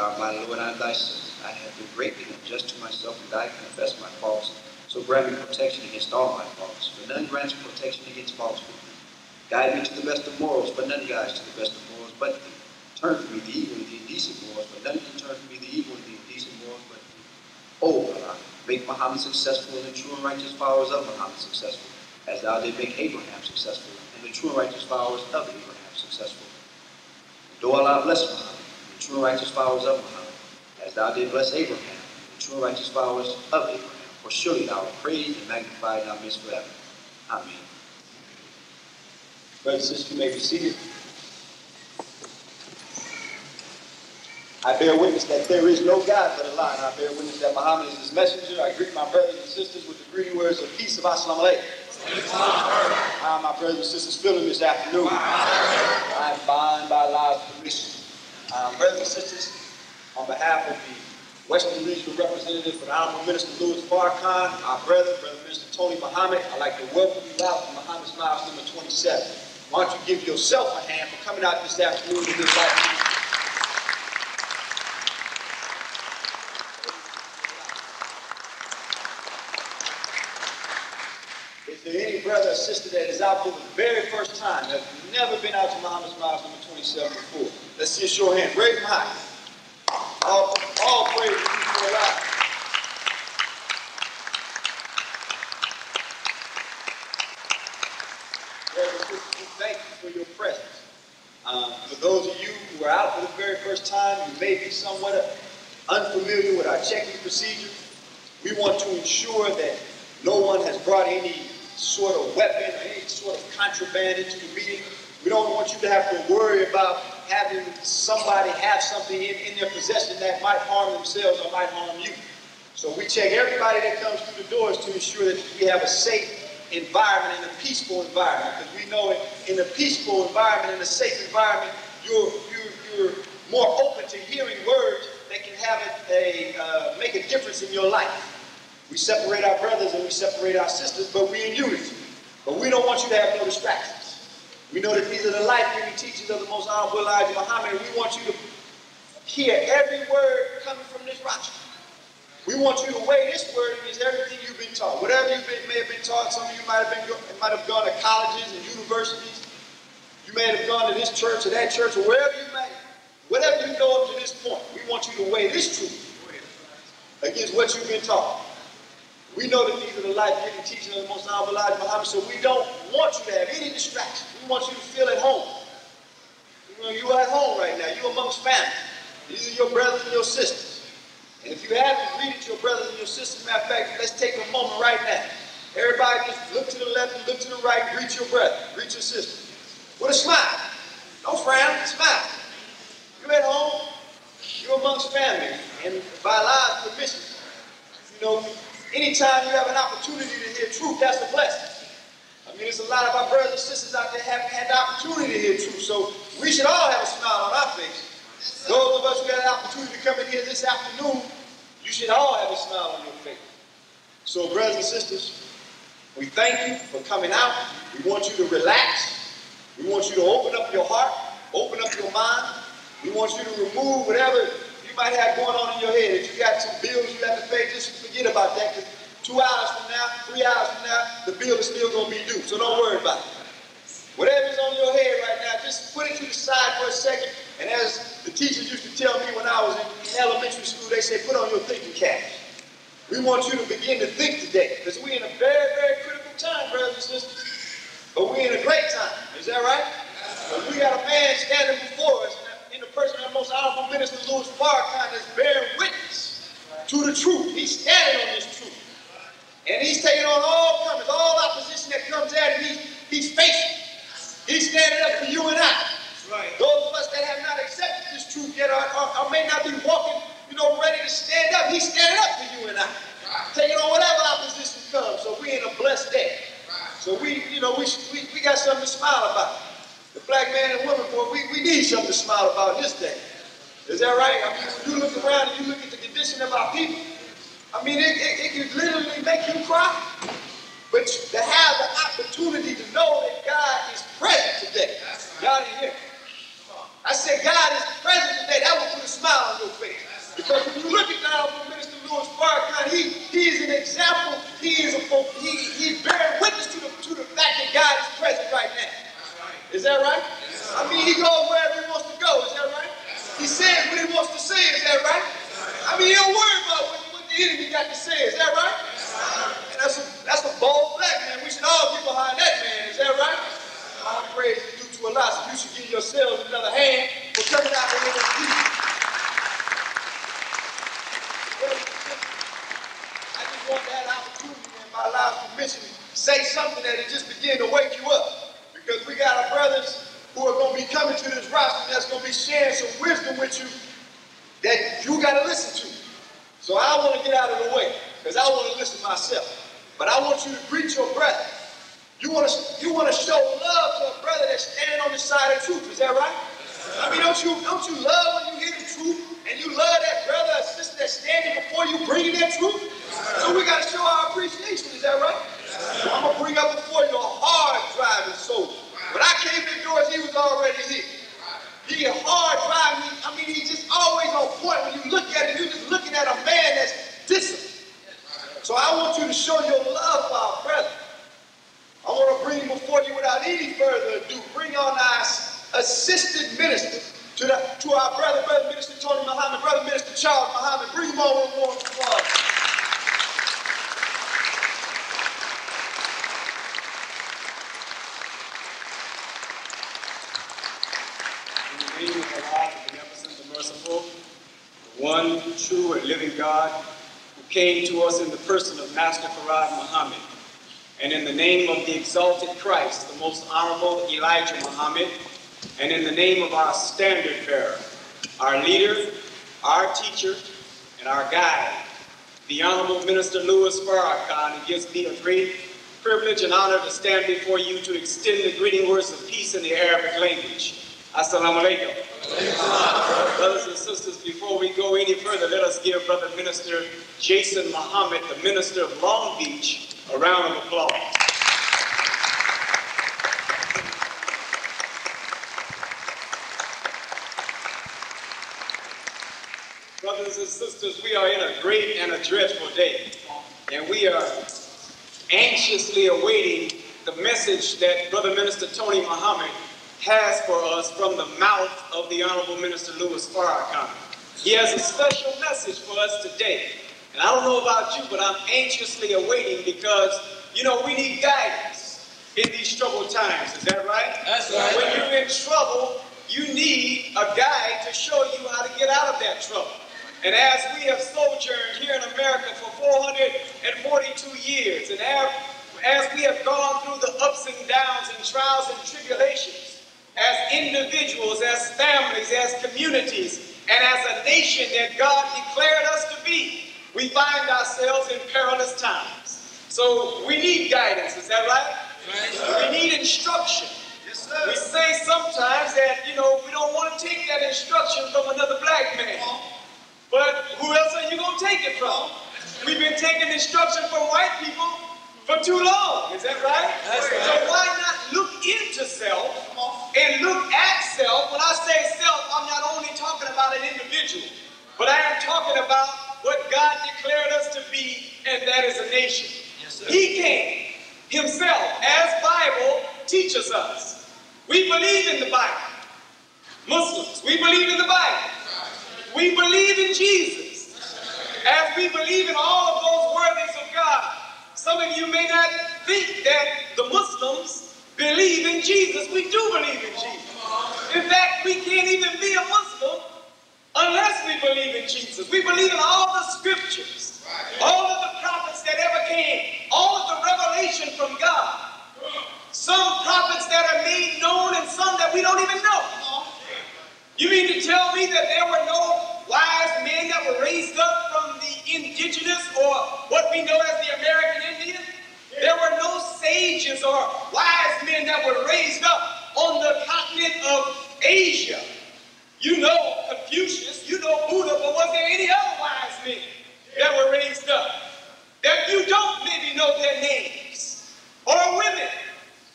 Thou my Lord, I thy servant. I have been greatly unjust to myself, and I confess my faults. So grant me protection against all my faults. For none grants protection against falsehood. Guide me to the best of morals, but none guides to the best of morals but thee. Turn from me the evil and the indecent morals, but none can turn from me the evil and the indecent morals but thee. Oh Allah, make Muhammad successful and the true and righteous followers of Muhammad successful, as thou did make Abraham successful and the true and righteous followers of Abraham successful. Do Allah bless Muhammad true and righteous followers of Muhammad, as thou did bless Abraham the true and righteous followers of Abraham. For surely thou art praised and in our midst forever. Amen. Brothers and sisters, you may be seated. I bear witness that there is no God but Allah, and I bear witness that Muhammad is his messenger. I greet my brothers and sisters with the greeting words of peace of Assalamu alaikum. How are my brothers and sisters feeling this afternoon? I am fine by Allah's permission. Um, brothers and sisters, on behalf of the Western Regional Representative for the Honorable Minister Louis Farrakhan, our brother, Brother Minister Tony Muhammad, I'd like to welcome you out to Muhammad's Miles number 27. Why don't you give yourself a hand for coming out this afternoon to this life? Is there any brother or sister that is out for the very first time, have never been out to Muhammad's Miles number 27 before. Let's see a show of hands. Raise them high. All, all praise for life. Thank you for your presence. Um, for those of you who are out for the very first time, you may be somewhat unfamiliar with our checking procedure. We want to ensure that no one has brought any sort of weapon or any sort of contraband into the meeting. We don't want you to have to worry about having somebody have something in, in their possession that might harm themselves or might harm you. So we check everybody that comes through the doors to ensure that we have a safe environment and a peaceful environment. Because we know in a peaceful environment, in a safe environment, you're, you're, you're more open to hearing words that can have a, a uh, make a difference in your life. We separate our brothers and we separate our sisters, but we're in unity. But we don't want you to have no distractions. We know that these are the life-giving teachings of the Most Honorable Elijah Muhammad, we want you to hear every word coming from this rock. We want you to weigh this word against everything you've been taught. Whatever you may have been taught, some of you might have been might have gone to colleges and universities. You may have gone to this church or that church or wherever you may. Whatever you know up to this point, we want you to weigh this truth against what you've been taught. We know that these are the life-giving teachings of the Most Honorable Elijah Muhammad, so we don't want you to have any distractions. We want you to feel at home. You know, you're at home right now. You're amongst family. These are your brothers and your sisters. And if you haven't greeted your brothers and your sisters, matter of fact, let's take a moment right now. Everybody just look to the left and look to the right, greet your brother, greet your sister. With a smile. Don't frown, smile. You're at home, you're amongst family, and by Allah's permission, you know, Anytime you have an opportunity to hear truth, that's a blessing. Mean, there's a lot of our brothers and sisters out there haven't had the opportunity to hear truth, so we should all have a smile on our face. Those of us who had an opportunity to come in here this afternoon, you should all have a smile on your face. So, brothers and sisters, we thank you for coming out. We want you to relax. We want you to open up your heart, open up your mind. We want you to remove whatever you might have going on in your head. If you got some bills you have to pay, just forget about that. Two hours from now, three hours from now, the bill is still going to be due. So don't worry about it. Whatever's on your head right now, just put it to the side for a second. And as the teachers used to tell me when I was in elementary school, they say, put on your thinking cap. We want you to begin to think today. Because we're in a very, very critical time, brothers and sisters. But we're in a great time. Is that right? But we got a man standing before us in the person the most honorable minister, Louis Farrakhan, is bearing witness to the truth. He's standing on this truth. And he's taking on all comers, all opposition that comes at him, he's, he's facing. He's standing up for you and I. Right. Those of us that have not accepted this truth yet are, may not be walking, you know, ready to stand up. He's standing up for you and I. Right. Taking on whatever opposition comes. So we're in a blessed day. Right. So we, you know, we, we, we got something to smile about the black man and woman, boy, we, we need something to smile about this day. Is that right? I mean, when you look around and you look at the condition of our people, I mean, it, it, it can literally make you cry. But to have the opportunity to know that God is present today. Y'all didn't hear I said, God is present today. That will put a smile on your face. Because if you look at the Honorable Minister Louis Farrakhan, he, he is an example, he is a he, he's bearing witness to the, to the fact that God is present right now. Is that right? I mean, he goes standard bearer, our leader, our teacher, and our guide, the Honorable Minister Louis Farrakhan, it gives me a great privilege and honor to stand before you to extend the greeting words of peace in the Arabic language. Assalamu alaikum. Brothers and sisters, before we go any further, let us give Brother Minister Jason Muhammad, the minister of Long Beach, a round of applause. Brothers and sisters, we are in a great and a dreadful day, and we are anxiously awaiting the message that Brother Minister Tony Muhammad has for us from the mouth of the Honorable Minister Louis Farrakhan. He has a special message for us today. And I don't know about you, but I'm anxiously awaiting because, you know, we need guidance in these troubled times. Is that right? That's right. When you're in trouble, you need a guide to show you how to get out of that trouble. And as we have sojourned here in America for 442 years, and as we have gone through the ups and downs and trials and tribulations, as individuals, as families, as communities, and as a nation that God declared us to be, we find ourselves in perilous times. So we need guidance, is that right? right. We need instruction. Yes, we say sometimes that, you know, we don't want to take that instruction from another black man. But who else are you going to take it from? We've been taking instruction from white people for too long. Is that right? That's right. So why not look into self and look at self? When I say self, I'm not only talking about an individual, but I am talking about what God declared us to be, and that is a nation. Yes, he came himself, as Bible teaches us. We believe in the Bible. Muslims, we believe in the Bible. We believe in Jesus. As we believe in all of those worthies of God. Some of you may not think that the Muslims believe in Jesus. We do believe in Jesus. In fact, we can't even be a Muslim unless we believe in Jesus. We believe in all the scriptures, all of the prophets that ever came, all of the revelation from God. Some prophets that are made known and some that we don't even know. You mean to tell me that there were no wise men that were raised up from the indigenous or what we know as the American Indian. There were no sages or wise men that were raised up on the continent of Asia. You know Confucius, you know Buddha, but was there any other wise men that were raised up? That you don't maybe know their names. Or women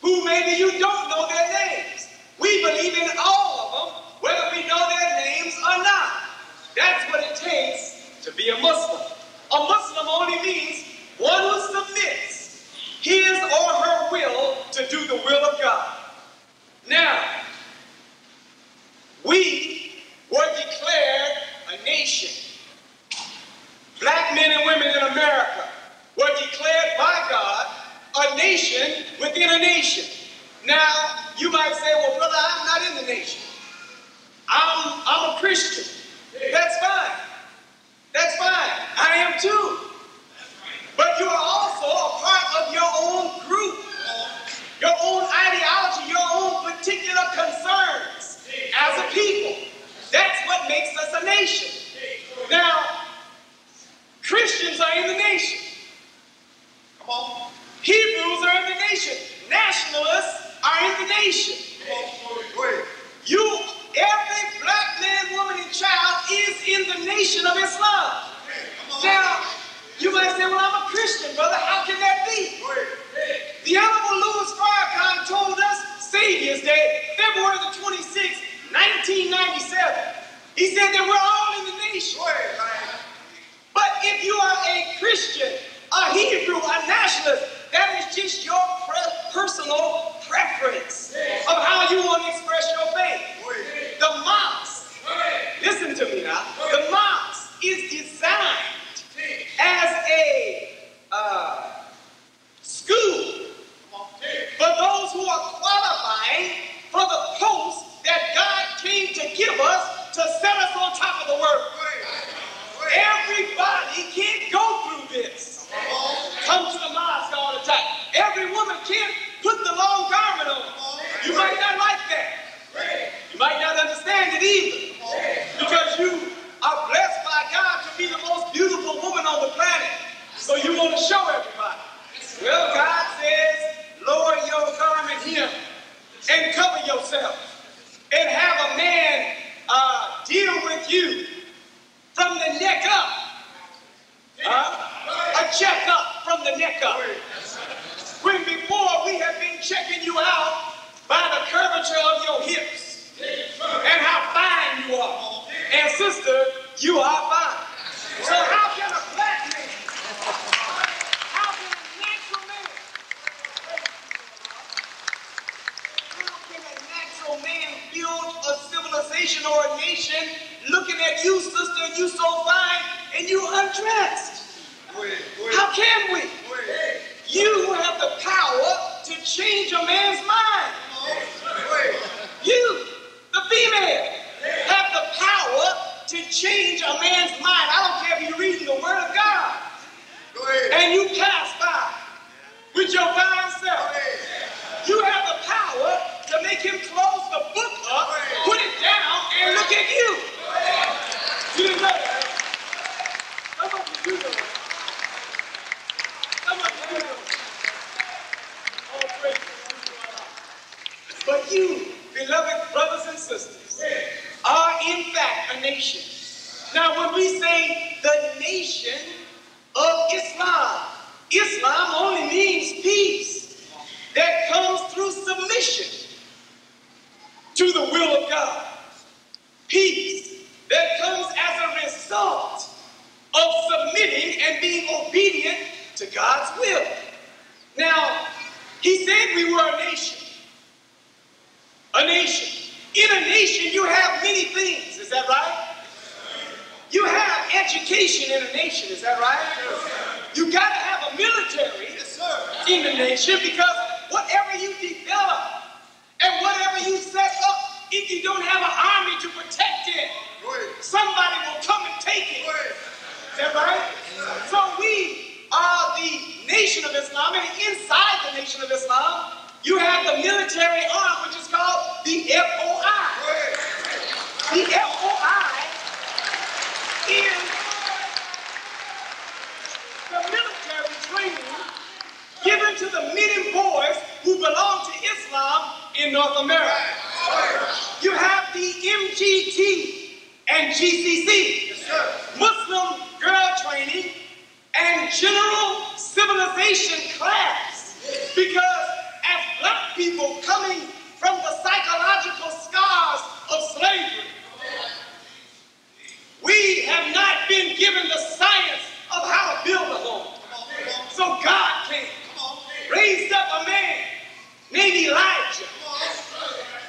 who maybe you don't know their names. We believe in all of them, whether we know their names or not. That's what it takes to be a Muslim. A Muslim only means one who submits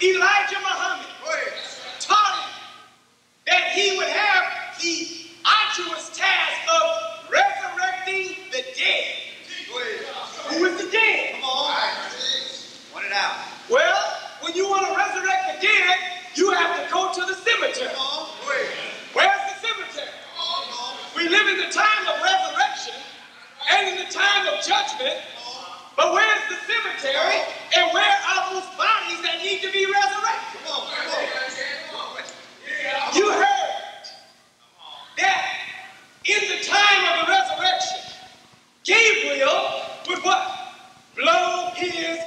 Elijah Muhammad taught him that he would have the arduous task of resurrecting the dead. Who is the dead? Come on. Point it out. Well, when you want to resurrect the dead, you have to go to the cemetery. Where's the cemetery? We live in the time of resurrection and in the time of judgment, but where's the cemetery? need to be resurrected. Come on, come on. You heard that in the time of the resurrection, Gabriel would what? Blow his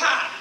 look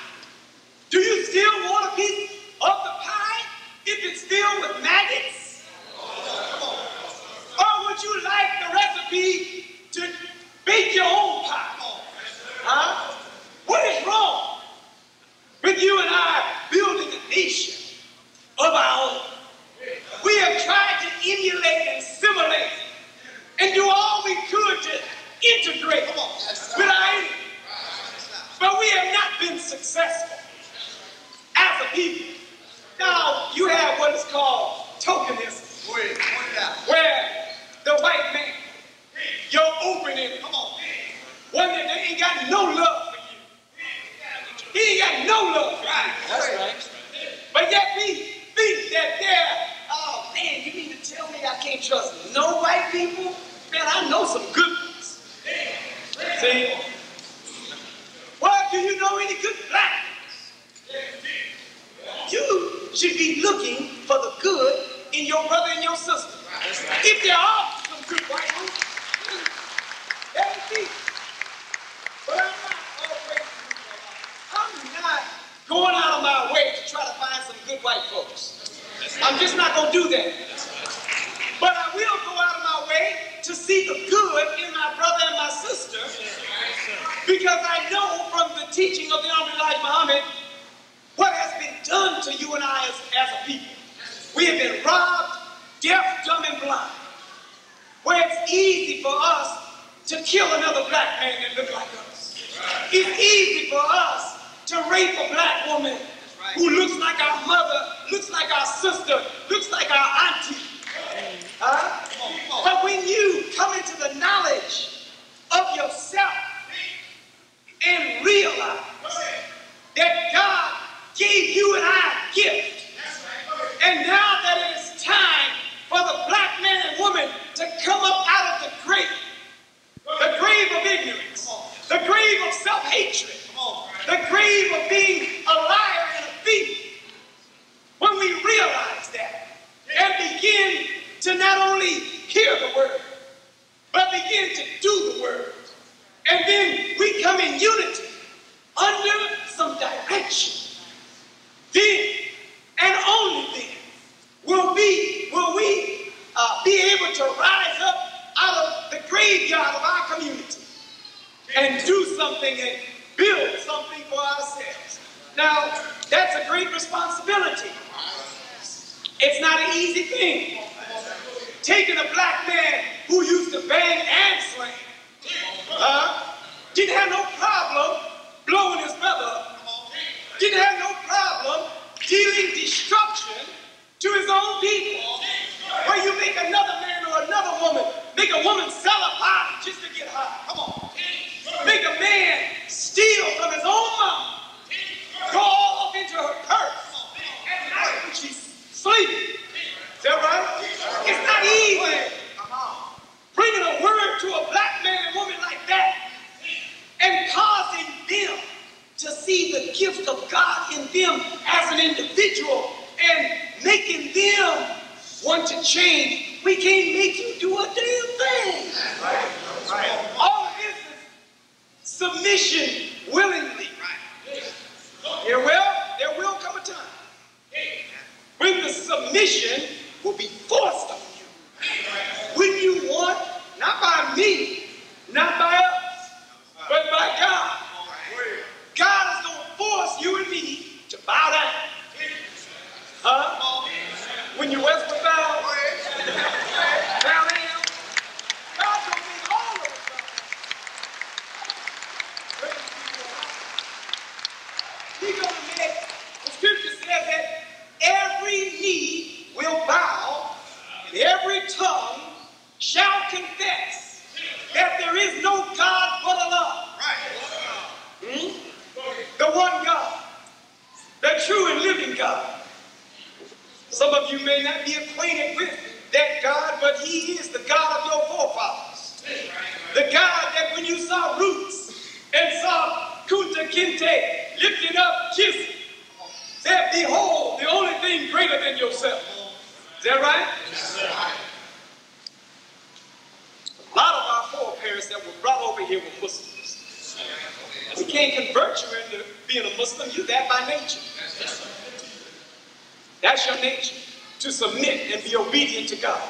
That's your nature, to submit and be obedient to God.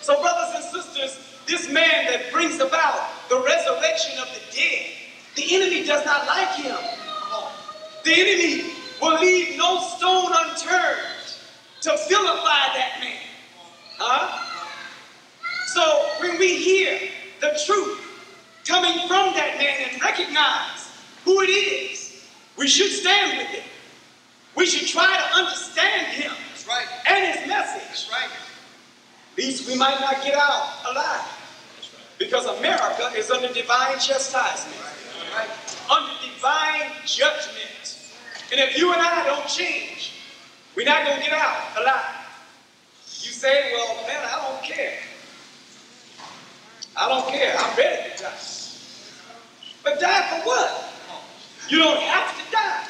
So, brothers and sisters, this man that brings about the resurrection of the dead, the enemy does not like him. The enemy will leave no stone unturned to vilify that man. Huh? So when we hear the truth coming from that man and recognize who it is, we should stand with it. We should try to understand him right. and his message. That's right. At least we might not get out alive. Because America is under divine chastisement, Right. under divine judgment. And if you and I don't change, we're not going to get out alive. You say, well, man, I don't care. I don't care. I'm ready to die. But die for what? You don't have to die.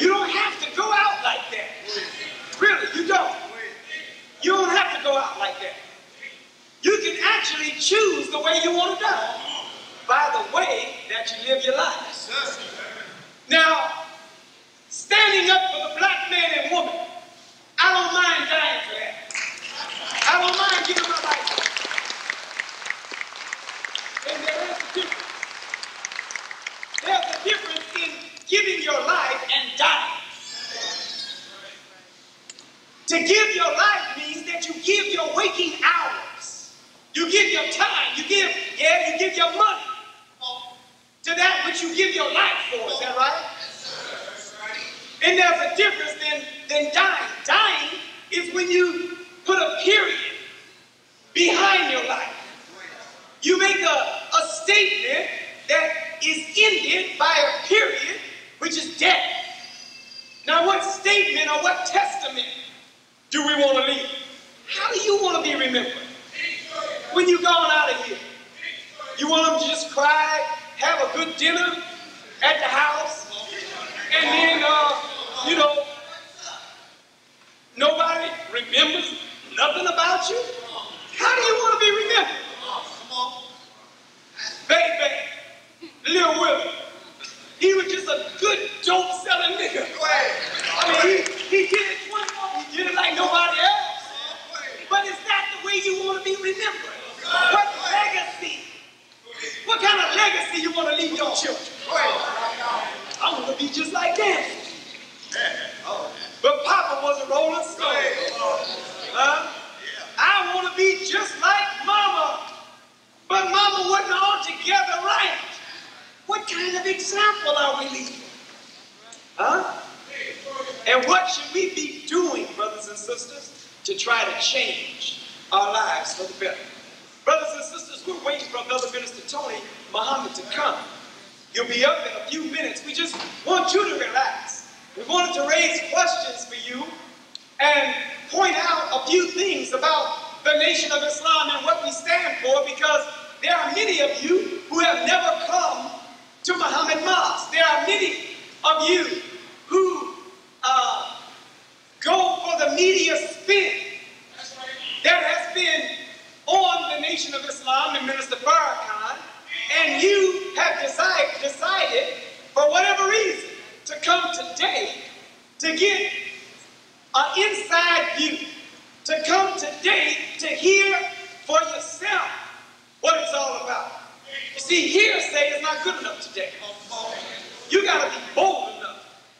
You don't have to go out like that. Really, you don't. You don't have to go out like that. You can actually choose the way you want to die by the way that you live your life. Now, standing up for the black man and woman, I don't mind dying for that. I don't mind giving my life. And there is a difference. There's a difference in giving your life and dying. To give your life means that you give your waking hours. You give your time. You give, yeah, you give your money to that which you give your life for. Is that right? And there's a difference than, than dying. Dying is when you put a period behind your life. You make a, a statement that is ended by a period, which is death. Now, what statement or what testament do we want to leave? How do you want to be remembered? When you're gone out of here, you want them to just cry, have a good dinner at the house, and then, uh, you know, nobody remembers nothing about you? How do you want to be remembered? Baby, Lil Willie, he was just a good dope selling nigga. I mean, he, he did it 21, it like nobody else. But is that the way you want to be remembered? What legacy? What kind of legacy you want to leave your children? I want to be just like them. But Papa was a rolling stone. Huh? I want to be just like Mama. But Mama wasn't altogether right. What kind of example are we leaving? Huh? And what should we be doing, brothers and sisters, to try to change our lives for the better? Brothers and sisters, we're waiting for another Minister Tony Muhammad to come. He'll be up in a few minutes. We just want you to relax. We wanted to raise questions for you and point out a few things about the Nation of Islam and what we stand for because there are many of you who have never come to Muhammad Mosque. There are many of you who uh, go for the media spin that has been on the Nation of Islam and Minister Farrakhan, and you have decide, decided, for whatever reason, to come today to get an inside view, to come today to hear for yourself what it's all about. You see, hearsay is not good enough today. You got to be bold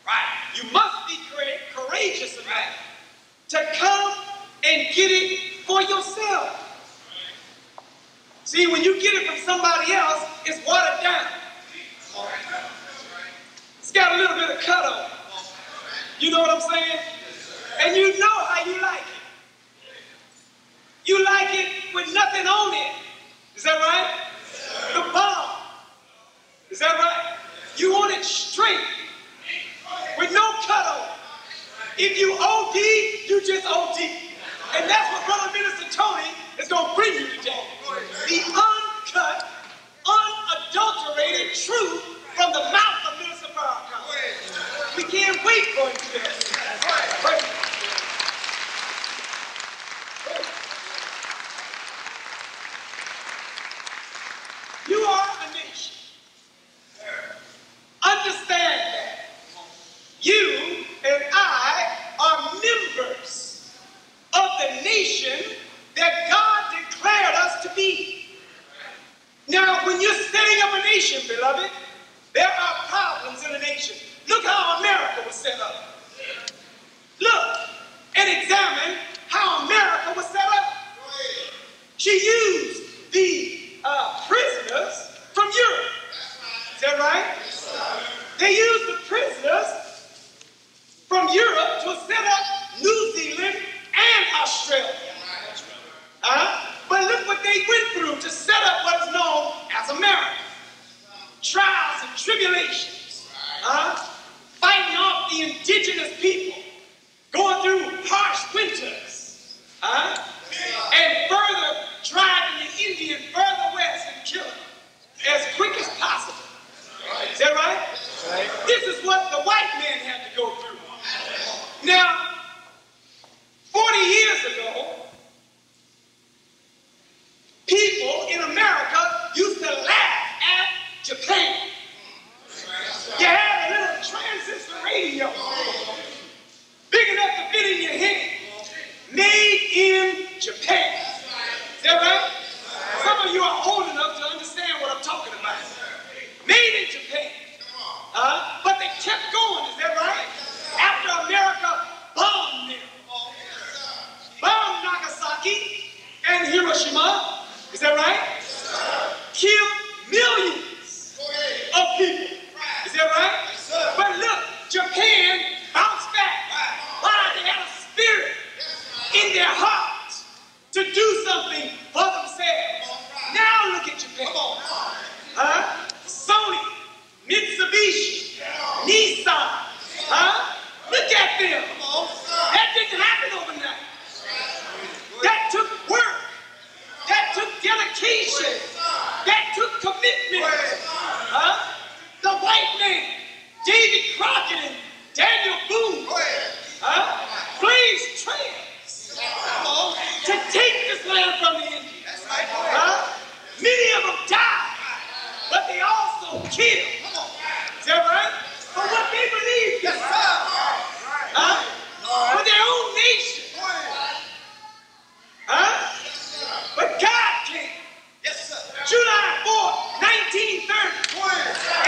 right? You must be coura- courageous enough to come and get it for yourself. See, when you get it from somebody else, it's watered down. It's got a little bit of cut on. You know what I'm saying? And you know how you like it. You like it with nothing on it. Is that right? The bomb. Is that right? You want it straight with no cut on. If you OD, you just OD. And that's what Brother Minister Tony is going to bring you today. The uncut, unadulterated truth from the mouth of Minister Farrakhan. We can't wait for him to are members of the nation that God declared us to be. Now, when you're setting up a nation, beloved, there are problems in a nation. Look how America was set up. Look and examine how America was set up. She used the uh, prisoners from Europe. Is that right? They used the prisoners from Europe to set up New Zealand and Australia. Uh, but look what they went through to set up what's known as America. Trials and tribulations, uh, fighting off the indigenous people, going through harsh winters, uh, and further driving the Indian further west and killing them as quick as possible. Is that right? This is what the white man had to go through. Now, 40 years ago, people in America used to laugh at Japan. You had a little transistor radio, big enough to fit in your hand, made in Japan. Is that right? Some of you are old enough to understand what I'm talking about. Made in Japan. Uh, but they kept going, is that right? after America bombed them, bombed Nagasaki and Hiroshima, is that right? Killed millions of people, is that right? But look, Japan bounced back. Why? They had a spirit in their heart to do something for themselves. Now look at Japan. Huh? Sony, Mitsubishi, Nissan, huh? Look at them. That didn't happen overnight. That took work. That took dedication. That took commitment. Huh? The white man, David Crockett and Daniel Boone, huh? blazed trails to take this land from the Indians. Huh? Many of them died, but they also killed. Is that right? For what they believed in. Huh? For their own nation. Huh? But God came. July 4th, 1930,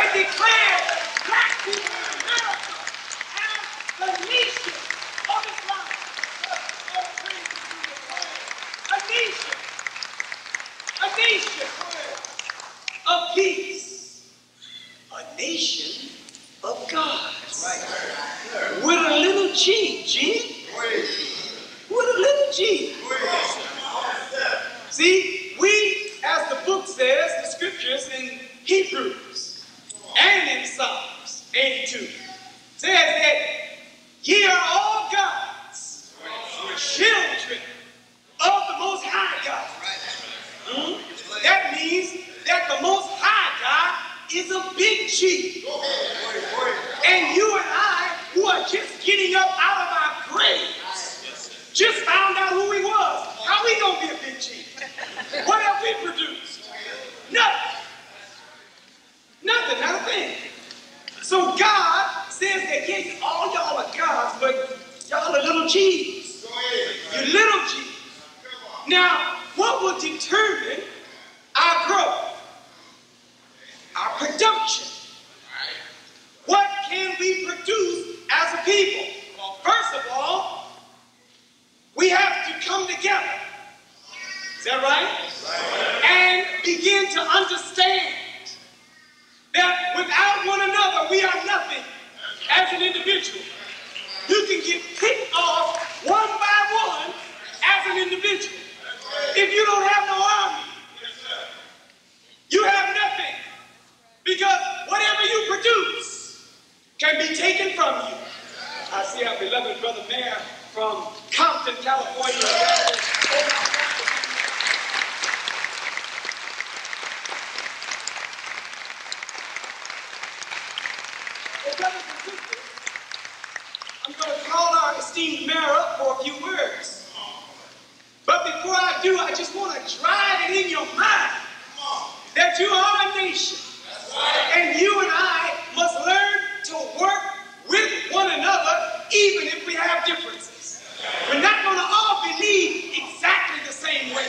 and declared black people in America as the nation of Islam. Praise be to God. A nation. A nation of peace. A nation of God. With a little G, G? With a little G. See, we, as the book says, the scriptures in Hebrews and in Psalms 82, says that ye are all God's children of the Most High God. Hmm? That means that the Most High God is a big G. And you and I, who are just getting up out of our graves, just found out who he was. How we gonna be a big G? What have we produced? Nothing. Nothing, not a thing. So God says that yes, all y'all are gods, but y'all are little G's. You're little G's. Now, what will determine our growth? Our production. What can we produce as a people? Well, first of all, we have to come together. Is that right? And begin to understand that without one another, we are nothing as an individual. You can get picked off one by one as an individual. If you don't have no army, you have nothing. Because whatever you produce can be taken from you. I see our beloved brother Mayor from Compton, California. I'm going to call our esteemed mayor up for a few words. But before I do, I just want to drive it in your mind that you are a nation. And you and I must learn to work with one another, even if we have differences. We're not going to all believe exactly the same way.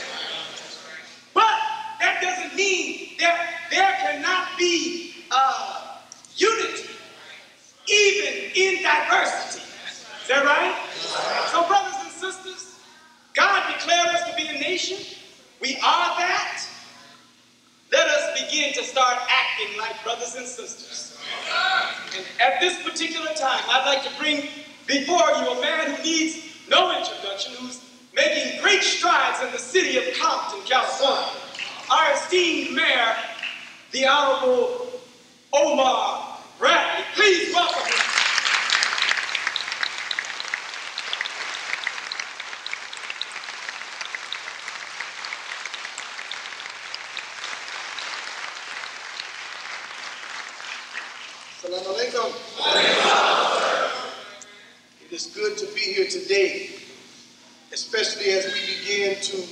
But that doesn't mean that there cannot be uh, unity, even in diversity. Is that right? So, brothers and sisters, God declared us to be a nation. We are that. Let us begin to start acting like brothers and sisters. And at this particular time, I'd like to bring before you a man who needs no introduction, who's making great strides in the city of Compton, California. Our esteemed mayor, the Honorable Omar Bradley. Please welcome him. Salam alaikum. It is good to be here today, especially as we begin to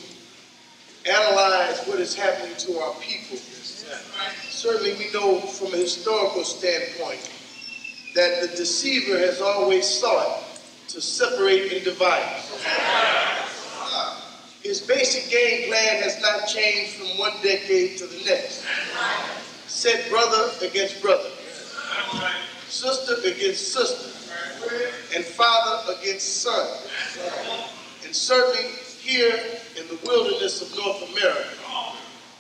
analyze what is happening to our people. Certainly, we know from a historical standpoint that the deceiver has always sought to separate and divide. His basic game plan has not changed from one decade to the next. Set brother against brother sister against sister, and father against son. And certainly here in the wilderness of North America,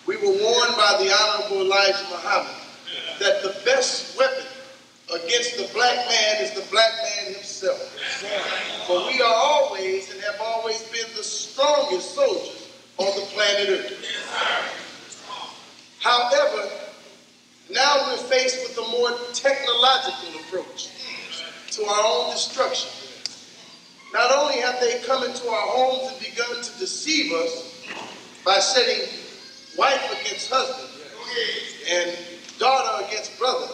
We were warned by the Honorable Elijah Muhammad that the best weapon against the black man is the black man himself. For we are always and have always been the strongest soldiers on the planet Earth. However, now we're faced with a more technological approach to our own destruction. Not only have they come into our homes and begun to deceive us by setting wife against husband and daughter against brother,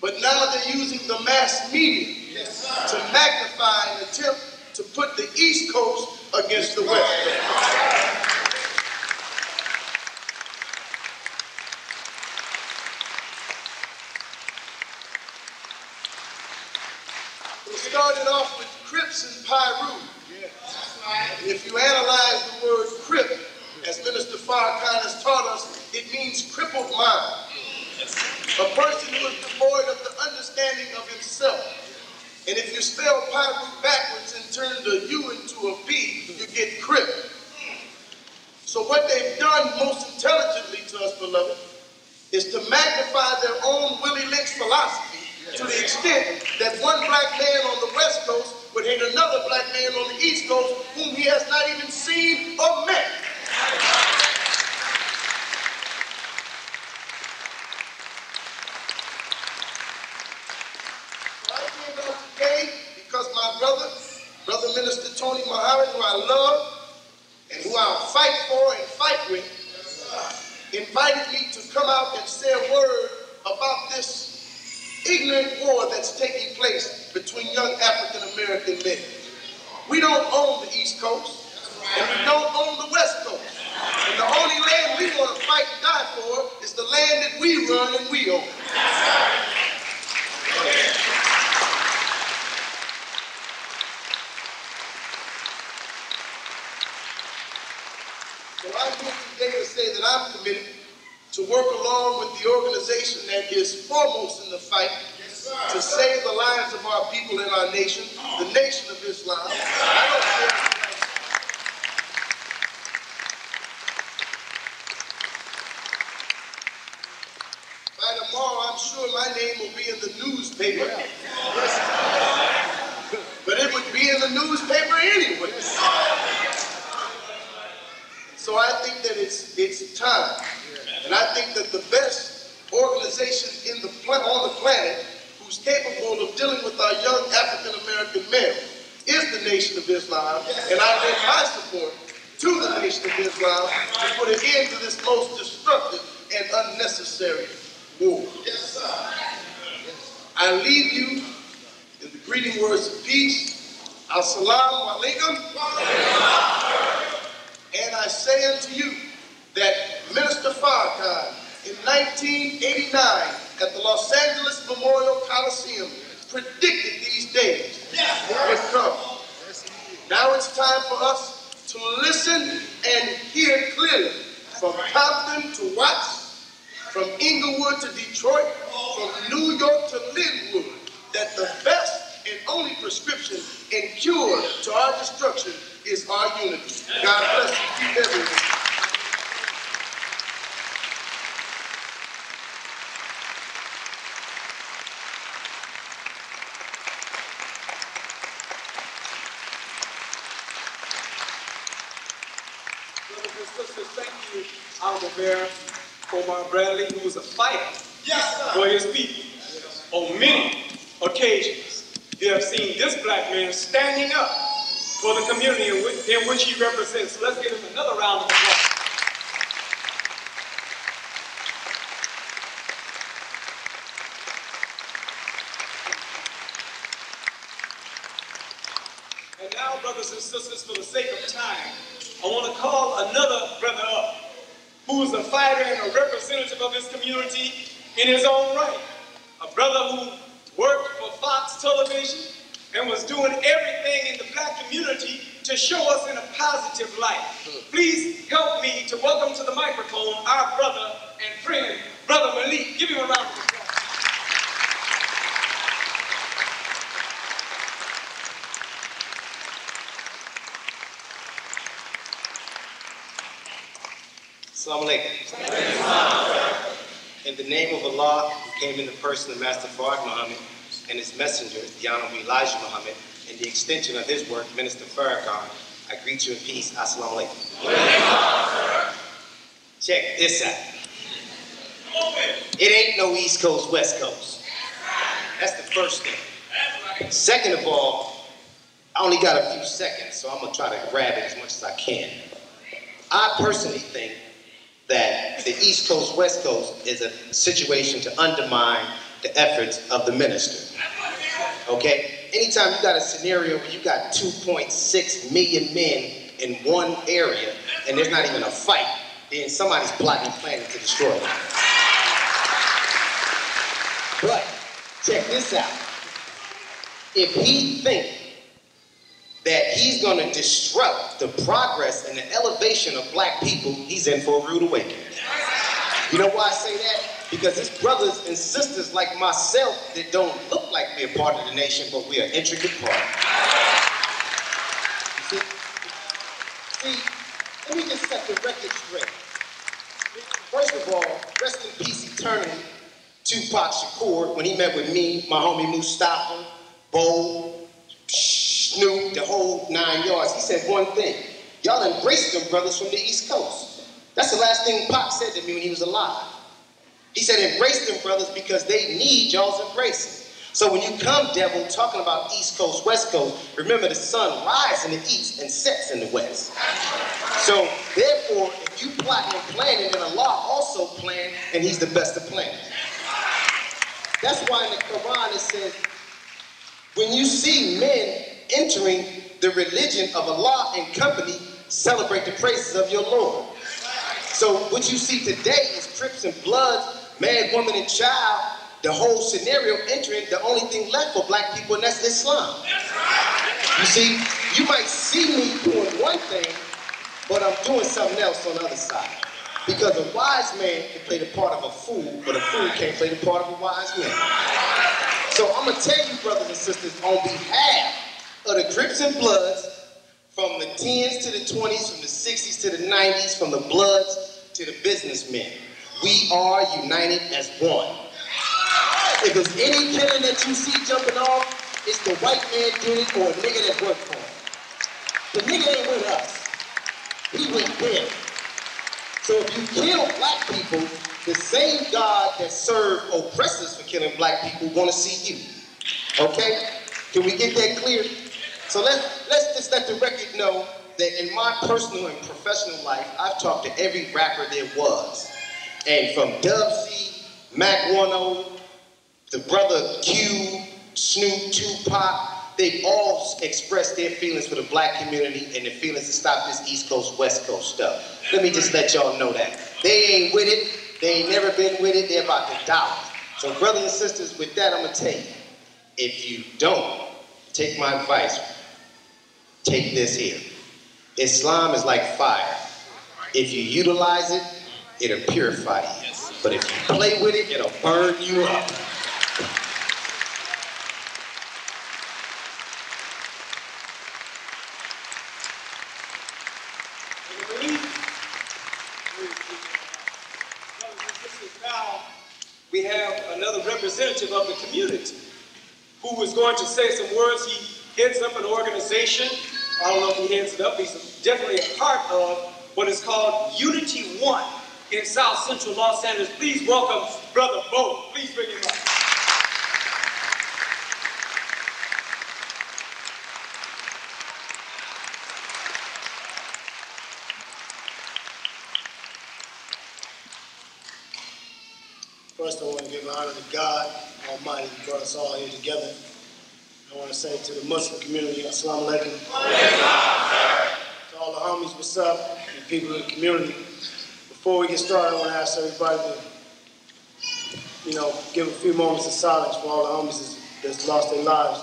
but now they're using the mass media to magnify and attempt to put the East Coast against the West Coast. We started off with Crips and Piru. If you analyze the word crip, as Minister Farrakhan has taught us, it means crippled mind. A person who is devoid of the understanding of himself. And if you spell Piru backwards and turn the U into a B, you get crip. So what they've done most intelligently to us, beloved, is to magnify their own Willie Lynch philosophy to the extent that one black man on the West Coast would hate another black man on the East Coast whom he has not even seen or met. I came out today because my brother, Brother Minister Tony Muhammad, who I love and who I'll fight for and fight with, invited me to come out and say a word about this ignorant war that's taking place between young African American men. We don't own the East Coast, and we don't own the West Coast. And the only land we want to fight and die for is the land that we run and we own. So I'm here today to say that I'm committed to work along with the organization that is foremost in the fight to save the lives of our people and our nation, the Nation of Islam. I. By tomorrow, I'm sure my name will be in the newspaper. But it would be in the newspaper anyway. So I think that it's it's time. And I think that the best organization in the on the planet who's capable of dealing with our young African American men is the Nation of Islam. And I give my support to the Nation of Islam to put an end to this most destructive and unnecessary war. Yes, sir. I leave you in the greeting words of peace. Assalamu alaikum. And I say unto you that Minister Farrakhan in 1989 at the Los Angeles Memorial Coliseum predicted these days would come. Now it's time for us to listen and hear clearly from Compton to Watts, from Inglewood to Detroit, from New York to Lynwood, that the best and only prescription and cure to our destruction is our unity. God bless you. Everyone. Brothers and sisters, thank you, Honorable Mayor Omar Bradley, who was a fighter for his people. On many occasions, you have seen this black man standing up for the community in which, in which he represents. Let's give him another round of applause. And now, brothers and sisters, for the sake of time, I want to call another brother up and a representative of his community in his own right. A brother who worked for Fox Television and was doing everything in the black community to show us in a positive light. Please help me to welcome to the microphone our brother and friend, Brother Malik. Give him a round of applause. Assalamu alaikum. In the name of Allah, who came in the person of Master Fard Muhammad and his messenger, the Honorable Elijah Muhammad, and the extension of his work, Minister Farrakhan, I greet you in peace. Assalamu alaikum. Check this out. It ain't no East Coast, West Coast. That's the first thing. Second of all, I only got a few seconds, so I'm gonna try to grab it as much as I can. I personally think that the East Coast, West Coast is a situation to undermine the efforts of the minister. Okay? Anytime you got a scenario where you got 2.6 million men in one area and there's not even a fight, then somebody's plotting and planning to destroy it. But check this out. If he think that he's going to disrupt the progress and the elevation of black people, he's in for a rude awakening. You know why I say that? Because it's brothers and sisters like myself that don't look like we're part of the nation, but we're an intricate part. See, see, let me just set the record straight. First of all, rest in peace eternally, Tupac Shakur, when he met with me, my homie Mustafa, Bo, Snoop, the whole nine yards, he said one thing. Y'all embraced them brothers from the East Coast. That's the last thing Pop said to me when he was alive. He said, embrace them brothers because they need y'all's embracing. So when you come, devil, talking about East Coast, West Coast, remember the sun rises in the east and sets in the west. So therefore, if you plotting and planning, then Allah also planned, and He's the best of planners. That's why in the Quran it says, when you see men entering the religion of Allah and company, celebrate the praises of your Lord. So what you see today is Crips and Bloods, man, woman, and child, the whole scenario entering, the only thing left for black people, and that's Islam. You see, you might see me doing one thing, but I'm doing something else on the other side. Because a wise man can play the part of a fool, but a fool can't play the part of a wise man. So I'm gonna tell you, brothers and sisters, on behalf of the Crips and Bloods, from the 10s to the 20s, from the 60s to the 90s, from the Bloods to the businessmen, we are united as one. If there's any killing that you see jumping off, it's the white man did it or a nigga that worked for him. The nigga ain't with us. He went there. So if you kill black people, the same God that served oppressors for killing black people want to see you. Okay? Can we get that clear? So let's let's just let the record know that in my personal and professional life, I've talked to every rapper there was. And from Dub Mack 10, the brother Q, Snoop, Tupac, they've all expressed their feelings for the black community and their feelings to stop this East Coast, West Coast stuff. Let me just let y'all know that. They ain't with it. They ain't never been with it. They're about the dollar. So brothers and sisters, with that, I'm gonna tell you, if you don't take my advice, take this here. Islam is like fire. If you utilize it, it'll purify you. But if you play with it, it'll burn you up. We have another representative of the community who is going to say some words. He heads up an organization. I don't know if he heads it up. He's definitely a part of what is called Unity One in South Central Los Angeles. Please welcome Brother Bo. Please bring him up. First, I want to give honor to God Almighty who brought us all here together. I want to say to the Muslim community, Assalamu alaikum. To all the homies, what's up? And people in the community. Before we get started, I want to ask everybody to, you know, give a few moments of silence for all the homies that's lost their lives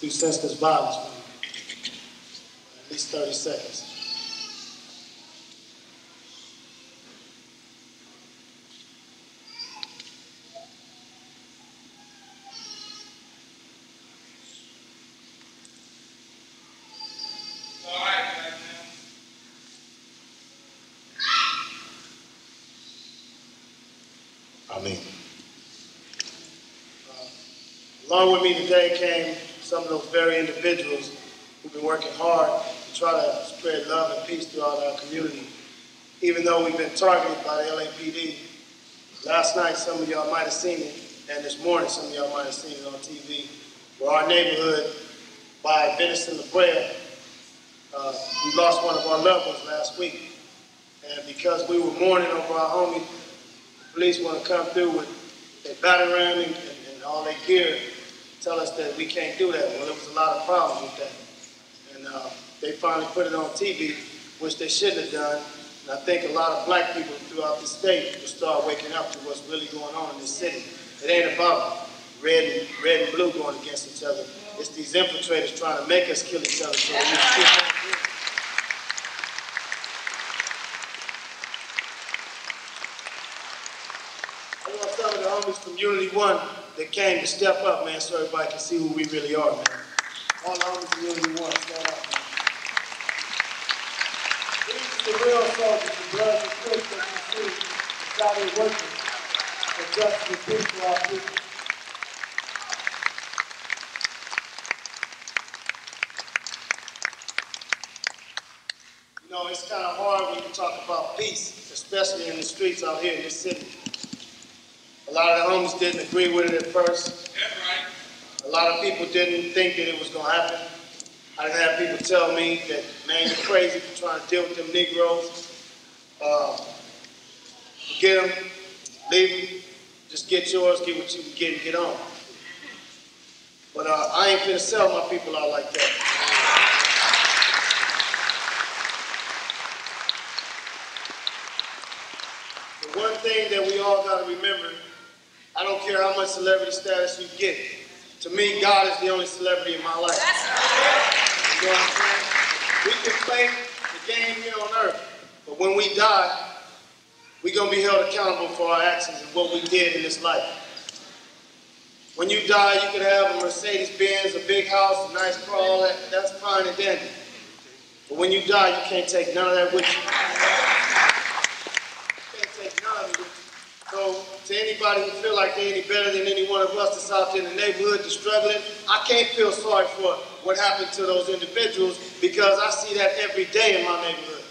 through senseless violence. At least 30 seconds. Amen. Uh, along with me today came some of those very individuals who've been working hard to try to spread love and peace throughout our community. Even though we've been targeted by the LAPD, last night some of y'all might have seen it, and this morning some of y'all might have seen it on TV, where our neighborhood by Venison Brea, uh, we lost one of our loved ones last week. And because we were mourning over our homie, the police want to come through with their ram and, and, and all their gear, tell us that we can't do that. Well, there was a lot of problems with that. And uh, they finally put it on TV, which they shouldn't have done. And I think a lot of black people throughout the state will start waking up to what's really going on in this city. It ain't about red and, red and blue going against each other. It's these infiltrators trying to make us kill each other. So we some of the from Unity One that came to step up, man, so everybody can see who we really are, man. All the homies from Unity One, stand up, man. These are the real soldiers, the blood and sweat that you see, out here working for justice and peace for our people. You know, it's kind of hard when you talk about peace, especially in the streets out here in this city. A lot of the homes didn't agree with it at first. A lot of people didn't think that it was going to happen. I done had people tell me that, man, you're crazy for trying to deal with them Negroes. Uh, forget them, leave them, just get yours, get what you can get and get on. But uh, I ain't finna sell my people out like that. The one thing that we all gotta remember, I don't care how much celebrity status you get. To me, God is the only celebrity in my life. You know what I'm saying? We can play the game here on earth, but when we die, we're gonna be held accountable for our actions and what we did in this life. When you die, you can have a Mercedes Benz, a big house, a nice car, all that. That's fine and dandy. But when you die, you can't take none of that with you. You can't take none of it. So, to anybody who feel like they're any better than any one of us that's out there in the neighborhood that's struggling, I can't feel sorry for what happened to those individuals because I see that every day in my neighborhood.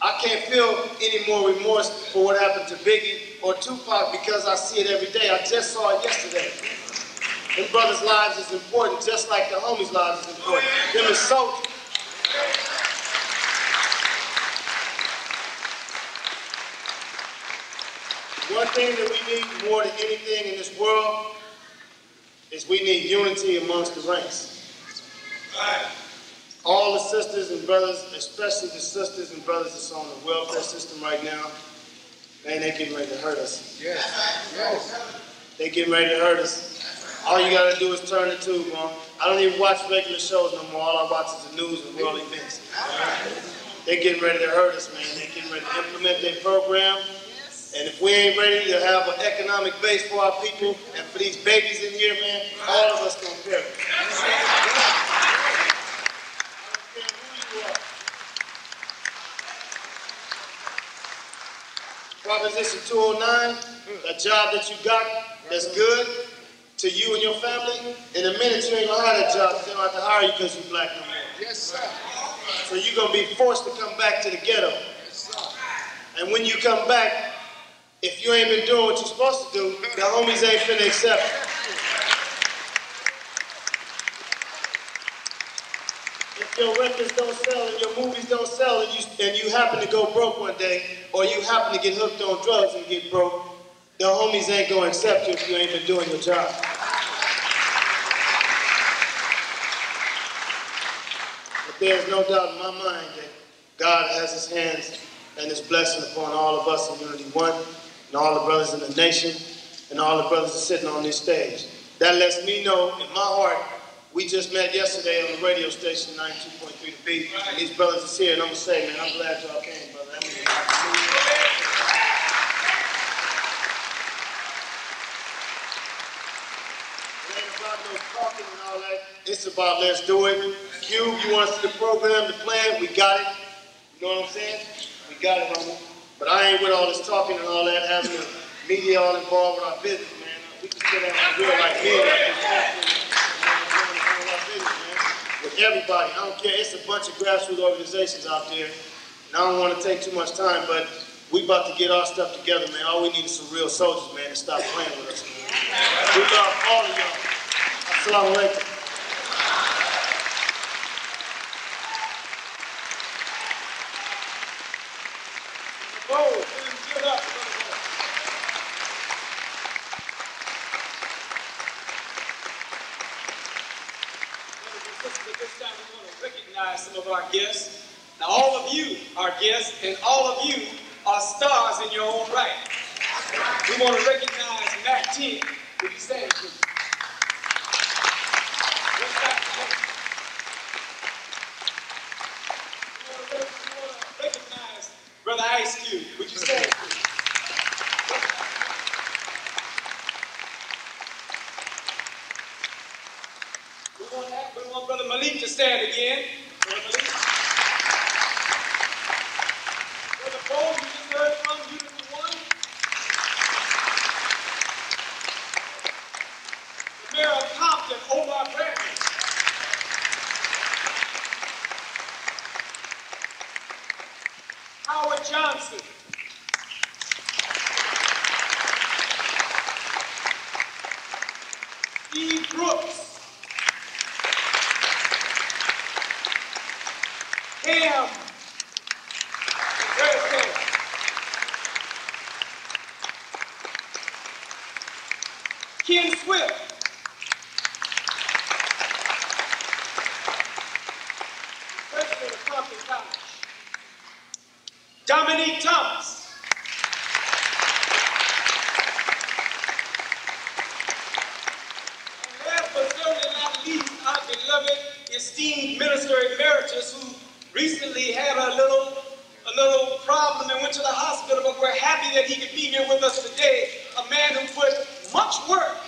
I can't feel any more remorse for what happened to Biggie or Tupac because I see it every day. I just saw it yesterday. Them brothers' lives is important, just like the homies' lives is important. Them is. One thing that we need more than anything in this world is we need unity amongst the ranks. All the sisters and brothers, especially the sisters and brothers that's on the welfare system right now, man, they getting ready to hurt us. Yes, yes. They getting ready to hurt us. All you gotta do is turn the tube on. I don't even watch regular shows no more. All I watch is the news and world events. They getting ready to hurt us, man. They getting ready to implement their program. And if we ain't ready to have an economic base for our people and for these babies in here, man, all of us gonna perish. Don't care who you are. Proposition 209, a job that you got that's good to you and your family, in a minute you ain't gonna have that job, they don't have to hire you because you're black no more. Yes, sir. So you're gonna be forced to come back to the ghetto. Yes. And when you come back, if you ain't been doing what you're supposed to do, the homies ain't finna accept it. If your records don't sell and your movies don't sell and you, and you happen to go broke one day, or you happen to get hooked on drugs and get broke, the homies ain't gonna accept you if you ain't been doing your job. But there's no doubt in my mind that God has his hands and his blessing upon all of us in Unity One, and all the brothers in the nation, and all the brothers are sitting on this stage. That lets me know in my heart, we just met yesterday on the radio station 92.3 The Beat, and these brothers is here, and I'm gonna say, man, I'm glad y'all came, brother. To me. It ain't about no talking and all that. It's about let's do it. Cube, you want to the program, the plan, we got it. You know what I'm saying? We got it, homie. But I ain't with all this talking and all that, having the media all involved with our business, man. We can sit down and real like men. With everybody, I don't care. It's a bunch of grassroots organizations out there, and I don't want to take too much time, but we about to get our stuff together, man. All we need is some real soldiers, man, to stop playing with us. We love all of y'all. Assalamu alaikum. This time we want to recognize some of our guests. Now, all of you are guests, and all of you are stars in your own right. We want to recognize Mack 10. Would you stand? What's that? We want to rec- we want to recognize Brother Ice Cube. Would you stand. We want, that, we want Brother Malik to stand again. Brother Malik. Brother Cole, you just heard from Unity One. The Mayor of Compton, Omar Bradley. Howard Johnson. Steve Brooks. Cam. Where's Cam? Ken Swift. President of Compton College. Dominique Thomas. And last but certainly not least, our beloved esteemed minister emeritus who recently had a little a little problem and went to the hospital, but we're happy that he could be here with us today. A man who put much work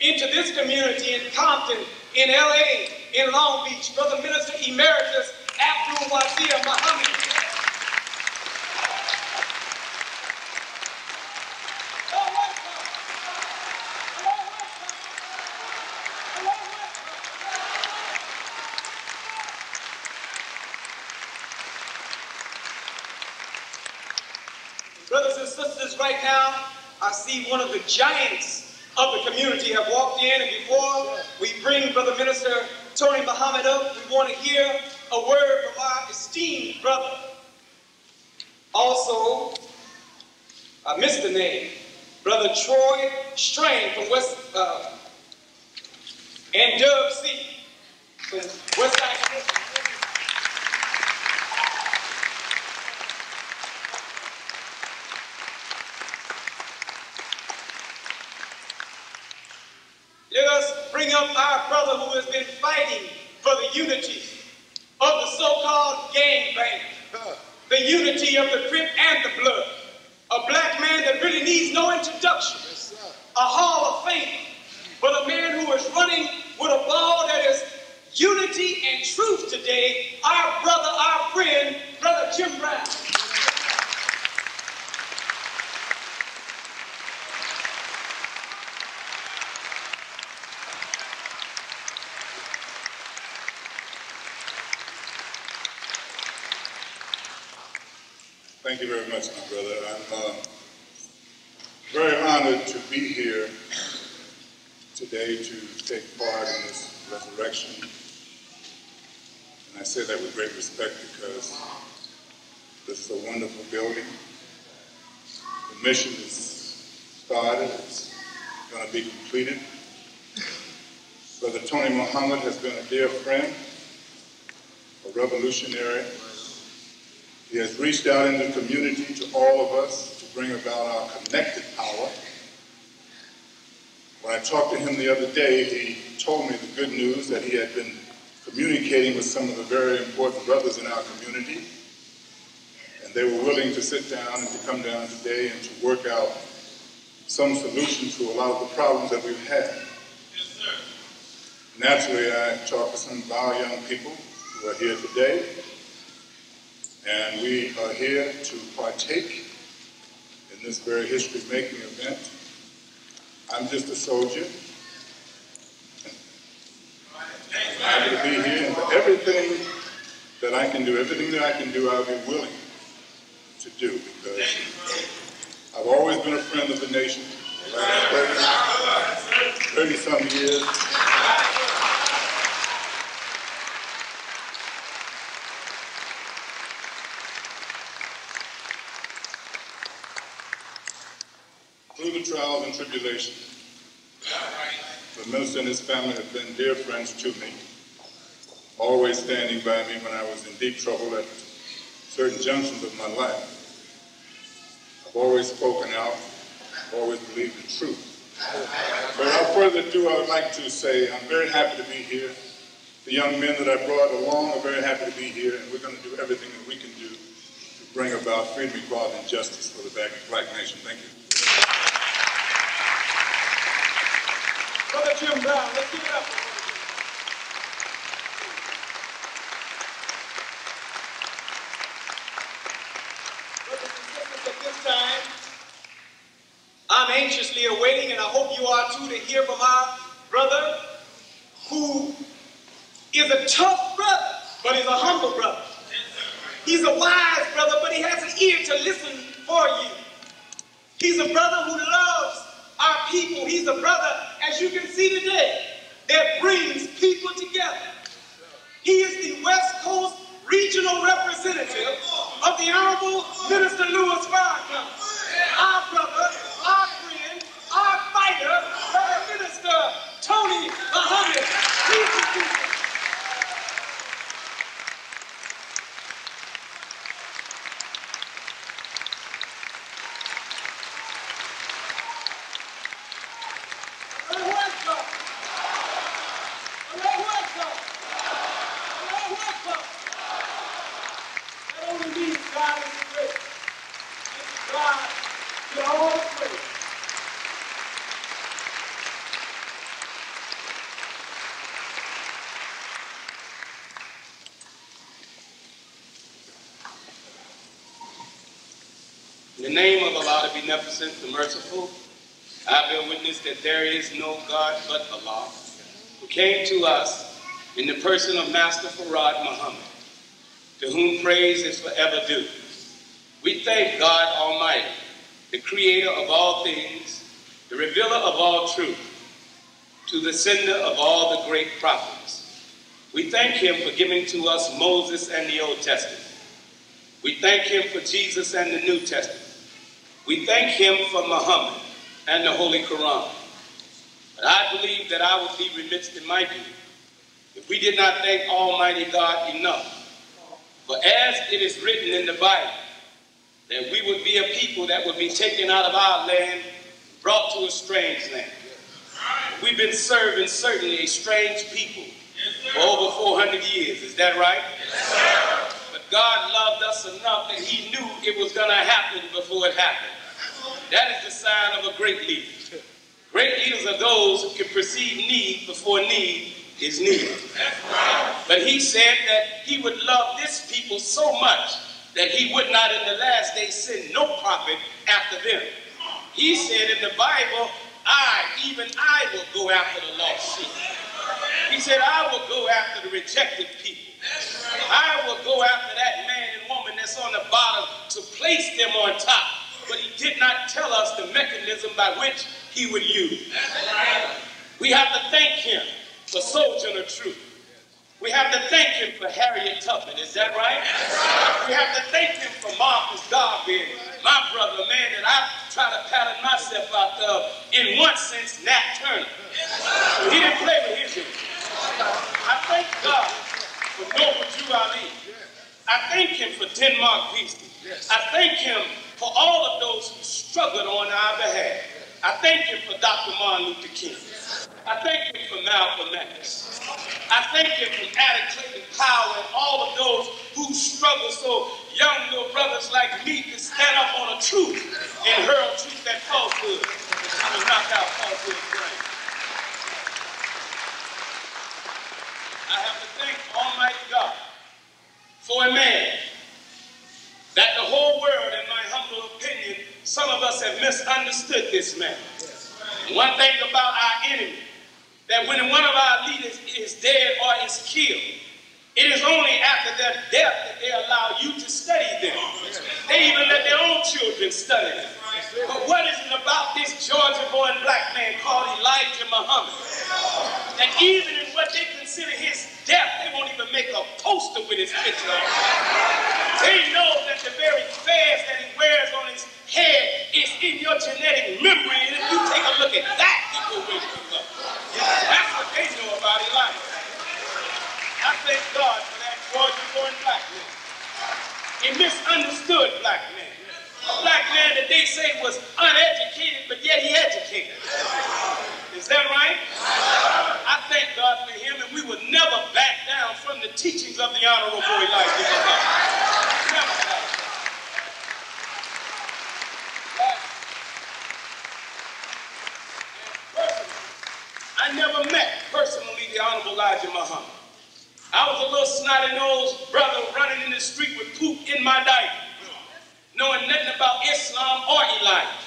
into this community in Compton, in LA, in Long Beach, Brother Minister Emeritus Abdul Wazir Muhammad. Brothers and sisters, right now, One of the giants of the community have walked in, and before we bring Brother Minister Tony Muhammad up, we want to hear a word from our esteemed brother. Also, I missed the name, Brother Troy Strain from West, uh, and Dub C from West Side. Let us bring up our brother who has been fighting for the unity of the so-called gang bang, the unity of the Crip and the Blood, a black man that really needs no introduction, a Hall of Fame, but a man who is running with a ball that is unity and truth today, our brother, our friend, Brother Jim Brown. Thank you very much, my brother. I'm uh, very honored to be here today to take part in this resurrection. And I say that with great respect because this is a wonderful building. The mission is started, it's going to be completed. Brother Tony Muhammad has been a dear friend, a revolutionary, he has reached out in the community to all of us to bring about our connected power. When I talked to him the other day, he told me the good news that he had been communicating with some of the very important brothers in our community, and they were willing to sit down and to come down today and to work out some solution to a lot of the problems that we've had. Yes, sir. Naturally, I talked to some of our young people who are here today, and we are here to partake in this very history-making event. I'm just a soldier. I'm happy to be here, and for everything that I can do, everything that I can do, I'll be willing to do because I've always been a friend of the nation. The last 30, 30 some years. Through the and the minister and his family have been dear friends to me, always standing by me when I was in deep trouble at certain junctions of my life. I've always spoken out, always believed in truth. Without further ado, I would like to say I'm very happy to be here. The young men that I brought along are very happy to be here, and we're going to do everything that we can do to bring about freedom, equality, and justice for the black nation. Thank you. Jim Brown, let's give it up. At this time, I'm anxiously awaiting, and I hope you are too, to hear from our brother who is a tough brother, but he's a humble brother. He's a wise brother, but he has an ear to listen for you. He's a brother who loves our people. He's a brother, as you can see today, that brings people together. He is the West Coast regional representative of the Honorable Minister Louis Farrakhan. Our brother, our friend, our fighter, Brother Minister Tony Muhammad. Please be seated. Allahu Akbar. Allahu Akbar. Allahu Akbar. That only means God is great. And God, you're all great. In the name Beneficent, the Merciful, I bear witness that there is no God but Allah, who came to us in the person of Master Fard Muhammad, to whom praise is forever due. We thank God Almighty, the creator of all things, the revealer of all truth, to the sender of all the great prophets. We thank him for giving to us Moses and the Old Testament. We thank him for Jesus and the New Testament. We thank him for Muhammad and the Holy Quran. But I believe that I would be remiss in my duty if we did not thank Almighty God enough. For as it is written in the Bible, that we would be a people that would be taken out of our land, brought to a strange land. We've been serving certainly a strange people for over 400 years. Is that right? But God loved us enough that he knew it was going to happen before it happened. That is the sign of a great leader. Great leaders are those who can perceive need before need is needed. But he said that he would love this people so much that he would not in the last day send no prophet after them. He said in the Bible, I, even I will go after the lost sheep. He said, I will go after the rejected people. I will go after that man and woman that's on the bottom to place them on top. But he did not tell us the mechanism by which he would use. We have to thank him for Sojourner Truth. We have to thank him for Harriet Tubman. Is that right? We have to thank him for Marcus Garvey, my brother, man that I try to pattern myself out of, in one sense, Nat Turner. He didn't play with his history. I thank God for Noble Drew Ali. I thank him for Denmark Vesey. I thank him for all of those who struggled on our behalf. I thank you for Dr. Martin Luther King. I thank you for Malcolm X. I thank you for Adam Clayton Powell and all of those who struggle so young little brothers like me can stand up on a truth and hurl truth at falsehood and knock out falsehood's brain. I have to thank Almighty God for a man that the whole world, in my humble opinion, some of us have misunderstood this man. One thing about our enemy, that when one of our leaders is dead or is killed, it is only after their death that they allow you to study them. They even let their own children study them. But what is it about this Georgia-born black man called Elijah Muhammad? That even in what they consider his death, they won't even make a poster with his picture on. They know that the very fez that he wears on his head is in your genetic memory, and if you take a look at that, it will wake you up. That's what they know about Elijah. I thank God for that Georgia-born black man. A misunderstood black man. A black man that they say was uneducated, but yet he educated. Is that right? I thank God for him, and we will never back down from the teachings of the Honorable Elijah Never I never met personally the Honorable Elijah Muhammad. I was a little snotty-nosed brother running in the street with poop in my diaper knowing nothing about Islam or Elijah.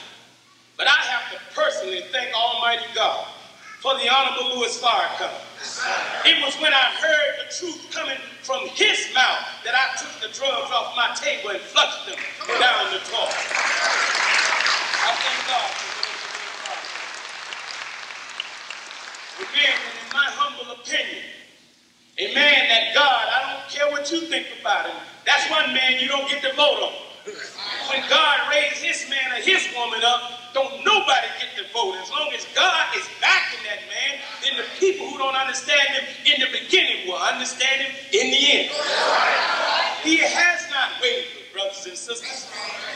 But I have to personally thank Almighty God for the Honorable Louis Farrakhan. It was when I heard the truth coming from his mouth that I took the drugs off my table and flushed them down the toilet. I thank God for. And in my humble opinion, a man that God, I don't care what you think about him, that's one man you don't get to vote on. When God raised his man or his woman up, don't nobody get the vote. As long as God is backing that man, then the people who don't understand him in the beginning will understand him in the end. He has not wavered, brothers and sisters.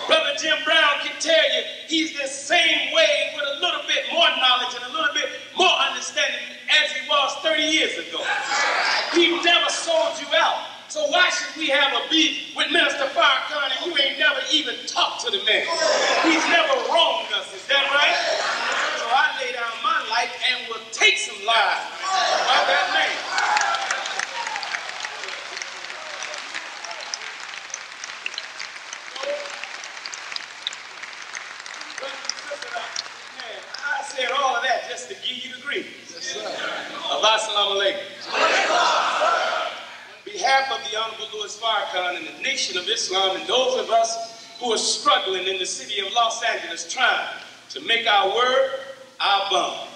Brother Jim Brown can tell you he's the same way with a little bit more knowledge and a little bit more understanding as he was 30 years ago. He never sold you out. So why should we have a beef with Minister Farrakhan and you ain't never even talked to the man? He's never wronged us, is that right? So I lay down my life and will take some lives by that man. I said all of that just to give you the greetings. Assalamu alaikum behalf of the Honorable Louis Farrakhan and the Nation of Islam and those of us who are struggling in the city of Los Angeles trying to make our word our bond.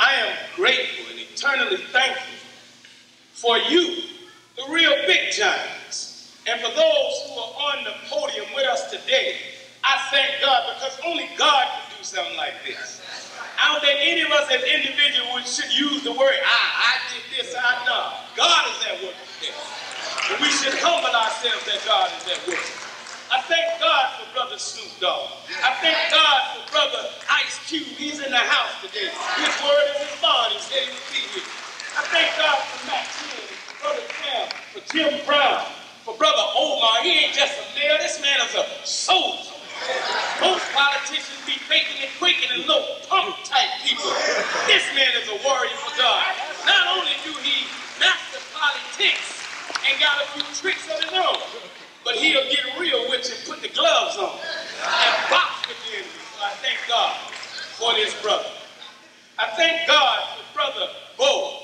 I am grateful and eternally thankful for you, the real big giants, and for those who are on the podium with us today. I thank God because only God can do something like this. I don't think any of us as individuals should use the word, I, I did this, I know. God is at work. And we should humble ourselves that God is at work. I thank God for Brother Snoop Dogg. I thank God for Brother Ice Cube. He's in the house today. His word is his bond. He said would be here. I thank God for Max Hill, for Brother Cam, for Jim Brown, for Brother Omar. He ain't just a mayor. This man is a soldier. Most politicians be faking and quaking and little punk type people. This man is a warrior for God. Not only do he master politics and got a few tricks of his own, but he'll get real with you put the gloves on and box with enemy. So I thank God for this brother. I thank God for Brother Bo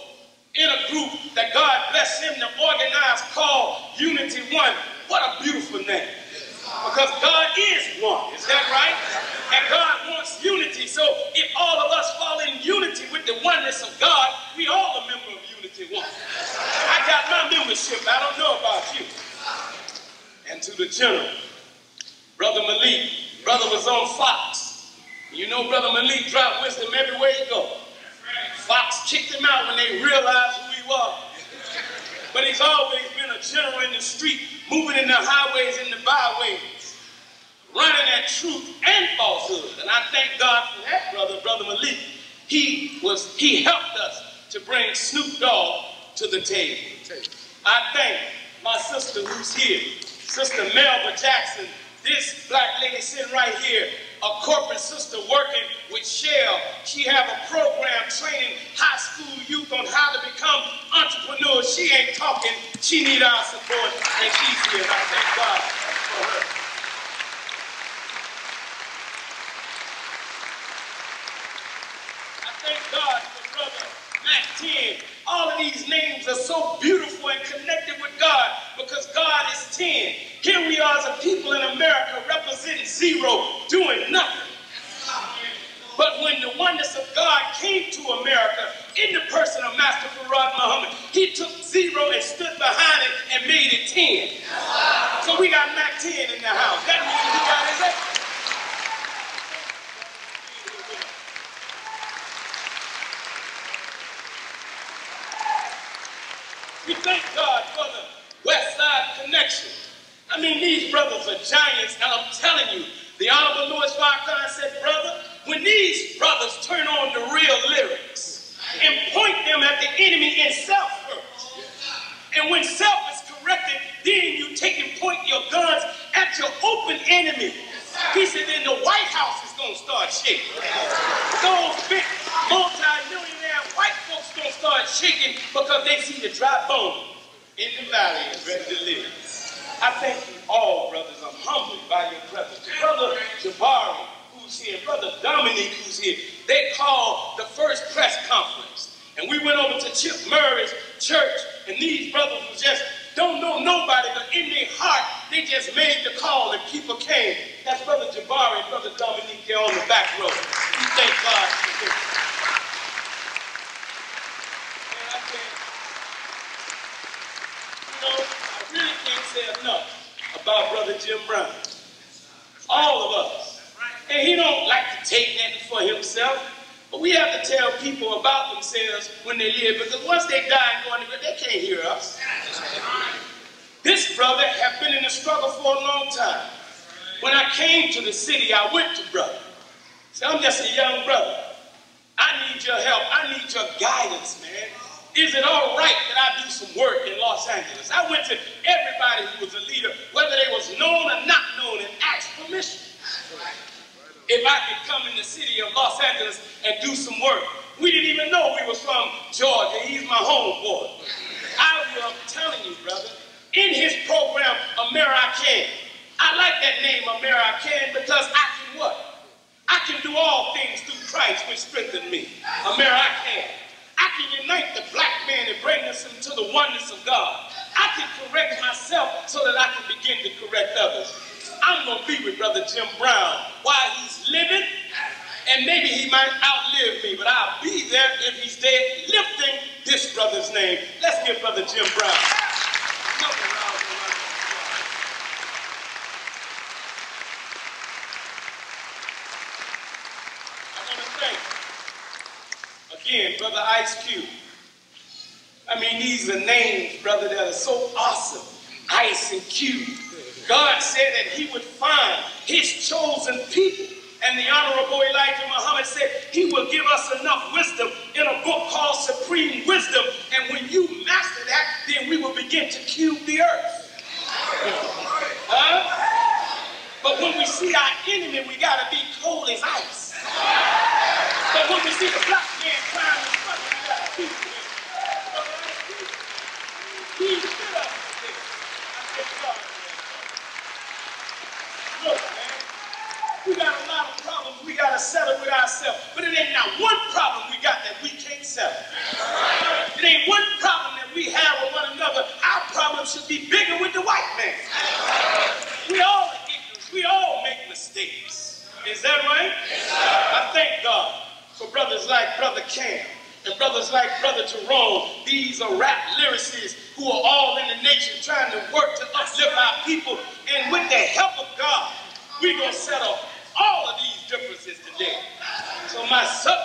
in a group that God bless him to organize called Unity One. What a beautiful name. Because God is one. Is that right? And God wants unity. So if all of us fall in unity with the oneness of God, we all a member of Unity One. I got my membership. I don't know about you. And to the general, Brother Malik. Brother was on Fox. You know Brother Malik dropped wisdom everywhere he go. Fox kicked him out when they realized who he was. But he's always been a general in the street, moving in the highways and the byways, running at truth and falsehood. And I thank God for that brother, Brother Malik. He was he helped us to bring Snoop Dogg to the table. I thank my sister who's here, Sister Melba Jackson, this black lady sitting right here, a corporate sister working with Shell. She have a program training high school youth on how to become entrepreneurs. She ain't talking. She need our support, and she's here. I thank God for her. I thank God for Brother Mack 10 so beautiful and connected with God because God is 10. Here we are as a people in America representing zero, doing nothing. But when the oneness of God came to America in the person of Master Fard Muhammad, he took zero and stood behind it and made it 10. So we got Mac 10 in the house. That means we got his We thank God for the Westside Connection. I mean, these brothers are giants, and I'm telling you, the Honorable Louis Farrakhan said, brother, when these brothers turn on the real lyrics and point them at the enemy in self first, and when self is corrected, then you take and point your guns at your open enemy. He said, then the White House is going to start shaking. Those big multi-millionaire white folks to start shaking because they see the dry bone in the valley and ready to live. I thank you all, brothers. I'm humbled by your presence. Brother Jabari, who's here, Brother Dominique, who's here, they called the first press conference. And we went over to Chip Murray's church, and these brothers who just don't know nobody, but in their heart, they just made the call and people came. That's Brother Jabari and Brother Dominique there on the back row. We thank God for this. And I can't, you know, I really can't say enough about Brother Jim Brown. All of us. And he don't like to take nothing for himself. But we have to tell people about themselves when they live, because once they die and go they can't hear us. This brother have been in the struggle for a long time. When I came to the city, I went to brother. See, I'm just a young brother. I need your help. I need your guidance, man. Is it all right that I do some work in Los Angeles? I went to everybody who was a leader, whether they was known or not known, and asked permission. If I could come in the city of Los Angeles and do some work. We didn't even know we was from Georgia. He's my homeboy. I am telling you, brother, in his program, Amer-I-Can, I like that name, Amer-I-Can, because I can what? I can do all things through Christ which strengthen me. Amer-I-Can. I can unite the black man and bring us into the oneness of God. I can correct myself so that I can begin to correct others. I'm going to be with Brother Jim Brown while he's living, and maybe he might outlive me, but I'll be there if he's dead, lifting this brother's name. Let's give Brother Jim Brown. I want to again, Brother Ice Cube. I mean, these are names, brother, that are so awesome. Ice and Cube. God said that he would find his chosen people. And the Honorable Elijah Muhammad said he will give us enough wisdom in a book called Supreme Wisdom. And when you master that, then we will begin to cube the earth. Huh? But when we see our enemy, we got to be cold as ice. But when we see the black man to fight, we got to keep him. He. I said, God, Look, man, we got a lot of problems we got to settle with ourselves. But it ain't not one problem we got that we can't settle. It ain't one problem that we have with one another. Our problem should be bigger with the white man. We all are ignorant. We all make mistakes. Is that right? I thank God for brothers like Brother Cam and brothers like Brother Jerome. These are rap lyricists who are all in the nation trying to work to uplift our people. And with the help of God, we're going to settle all of these differences today. So my subject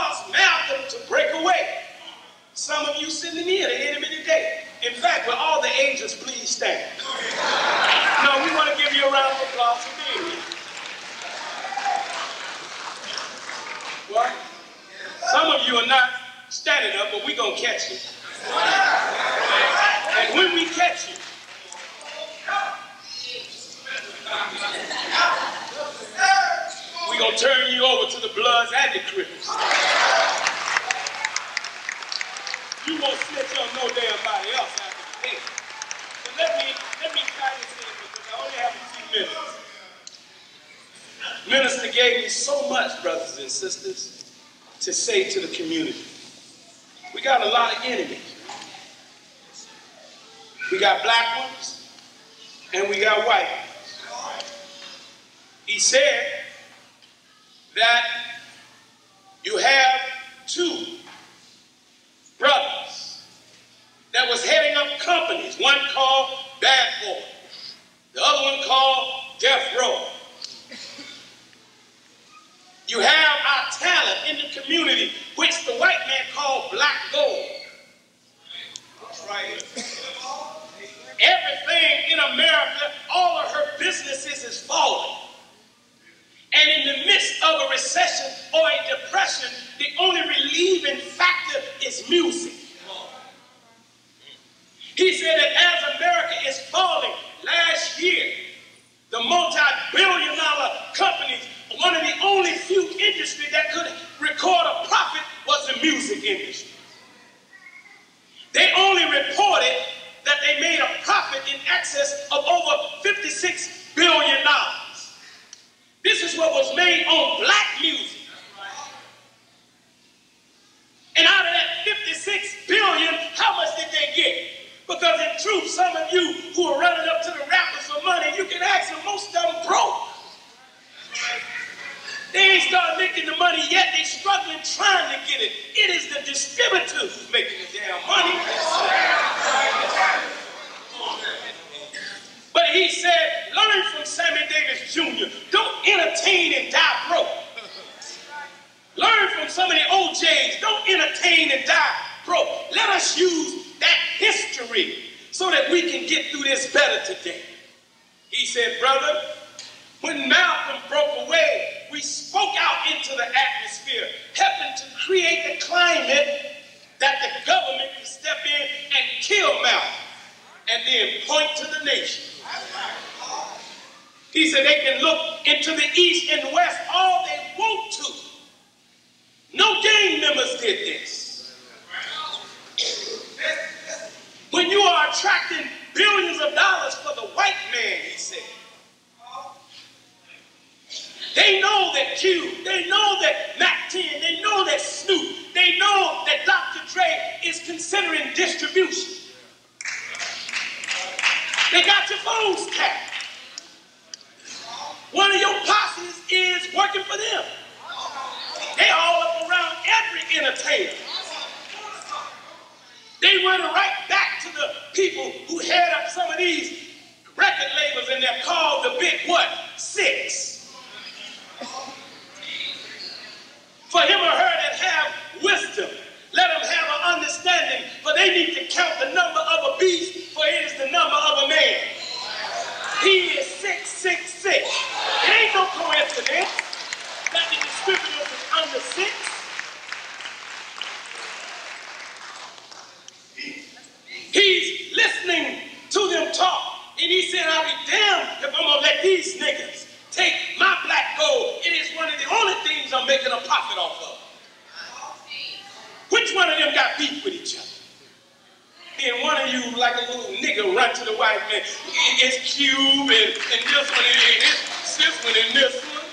God's mouth to break away. Some of you sitting here to hit him any. In fact, will all the angels please stand? no, we want to give you a round of applause for being here. What? Some of you are not standing up, but we're going to catch you. And when we catch you, going to turn you over to the Bloods and the Crips. You won't snitch on no damn body else after the. So let me, let me try this in because I only have a few minutes. Minister gave me so much, brothers and sisters, to say to the community. We got a lot of enemies. We got black ones, and we got white ones. He said, that you have two brothers that was heading up companies, one called Bad Boy, the other one called Death Row. You have our talent in the community, which the white man called black gold. Right. Everything in America, all of her businesses is falling. And in the midst of a recession or a depression, the only relieving factor is music. He said that as America is falling, last year, the multi-billion dollar companies, one of the only few industries that could record a profit was the music industry. They only reported that they made a profit in excess of over $56 billion. This is what was made on black music. And out of that 56 billion, how much did they get? Because in truth, some of you who are running up to the rappers for money, you can ask them, most of them broke. They ain't started making the money yet. They struggling trying to get it. It is the distributors who's making the damn money. But he said, learn from Sammy Davis Jr. Don't entertain and die broke. Learn from some of the old OJs. Don't entertain and die broke. Let us use that history so that we can get through this better today. He said, brother, when Malcolm broke away, we spoke out into the atmosphere, helping to create the climate that the government could step in and kill Malcolm and then point to the nation. He said they can look into the east and west all they want to. No gang members did this. When you are attracting billions of dollars for the white man, he said, they know that Q, they know that Mac 10, they know that Snoop, they know that Dr. Dre is considering distribution. They got your phones tapped. One of your posses is working for them. They all up around every entertainer. They run right back to the people who head up some of these record labels and they're called the big what? Six. For him or her that have wisdom, let them have an understanding, for they need to count the number of a beast, for it is the number of a man. He is 666. It ain't no coincidence that the distributors is under six. He's listening to them talk. And he said, I'll be damned if I'm gonna let these niggas take my black gold. It is one of the only things I'm making a profit off of. Which one of them got beef with each other? And one of you, like a little nigga, run to the white man. It's Cube and, and this one and this, this one and this one.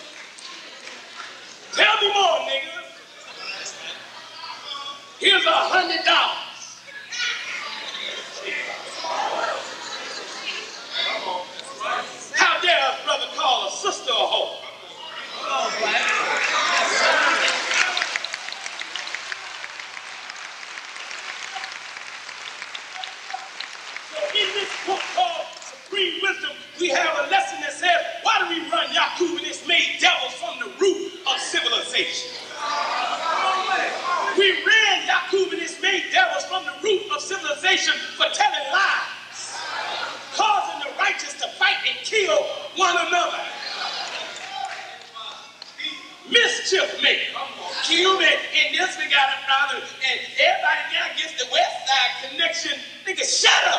Tell me more, nigga. Here's a hundred dollars. How dare a brother call a sister a hoe? Oh, so in book called Supreme Wisdom, we have a lesson that says, why do we run Yakub and it's made devils from the root of civilization? We ran Yakub it's made devils from the root of civilization for telling lies, causing the righteous to fight and kill one another. Mischief maker. Cube and, and this we got a brother, and everybody now gets the West Side connection. Nigga, shut up.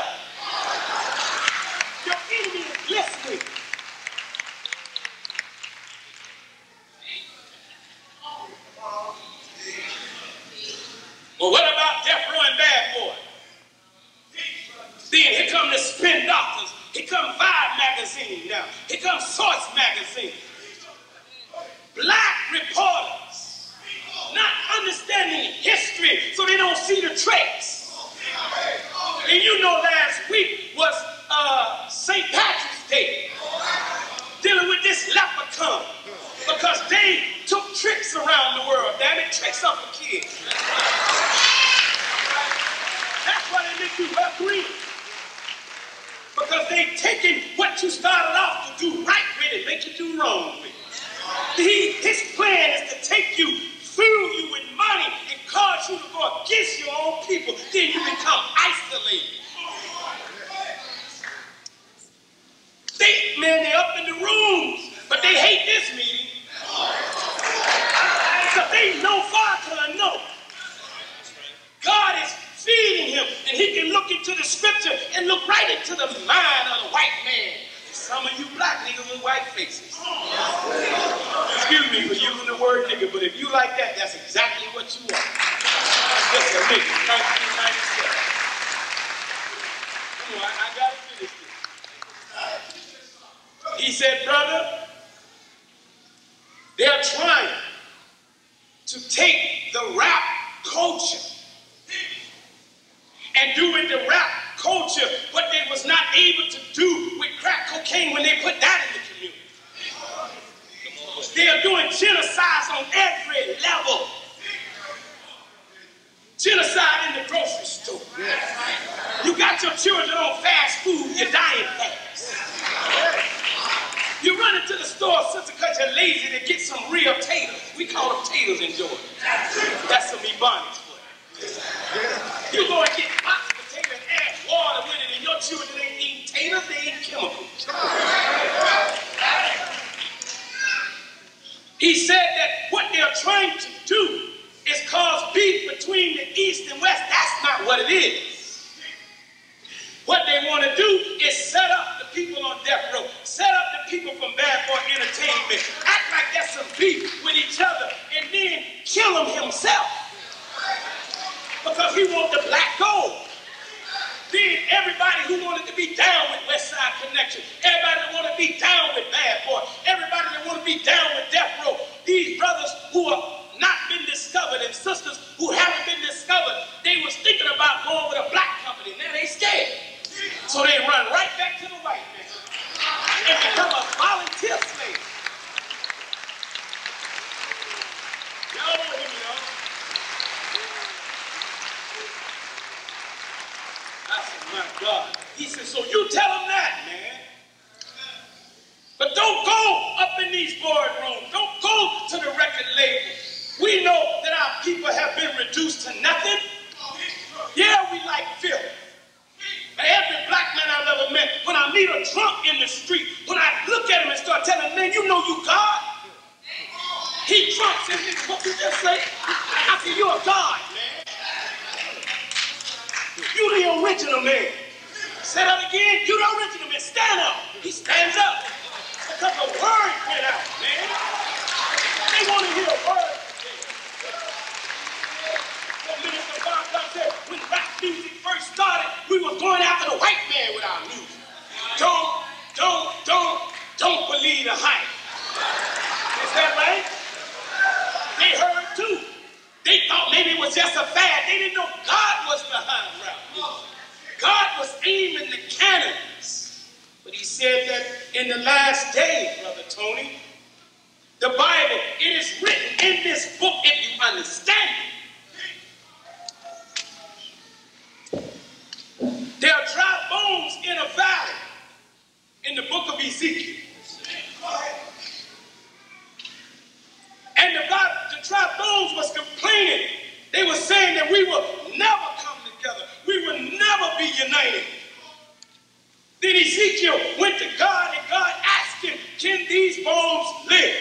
Ezekiel went to God and God asked him, Can these bones live?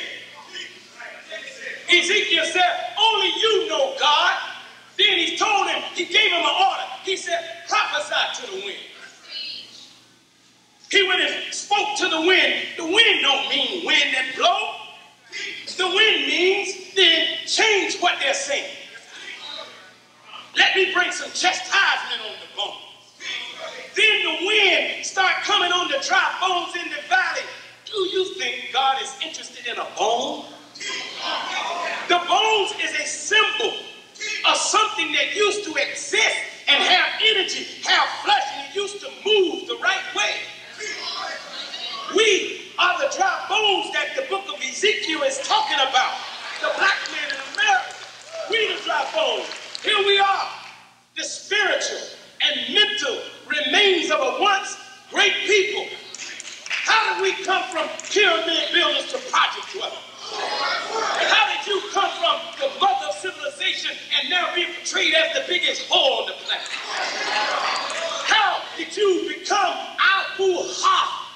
Ezekiel said, Only you know God. Then he told him, he gave him an order. He said, Prophesy to the wind. He went and spoke to the wind. The wind don't mean wind that blow. The wind means then change what they're saying. Let me bring some chastisement on the bones. Then the wind start coming on the dry bones in the valley. Do you think God is interested in a bone? The bones is a symbol of something that used to exist and have energy, have flesh, and it used to move the right way. We are the dry bones that the book of Ezekiel is talking about. The black man in America. We the dry bones. Here we are, the spiritual and mental remains of a once great people. How did we come from pyramid builders to project dwellers? How did you come from the mother of civilization and now be portrayed as the biggest whore on the planet? How did you become Abu Ha,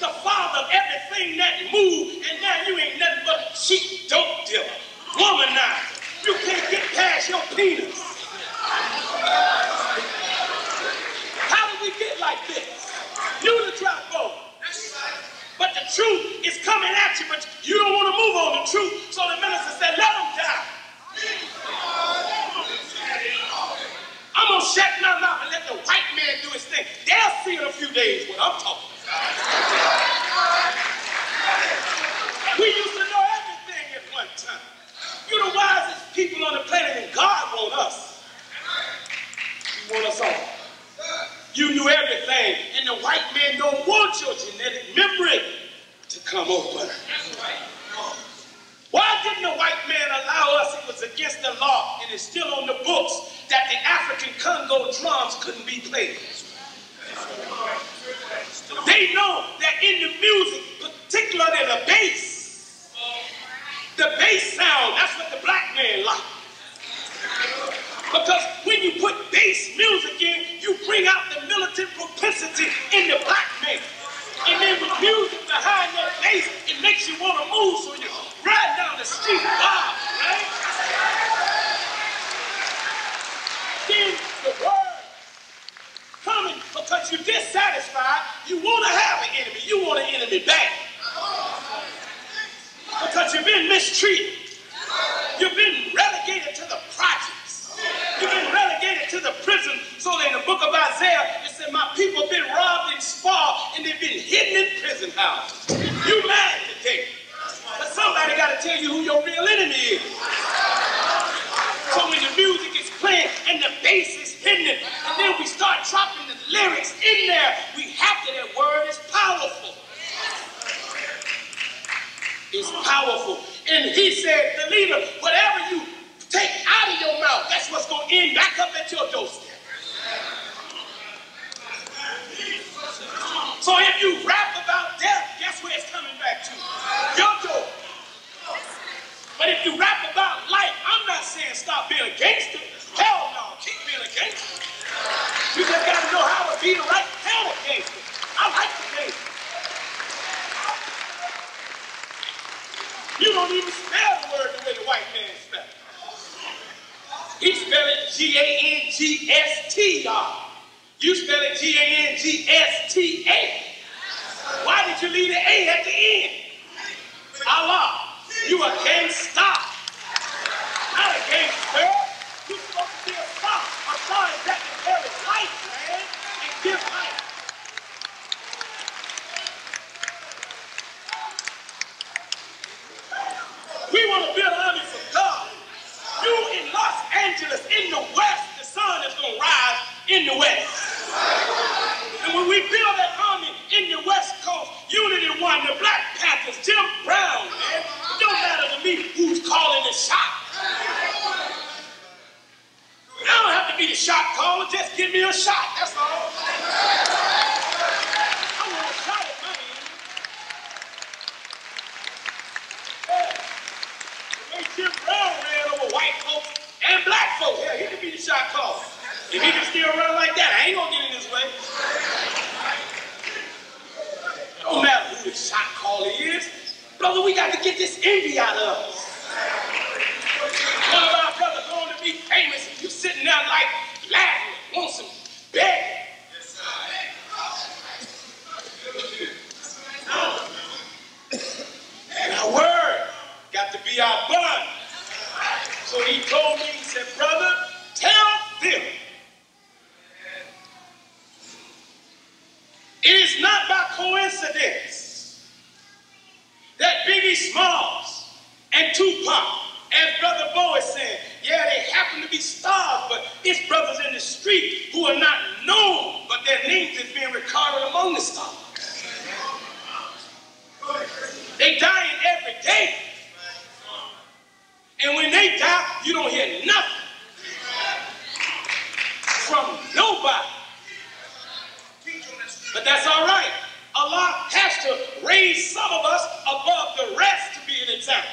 the father of everything that moved, and now you ain't nothing but a cheap dope dealer, womanizer. You can't get past your penis. We get like this? You the drop vote. But the truth is coming at you, but you don't want to move on the truth. So the minister said, let them die. I'm going to shut my mouth and let the white man do his thing. They'll see in a few days what I'm talking about. We used to know everything at one time. You're the wisest people on the planet, and God wants us. He wants us all. You knew everything, and the white man don't want your genetic memory to come over. Why didn't the white man allow us? It was against the law, and it's still on the books that the African Congo drums couldn't be played. They know that in the music, particularly the bass, the bass sound, that's what the black man like. Because when you put bass music in, you bring out the militant propensity in the black man. And then with music behind that bass, it makes you want to move, so you ride down the street wild, right? Then the word coming because you're dissatisfied, you want to have an enemy. You want an enemy back. Because you've been mistreated. You've been relegated to the projects. You've been relegated to the prison. So in the book of Isaiah, it said, My people have been robbed and spoiled, and they've been hidden in prison houses. You mad today. But somebody got to tell you who your real enemy is. So when the music is playing and the bass is it, and then we start dropping the lyrics in there, we have to, that word is powerful. It's powerful. And he said, the leader, whatever you take out of your mouth, that's what's going to end back up at your doorstep. So if you rap about death, guess where it's coming back to? Your door. But if you rap about life, I'm not saying stop being a gangster. Hell no, keep being a gangster. You just gotta know how to be the right kind of gangster. I like the gangster. You don't even spell the word the way the white man spells. He spelled it G-A-N-G-S-T-R. You spell it G-A-N-G-S-T-A. Why did you leave the A at the end? Allah, you a gangster. Not a gangster. You're supposed to be a star. A star is that that carries life, man, and give life. We want to build an army for God. You in Los Angeles, in the West, the sun is going to rise in the West. And when we build that army in the West Coast, Unity One, the Black Panthers, Jim Brown, man, don't matter to me who's calling the shot. I don't have to be the shot caller, just give me a shot, that's all. I want a shot. Jim Brown ran over white folks and black folks, yeah, he could be the shot caller. If he can still run like that, I ain't gonna get in his way. Don't matter who the shot caller is. Brother, we got to get this envy out of us. One of our brothers going to be famous, and you sitting there like laughing, want some begging. And our word got to be our bond. So he told me, coincidence that Biggie Smalls and Tupac, and Brother Bo is saying, yeah, they happen to be stars, but it's brothers in the street who are not known, but their names is being recorded among the stars. They dying every day. And when they die, you don't hear nothing from nobody. But that's all right. Allah has to raise some of us above the rest to be an example.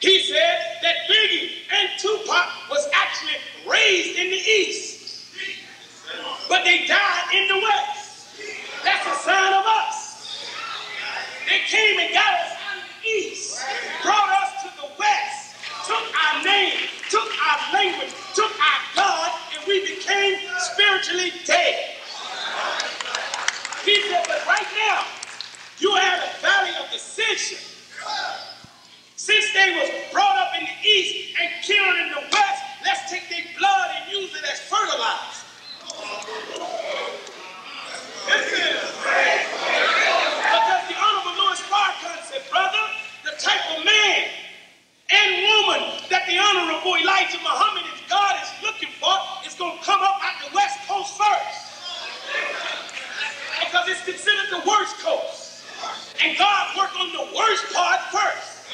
He said that Biggie and Tupac was actually raised in the East, but they died in the West. That's a sign of us. They came and got us out of the East, brought us to the West, took our name, took our language, took our God, and we became spiritually dead. He said, but right now, you at a valley of decision. Since they was brought up in the east and killed in the west, let's take their blood and use it as fertilizer. Because the Honorable Louis Farrakhan said, brother, the type of man and woman that the Honorable Elijah Muhammad and God is looking for is going to come up out the west coast first. Because it's considered the worst coast. And God worked on the worst part first.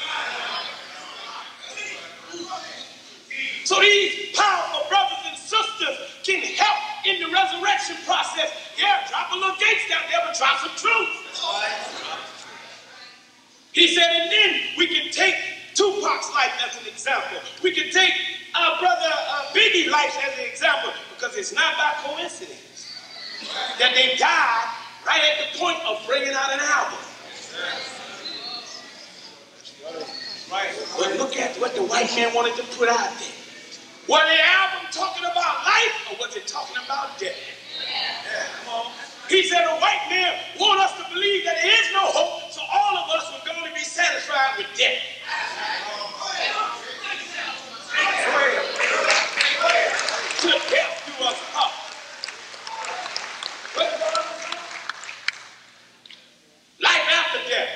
So these powerful brothers and sisters can help in the resurrection process. Yeah, drop a little gates down there, but drop some truth. He said, and then we can take Tupac's life as an example. We can take our brother uh, Biggie life as an example because it's not by coincidence that they died right at the point of bringing out an album. Right. But look at what the white man wanted to put out there. Was the album talking about life or was it talking about death? He said the white man want us to believe that there is no hope, so all of us are going to be satisfied with death. To us up. But life death.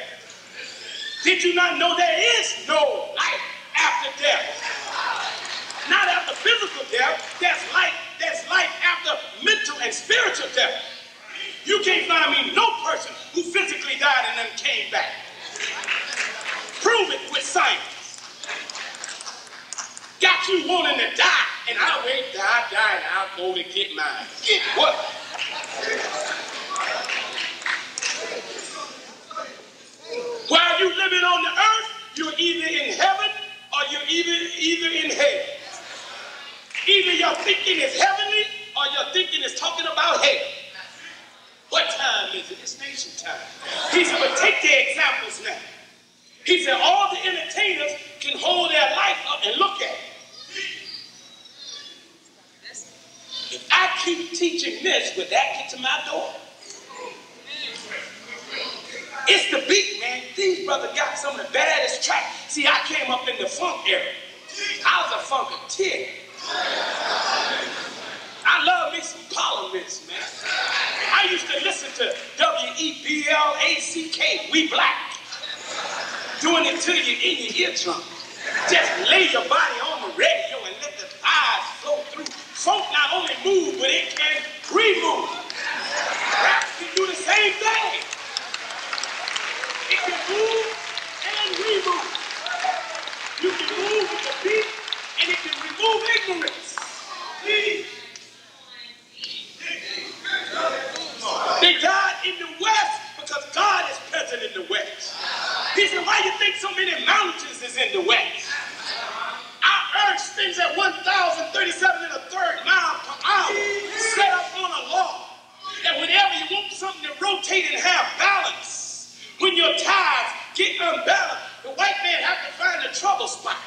Did you not know there is no life after death? Not after physical death, there's life, there's life after mental and spiritual death. You can't find me no person who physically died and then came back. Prove it with science. Got you wanting to die, and I'll wait I die and I'll go to get mine. Get what? While you're living on the earth, you're either in heaven or you're either, either in hell. Either your thinking is heavenly or your thinking is talking about hell. What time is it? It's nation time. He said, but take the examples now. He said, all the entertainers can hold their life up and look at it. If I keep teaching this, would that get to my door? It's the beat, man. These brothers got some of the baddest tracks. See, I came up in the funk era. I was a funketeer. I love me some Parliaments, man. I used to listen to W-E-B-L-A-C-K, We Black. Doing it to you in your ear eardrum. Just lay your body on the radio and let the vibes flow through. Funk not only move, but it can remove. Rap can do the same thing. It can move and remove. You can move with the beat and it can remove ignorance. They died in the West because God is present in the West. He said, why you think so many mountains is in the West? Our earth spins at 1,037 and a third mile per hour, set up on a law that whenever you want something to rotate and have balance, when your tires get unbalanced, the white man have to find a trouble spot.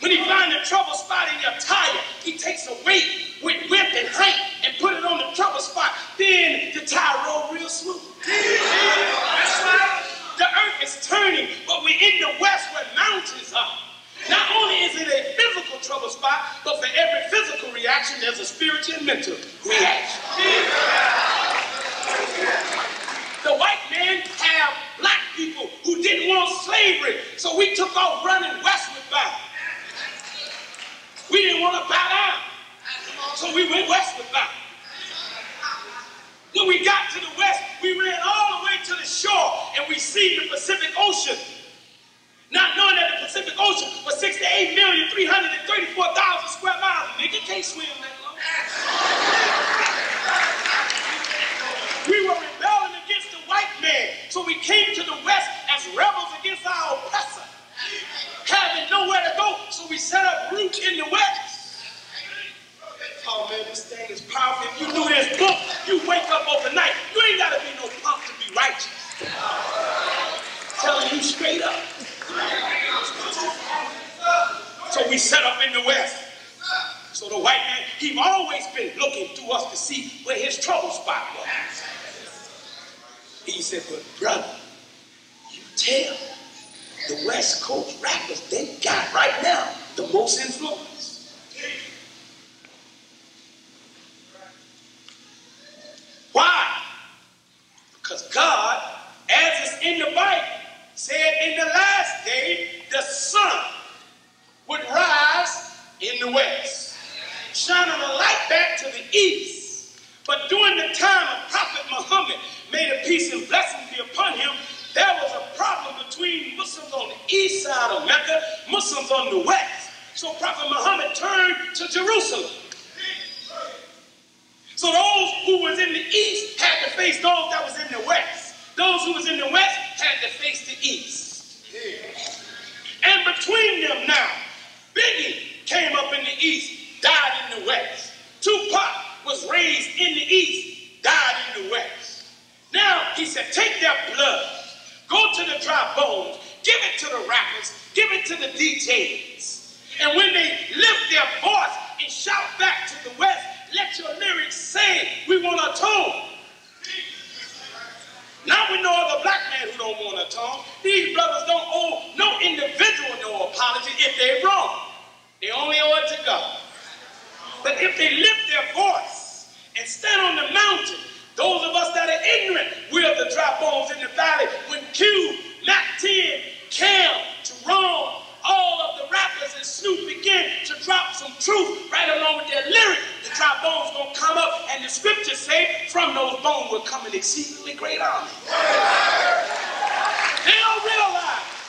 When he finds a trouble spot in your tire, he takes a weight with whip and height and put it on the trouble spot. Then the tire roll real smooth. That's right. The earth is turning, but we're in the west where mountains are. Not only is it a physical trouble spot, but for every physical reaction, there's a spiritual and mental reaction. The white man have black people who didn't want slavery, so we took off running westward bound. We didn't want to bow down, so we went westward bound. When we got to the west, we ran all the way to the shore and we see the Pacific Ocean. Not knowing that the Pacific Ocean was 68,334,000 square miles. Nigga can't swim that long. So we came to the West as rebels against our oppressor, having nowhere to go. So we set up root in the West. Oh man, this thing is powerful. If you do this book, you wake up overnight. You ain't gotta be no punk to be righteous. I'm telling you straight up. So we set up in the West. So the white man, he's always been looking through us to see where his trouble spot was. He said, but brother, you tell the West Coast rappers they got right now the most influence. Why? Because God, as is in the Bible, said in the last day, the sun would rise in the west, shining a light back to the east. But during the time of Prophet Muhammad, may the peace and blessings be upon him, there was a problem between Muslims on the east side of Mecca, Muslims on the west. So Prophet Muhammad turned to Jerusalem. So those who was in the east had to face those that was in the west. Those who was in the west had to face the east. And between them now, Biggie came up in the east, died in the west. Tupac was raised in the east, died in the west. Now he said, take their blood, go to the dry bones, give it to the rappers, give it to the DJs. And when they lift their voice and shout back to the west, let your lyrics say, we want to atone. Not with no other black man who don't want a atone. These brothers don't owe no individual no apology if they're wrong. They only owe it to God. But if they lift their voice and stand on the mountain, those of us that are ignorant, we're the dry bones in the valley. When Q, Mack 10, Cam, Jerome, all of the rappers and Snoop begin to drop some truth right along with their lyrics, the dry bones gonna come up, and the scriptures say, from those bones will come an exceedingly great army. They don't realize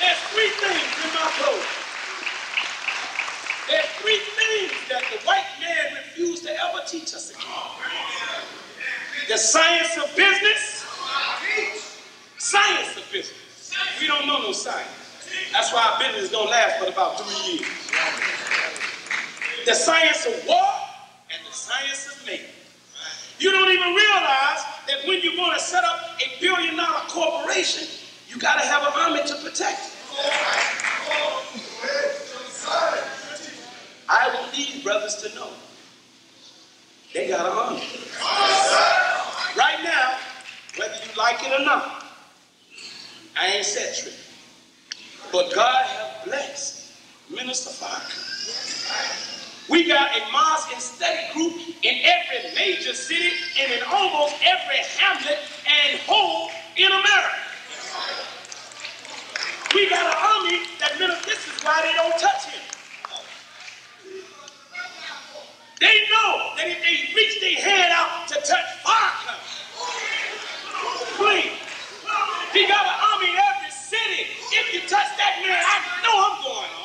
there's three things in my book. There's three things that the white man refused to ever teach us again. The science of business, science of business. We don't know no science. That's why our business gonna last for about three years. The science of war and the science of making. You don't even realize that when you're gonna set up a billion dollar corporation, you gotta have an army to protect it. I want these brothers to know they got an army. Right now, whether you like it or not, I ain't set trick. But God have blessed Minister Farrakhan. We got a mosque and study group in every major city and in almost every hamlet and home in America. We got an army that. This is why they don't touch him. They know that if they reach their hand out to touch Farrakhan, please, he got an army in every city. If you touch that man, I know I'm going.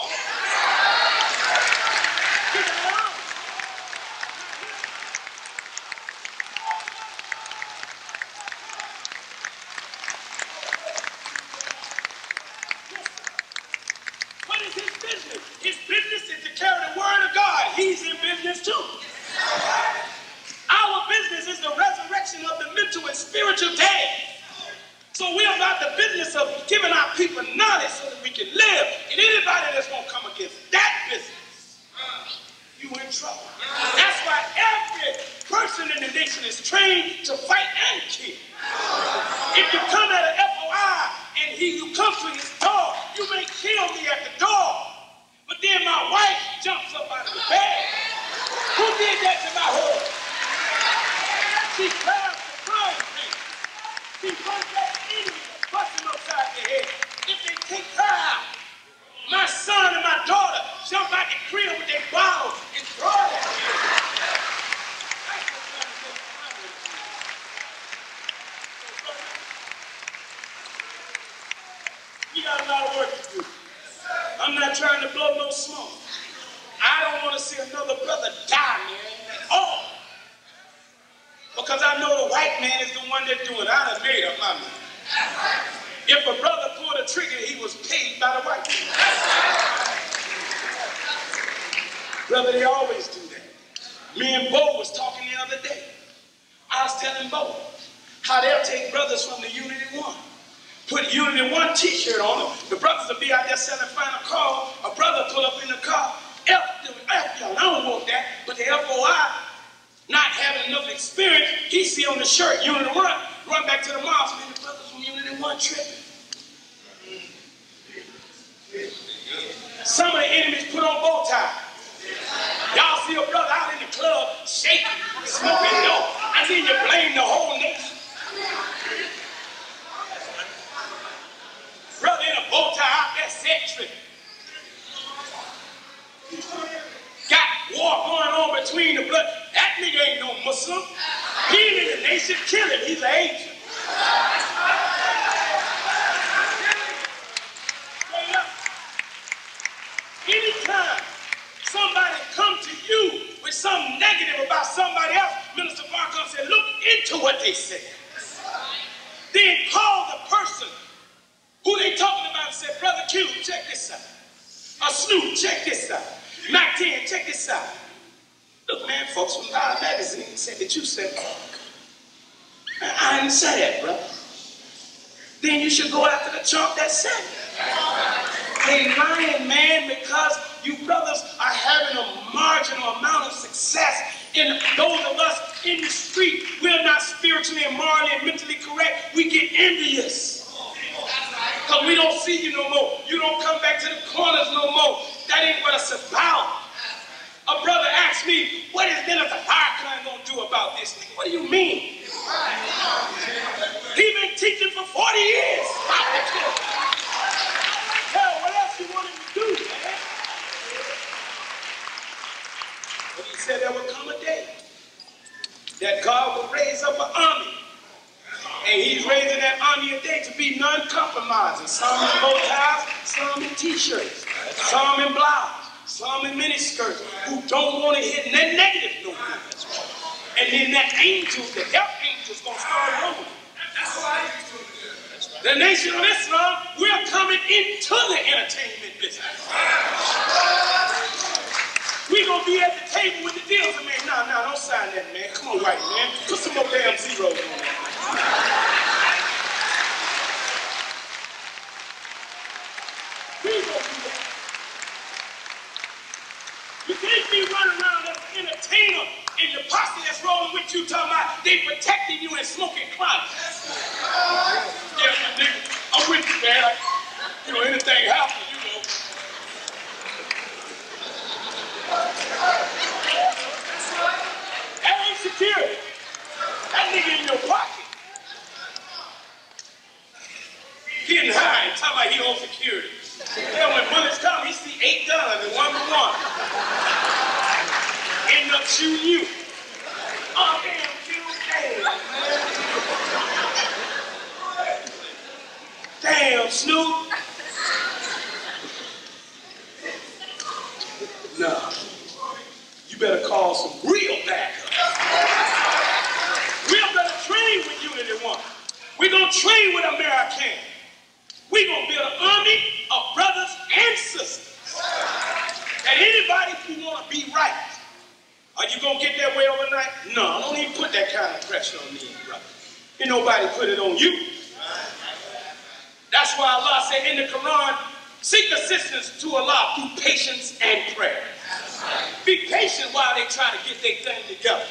patient while they try to get their thing together.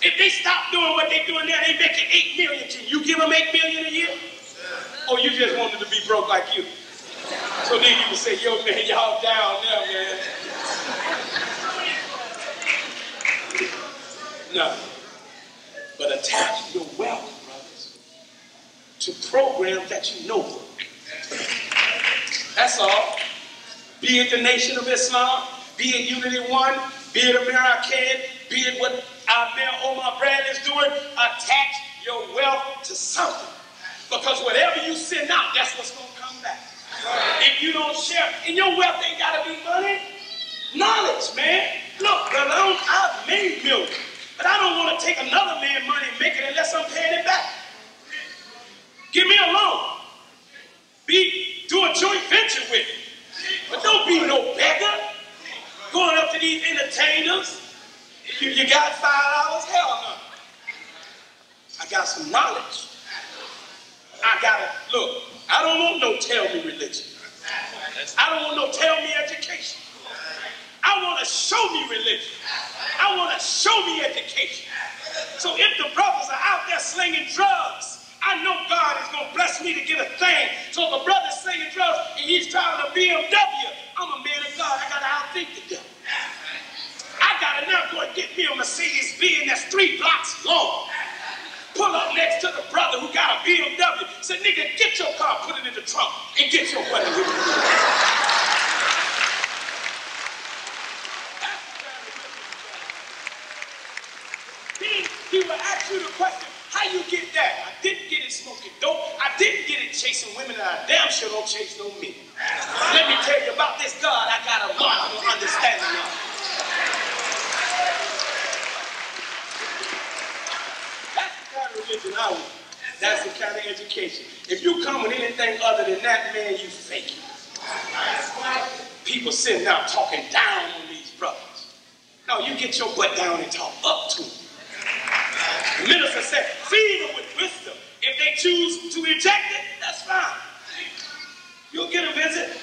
If they stop doing what they're doing now, they making eight million. Can you give them eight million a year? Or you just wanted to be broke like you? So then you can say, yo man, y'all down now, man. No. But attach your wealth, brothers, to programs that you know work. That's all. Be it the nation of Islam, be it Unity One, be it Amer-I-Can, be it what our Mayor Omar Brand is doing, attach your wealth to something. Because whatever you send out, that's what's going to come back. If you don't share, and your wealth ain't got to be money, knowledge, man. Look, brother, I've made millions, but I don't want to take another man's money and make it unless I'm paying it back. Give me a loan. Be do a joint venture with me, but don't be no beggar going up to these entertainers. You, you got five hours? Hell no. I got some knowledge. I got to, look, I don't want no tell me religion. I don't want no tell me education. I want to show me religion. I want to show me education. So if the brothers are out there slinging drugs, I know God is going to bless me to get a thing. So if a brother's slinging drugs and he's driving a BMW, I'm a man of God. I got to outthink the devil. I got to now go and get me a Mercedes Benz that's three blocks long. Pull up next to the brother who got a BMW. Say, nigga, get your car, put it in the trunk, and get your money. Then he will ask you the question, how you get that? I didn't get it smoking dope. I didn't get it chasing women, and I damn sure don't chase no men. Let me tell you about this God. I got a understanding of. Kind of That's the kind of education. If you come with anything other than that, man, you fake it. People sitting out talking down on these brothers. No, you get your butt down and talk up to them. The minister said, feed them with wisdom. If they choose to reject it, that's fine. You'll get a visit.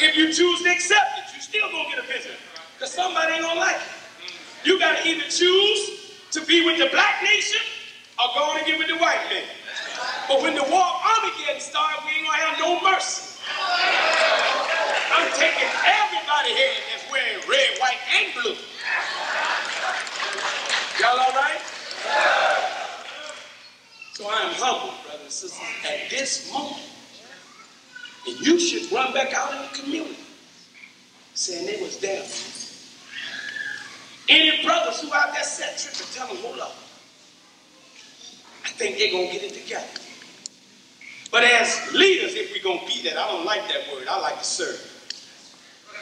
If you choose to accept it, you still gonna get a visit. Because somebody ain't gonna like it. You gotta either choose to be with the black nation or go on and get with the white man. But when the war Armageddon started, we ain't gonna have no mercy. I'm taking everybody here that's wearing red, white, and blue. Y'all all right? So I am humble, brothers and sisters, at this moment. And you should run back out in the community saying they was there. Any brothers who out there set tripping, tell them, hold up. I think they're going to get it together. But as leaders, if we're going to be that, I don't like that word. I like to serve.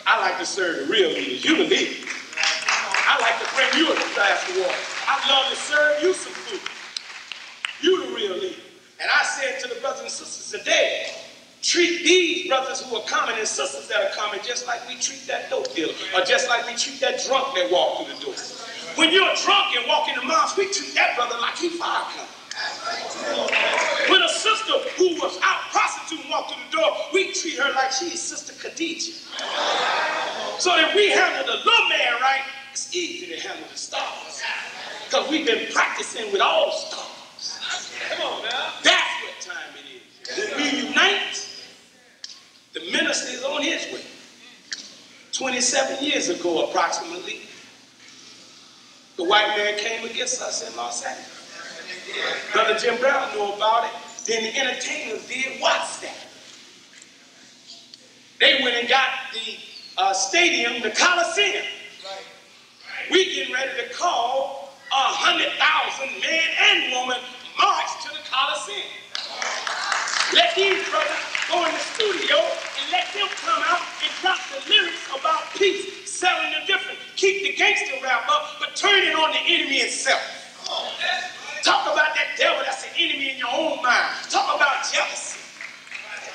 I like to serve the real leaders. You leaders. I like to bring you a glass of water. I love to serve you some food. You the real leader. And I said to the brothers and sisters today, treat these brothers who are coming and sisters that are coming just like we treat that dope dealer, or just like we treat that drunk that walked through the door. When you're drunk and walk in the mosque, we treat that brother like he fire coming. When a sister who was out prostituting walked through the door, we treat her like she's Sister Khadijah. So if we handle the little man right, it's easy to handle the stars. Because we've been practicing with all stars. Come on man. That's what time it is. When we unite, the minister is on his way. 27 years ago, approximately, the white man came against us in Los Angeles. Brother Jim Brown knew about it. Then the entertainers did watch that. They went and got the uh, stadium, the Coliseum. We getting ready to call a hundred thousand men and women march to the Coliseum. Let these brothers go in the studio and let them come out and drop the lyrics about peace, selling the difference. Keep the gangster rap up, but turn it on the enemy itself. Talk about that devil that's an enemy in your own mind. Talk about jealousy.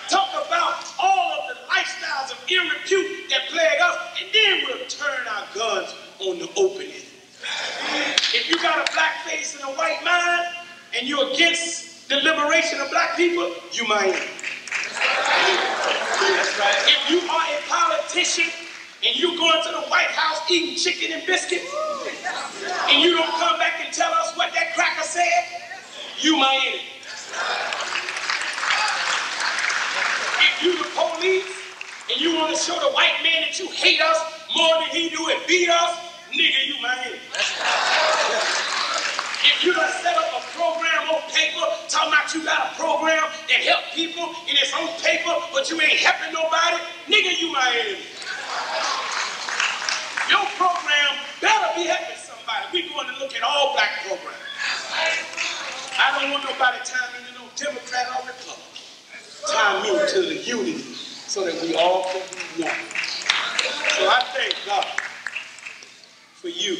Talk about all of the lifestyles of ill repute that plague us, and then we'll turn our guns on the opening. If you got a black face and a white mind, and you're against the liberation of black people, you might. Right. If you are a politician and you go into the White House eating chicken and biscuits, and you don't come back and tell us what that cracker said, you my enemy. If you the police and you want to show the white man that you hate us more than he do and beat us, nigga, you my enemy. If you done set up a program on paper, talking about you got a program on paper, but you ain't helping nobody, nigga, you my enemy. Your program better be helping somebody. We going to look at all black programs. I don't want nobody tying me to no Democrat or Republican. Tie me to the unity so that we all can be one. So I thank God for you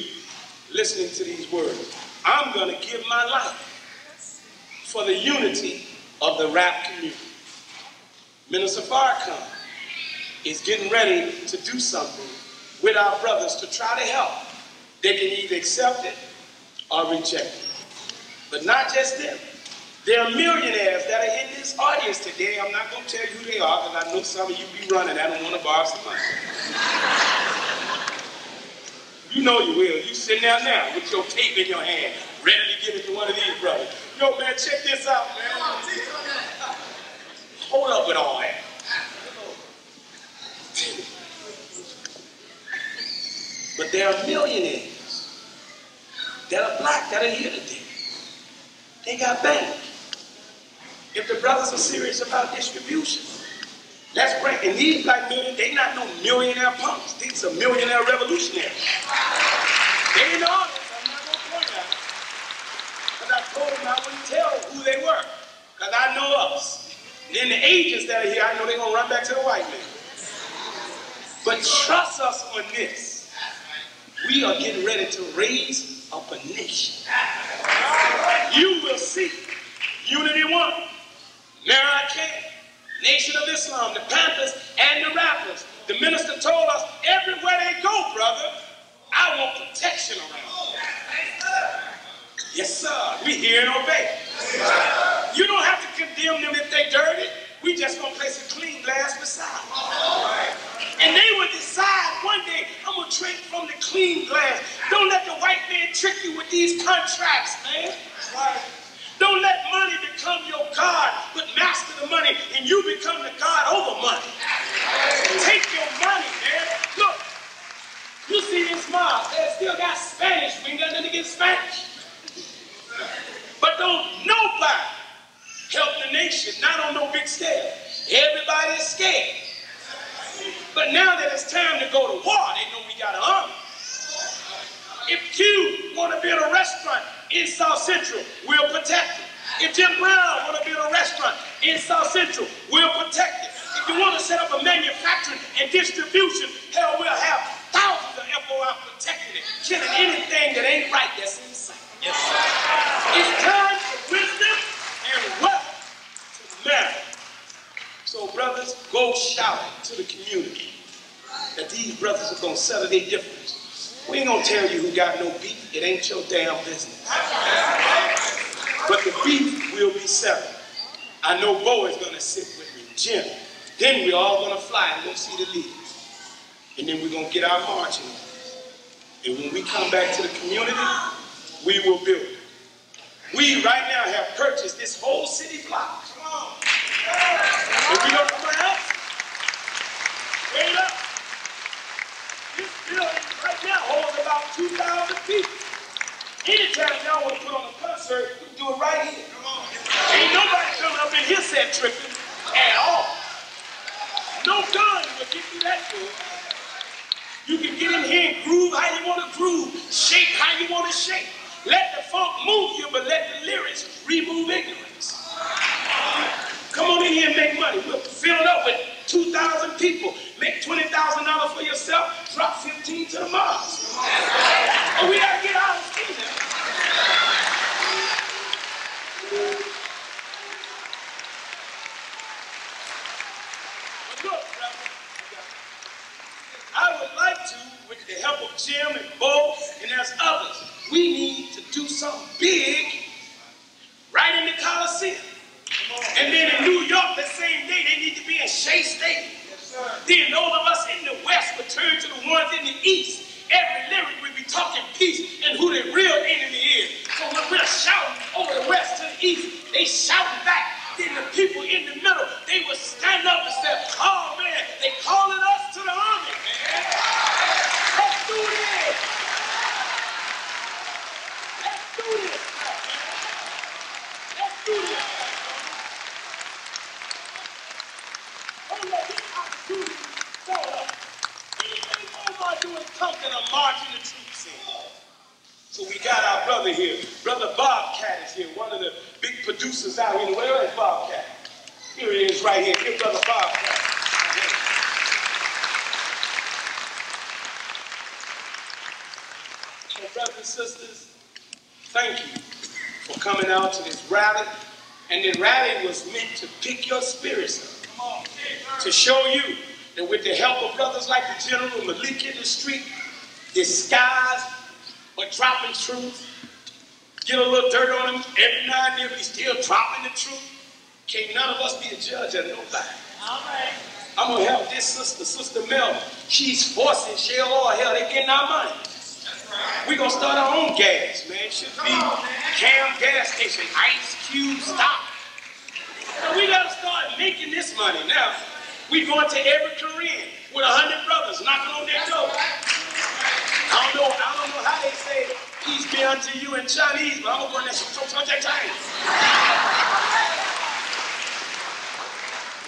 listening to these words. I'm going to give my life for the unity of the rap community. Minister Farrakhan is getting ready to do something with our brothers to try to help. They can either accept it or reject it. But not just them. There are millionaires that are in this audience today. I'm not going to tell you who they are because I know some of you be running. I don't want to borrow some money. You know you will. You sitting down now with your tape in your hand, ready to give it to one of these brothers. Yo, man, check this out, man. Hold up with all that. But there are millionaires that are black that are here today. They got bank. If the brothers are serious about distribution, let's bring, and these black millionaires, they not no millionaire punks. These are millionaire revolutionaries. They ain't all this, I'm not gonna point out. I told them I wouldn't tell who they were. Because I know us. And then the agents that are here, I know they're gonna run back to the white man. But trust us on this. We are getting ready to raise up a nation. You will see Unity One, Marrakech, Nation of Islam, the Panthers, and the rappers. The minister told us everywhere they go, brother, I want protection around. Yes, sir. We hear and obey. You don't have to condemn them if they dirty. We just gonna place a clean glass beside them. And they will decide one day, I'm gonna drink from the clean glass. Don't let the white man trick you with these contracts, man. Don't let money become your God, but master the money, and you become the God over money. Take your money, man. Look, you see this mob, they still got Spanish. We ain't got nothing against Spanish. But don't nobody help the nation, not on no big scale. Everybody is scared. But now that it's time to go to war, they know we got an army. If Q want to build a restaurant in South Central, we'll protect it. If Jim Brown want to build a restaurant in South Central, we'll protect it. If you want to set up a manufacturing and distribution, hell, we'll have thousands of FOI protecting it, killing anything that ain't right that's. Yes, sir. It's time for wisdom and wealth to matter. So, brothers, go shout to the community that these brothers are going to settle their difference. We ain't going to tell you who got no beef. It ain't your damn business. But the beef will be settled. I know Bo is going to sit with me, Jim. Then we're all going to fly and go see the leaders. And then we're going to get our marching. And when we come back to the community, we will build it. We right now have purchased this whole city block. If wait up. This building right now holds about 2,000 people. Anytime y'all want to put on a concert, we can do it right here. Ain't nobody coming up in here set tripping at all. No gun will get you that. You can get in here and groove how you want to groove, shake how you want to shake. Let the funk move you, but let the lyrics remove ignorance. Come on in here and make money. We'll fill it up with 2,000 people. Make $20,000 for yourself. Drop 15 to the mosque. Oh, and we gotta get out of now. Look, I would like to, with the help of Jim and Bo and there's others, we need to do something big right in the Coliseum. And then in New York, the same day, they need to be in Shea Stadium. Then all of us in the West would turn to the ones in the East. Every lyric would be talking peace and who the real enemy is. So when we're shouting over the West to the East, they shouting back. Then the people in the middle, they would stand up and say, oh man, they calling us to the army, man. Let's do this. Let's do this. Let's do this. Don't let this opportunity fall up. Anything Omar do is come to the marching the troops in. So we got our brother here. Brother Bobcat is here, one of the big producers out here. Where is Bobcat? Here he is right here. Give Brother Bobcat. So brothers and sisters, thank you for coming out to this rally. And the rally was meant to pick your spirits up to show you that with the help of brothers like the General Malik in the street, disguised but dropping truth, get a little dirt on him every now and then, he's still dropping the truth. Can't none of us be a judge of nobody. All right. I'm gonna help this sister, Sister Mel. She's forcing Shell Oil. Hell, they getting our money. We're gonna start our own gas, man. Should be Cam gas station, Ice Cube stop. And we gotta start making this money. Now, we going to every Korean with a hundred brothers knocking on their door. I don't know, I don't know how they say peace be unto you in Chinese, but I'm gonna go in there and Chinese.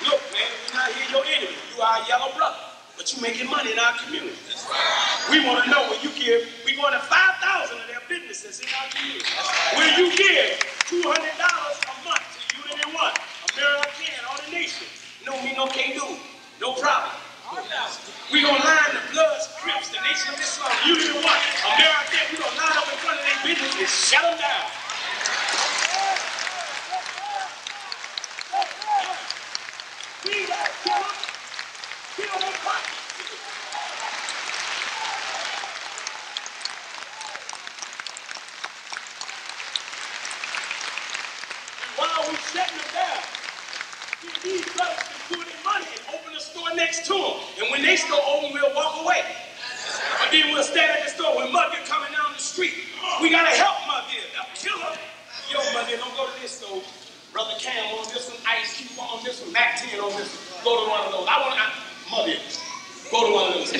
Look, man, we're not here your enemy. You are yellow brother. But you making money in our community. We want to know when you give, we going to 5,000 of their businesses in our community. Will you give $200 a month to Unity One, America Can, all the nation? No me, no can't do. No problem. we to line the Bloods, Crips, the Nation of Islam, Unity One, America we to line up in front of their business and shut them down. We got to kill them, kill their pockets. While we shutting them down, these brothers can in money and open a store next to them. And when they store open, we'll walk away. But then we'll stand at the store with Mother coming down the street. We gotta help Mother. Kill her. Yo, Mother, don't go to this store. Brother Cam on this one, Ice Cube on this one, Mack 10 on this. Go to one of those. I want to, mother, go to one of those.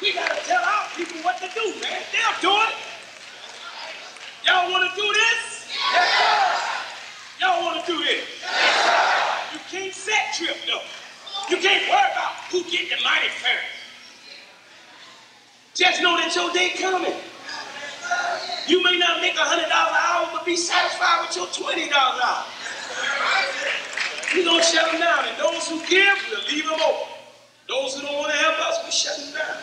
we got to tell our people what to do, man. They'll do it. Y'all want to do this? Yes, Y'all want to do this? Yes, you can't set trip, though. You can't worry about who get the money first. Just know that your day coming. You may not make a $100 an hour, but be satisfied with your $20 an hour. We're going to shut them down. And those who give, we'll leave them open. Those who don't want to help us, we shut them down.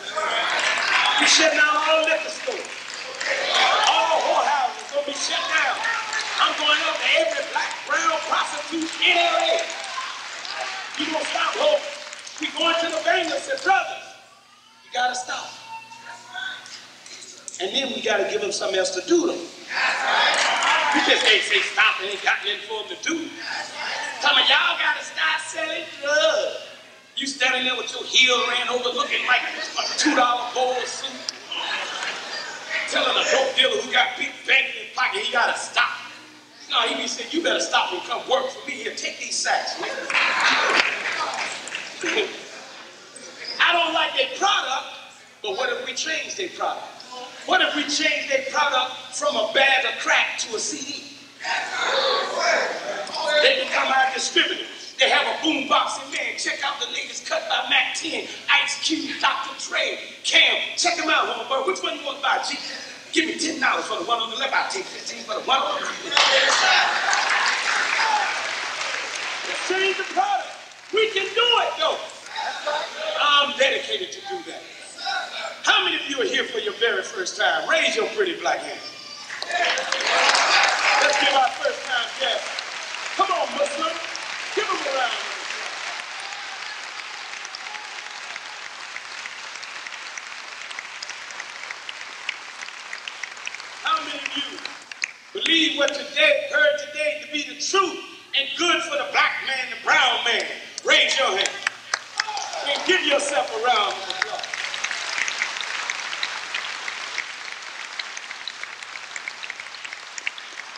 We shut down all liquor stores. All whorehouses going to be shut down. I'm going up to every black, brown prostitute in LA. Going to stop hope. We going to the bank and brothers, you got to stop. And then we got to give them something else to do them. You just can't say stop and ain't got nothing for them to do. Some of y'all got to start selling drugs. You standing there with your heel ran over looking like a $2 bowl suit. Telling a dope dealer who got big bank in his pocket he got to stop. No, he be saying, you better stop and come work for me here. Take these sacks, man. I don't like their product, but what if we change their product? What if we change their product from a bag of crack to a CD? They become our distributors. They have a boom box and man, check out the latest cut by Mack 10, Ice Cube, Dr. Dre, Cam. Check them out, homeboy. Which one you want to buy, G? Give me $10 for the one on the left. I'll take 15 for the one on the right. Change the product. We can do it, though. I'm dedicated to do that. How many of you are here for your very first time? Raise your pretty black hand. Let's give our first time guest. Come on, Muslim. Give them a round. Many of you believe what today heard today to be the truth and good for the black man, the brown man? Raise your hand. And give yourself a round of applause.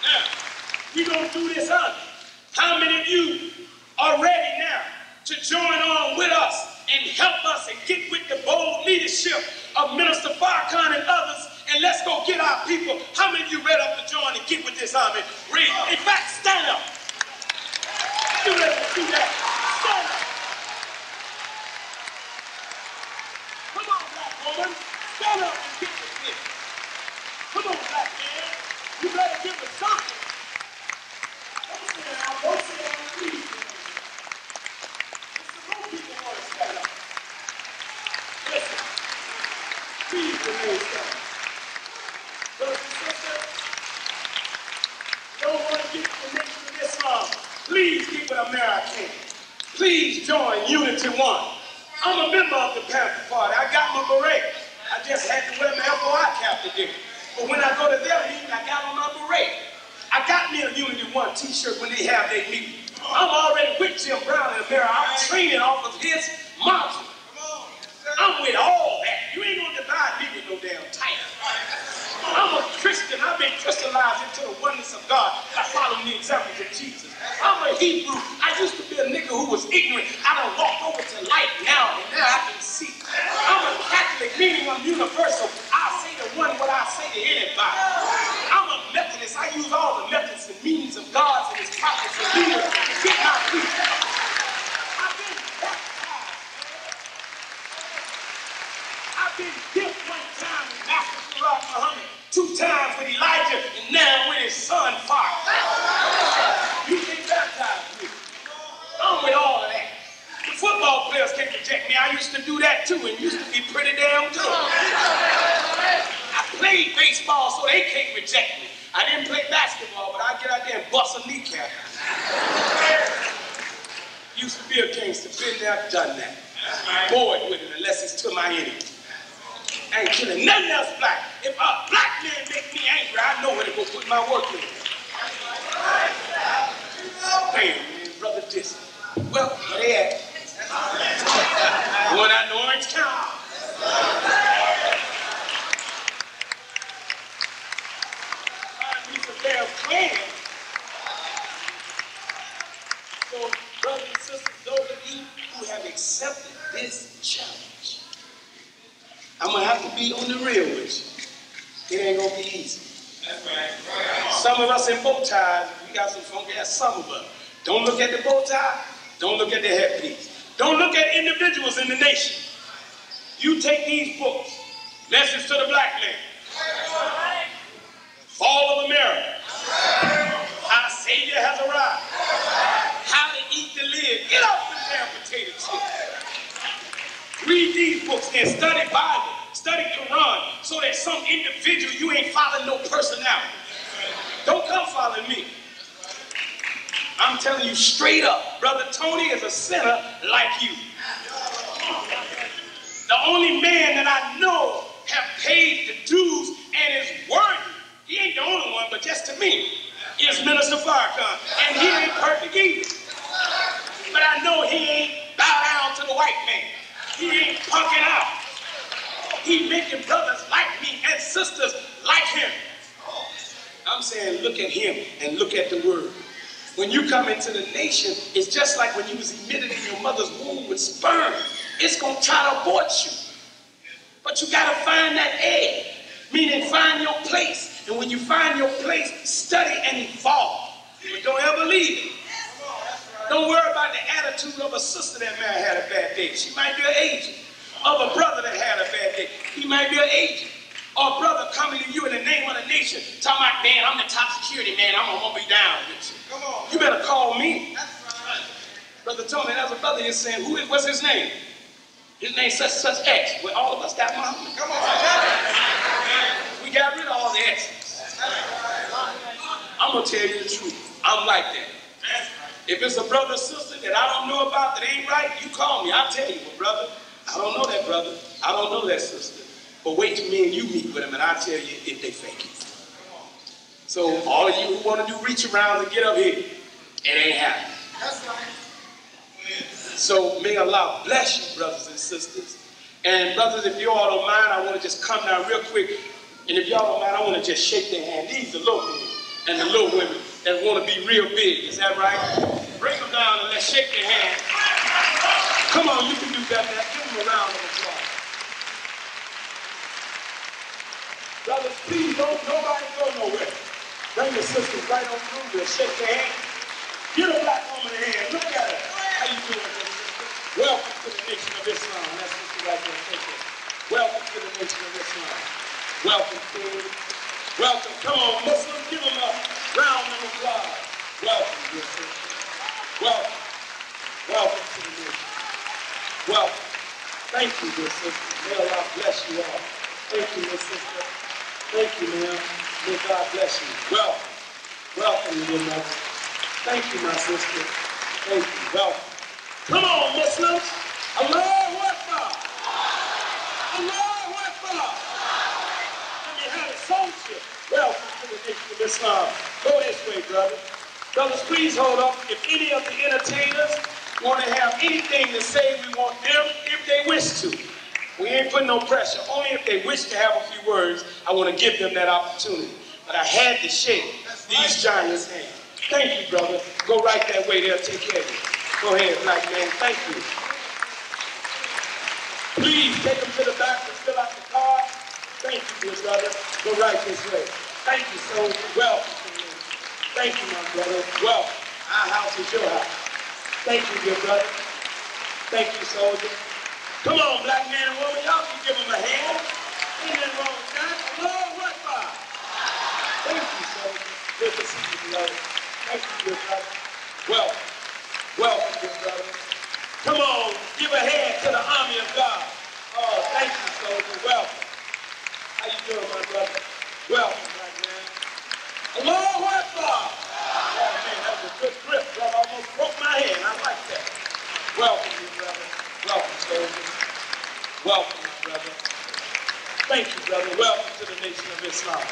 Now, we're going to do this honor. How many of you are ready now to join on with us and help us and get with the bold leadership of Minister Farrakhan and others and let's go get our people. How many of you ready up to join and get with this army? Read. In fact, stand up. Ready to do that? saying, who is, what's his name? His name such such X. Well, all of us got money. Come on. We got rid of all the X's. I'm going to tell you the truth. I'm like that. If it's a brother or sister that I don't know about that ain't right, you call me. I'll tell you, brother, I don't know that brother. I don't know that sister. But wait till me and you meet with them and I'll tell you if they fake it. So all of you who want to do reach around and get up here, it ain't happening. That's right. So may Allah bless you, brothers and sisters. And brothers, if you all don't mind, I want to just come down real quick. And if y'all don't mind, I want to just shake their hand. These are little men and the little women that want to be real big. Is that right? Bring them down and let's shake their hand. Come on, you can do better. Give them a round of applause. Brothers, please don't nobody go nowhere. Bring your sisters right on through. Just shake their hand. Get a black woman in hand. Look at her. How you doing? Welcome to the nation of Islam. That's what you guys are thinking. Welcome to the nation of Islam. Welcome to, welcome. Come on, Muslims, give them a round of applause. Welcome, dear sisters. Welcome. Welcome to the nation. Welcome. Thank you, dear sister. May Allah bless you all. Thank you, dear sister. Thank you, ma'am. May God bless you. Welcome. Welcome, dear mother. Thank you, my sister. Thank you. Welcome. Come on, Muslims. Allah Akbar. Allah Akbar. I mean, how did soldier welcome to the nation of Islam? Go this way, brother. Brothers, please hold up. If any of the entertainers want to have anything to say, we want them if they wish to. We ain't putting no pressure. Only if they wish to have a few words, I want to give them that opportunity. But I had to shake these giants' hands. Thank you, brother. Go right that way. They'll take care of you. Go ahead, black man. Thank you. Please take them to the back and fill out the card. Thank you, dear brother. Go right this way. Thank you, soldier. Welcome. Thank you, my brother. Welcome. Our house is your house. Thank you, dear brother. Thank you, soldier. Come on, black man and woman, y'all can give them a hand. Ain't nothing wrong with that. Lord, what for? Thank you, soldier. Good to see you, beloved. Thank you, dear brother. Welcome. Welcome, brother. Come on, give a hand to the army of God. Oh, thank you, soldier. Welcome. How you doing, my brother? Welcome, black man. Lord, what for? Oh, man, that was a good grip, brother. Almost broke my hand. I like that. Welcome, dear brother. Welcome, soldier. Welcome, my brother. Thank you, brother. Welcome to the Nation of Islam.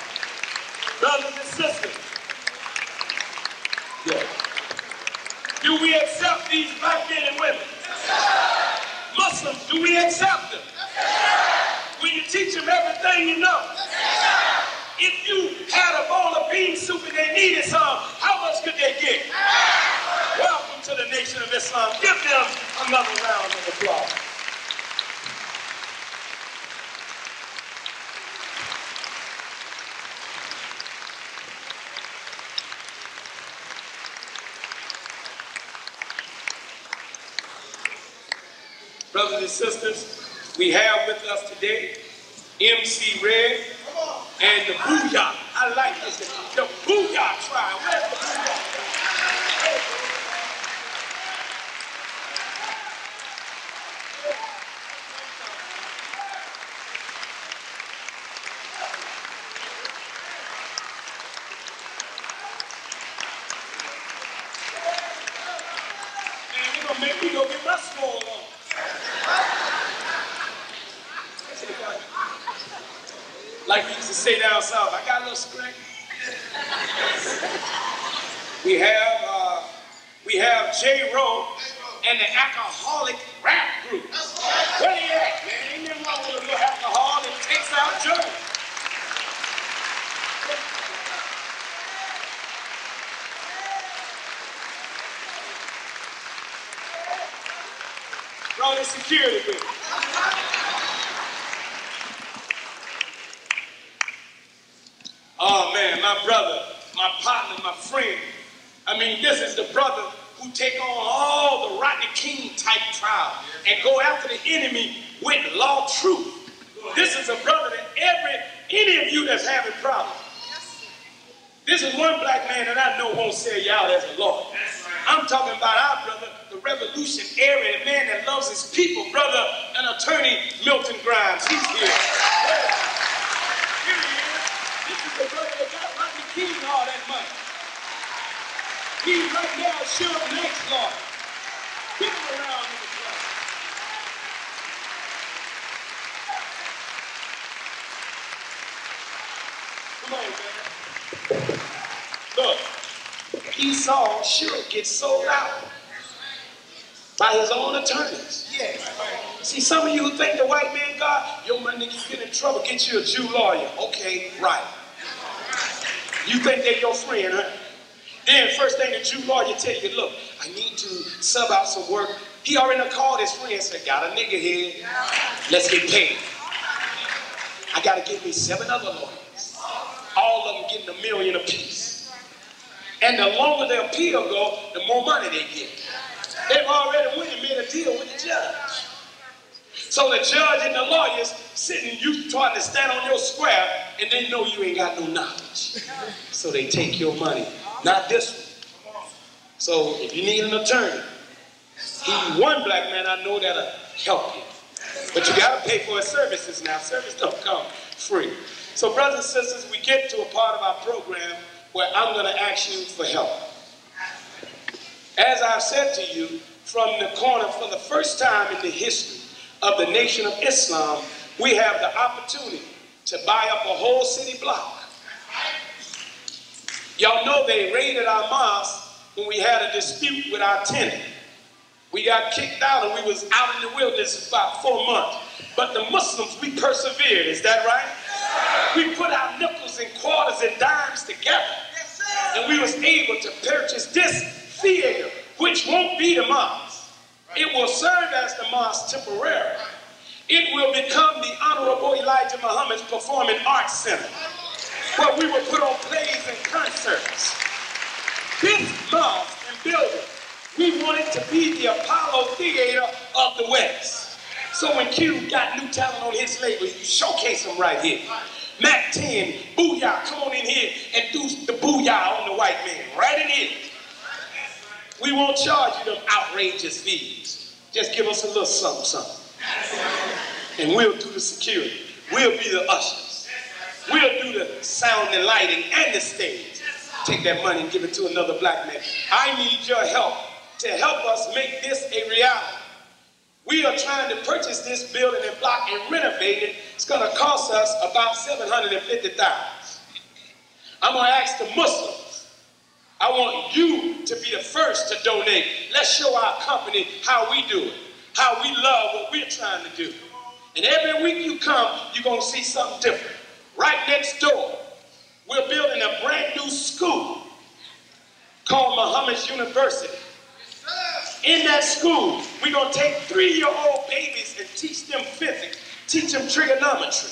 Brothers and sisters. Yeah. Do we accept these black men and women? Muslims, do we accept them? Will you teach them everything you know? If you had a bowl of bean soup and they needed some, how much could they get? Welcome to the Nation of Islam. Give them another round of applause. Brothers and sisters, we have with us today MC Red and the Booyah. I like this. The Booyah tribe. Where's the Booyah? Trouble, get you a Jew lawyer. Okay, right. You think they're your friend, huh? Then first thing the Jew lawyer tell you, look, I need to sub out some work. He already called his friend and said, got a nigga here. Let's get paid. I gotta get me seven other lawyers. All of them getting a million apiece. And the longer the appeal go, the more money they get. They've already went and made a deal with the judge. So the judge and the lawyers sitting, you trying to stand on your square, and they know you ain't got no knowledge. So they take your money. Not this one. So if you need an attorney, he one black man I know that'll help you. But you gotta pay for his services now. Service don't come free. So brothers and sisters, we get to a part of our program where I'm gonna ask you for help. As I've said to you, from the corner, for the first time in the history of the Nation of Islam, we have the opportunity to buy up a whole city block Y'all know they raided our mosque when we had a dispute with our tenant. We got kicked out and we was out in the wilderness for about four months. But the Muslims, we persevered, is that right? We put our nickels and quarters and dimes together. And we was able to purchase this theater, which won't be the mosque. It will serve as the mosque temporarily. It will become the Honorable Elijah Muhammad's Performing Arts Center, where we will put on plays and concerts. This mosque and building, we want it to be the Apollo Theater of the West. So when Q got new talent on his label, you showcase them right here. Mack 10, Booyah, come on in here and do the Booyah on the white man, right in here. We won't charge you them outrageous fees. Just give us a little something, something. And we'll do the security. We'll be the ushers. We'll do the sound and lighting and the stage. Take that money and give it to another black man. I need your help to help us make this a reality. We are trying to purchase this building and block and renovate it. It's going to cost us about 750000 I'm going to ask the Muslims. I want you to be the first to donate. Let's show our company how we do it, how we love what we're trying to do. And every week you come, you're going to see something different. Right next door, we're building a brand new school called Muhammad's University. In that school, we're going to take three-year-old babies and teach them physics, teach them trigonometry.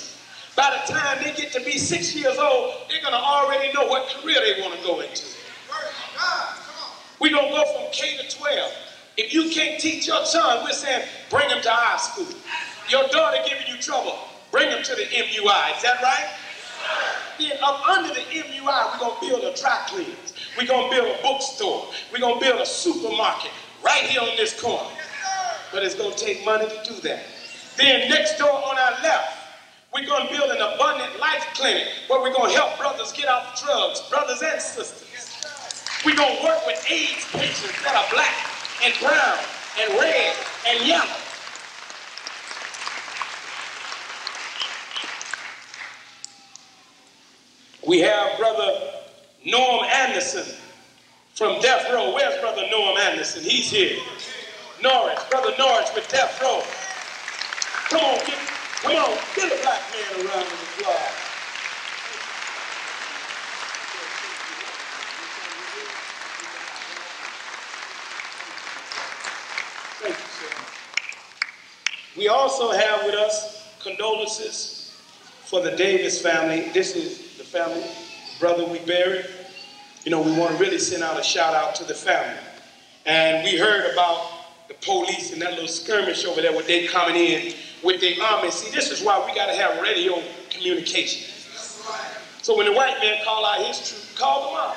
By the time they get to be six years old, they're going to already know what career they want to go into. We're going to go from K to 12. If you can't teach your son, we're saying bring him to high school. Your daughter giving you trouble, bring him to the MUI. Is that right? Then up under the MUI, we're going to build a dry cleaners. We're going to build a bookstore. We're going to build a supermarket right here on this corner. But it's going to take money to do that. Then next door on our left, we're going to build an abundant life clinic where we're going to help brothers get off drugs, brothers and sisters. We're going to work with AIDS patients that are black and brown and red and yellow. We have Brother Norm Anderson from Death Row. Where's Brother Norm Anderson? He's here. Norris, Brother Norris with Death Row. Come on, get, come on, get a black man around in the applause. Thank you, sir. We also have with us condolences for the Davis family. This is the family, brother we buried. You know, we want to really send out a shout out to the family. And we heard about the police and that little skirmish over there with they coming in with their army. See, this is why we got to have radio communication. So when the white man call out his troops, call them out.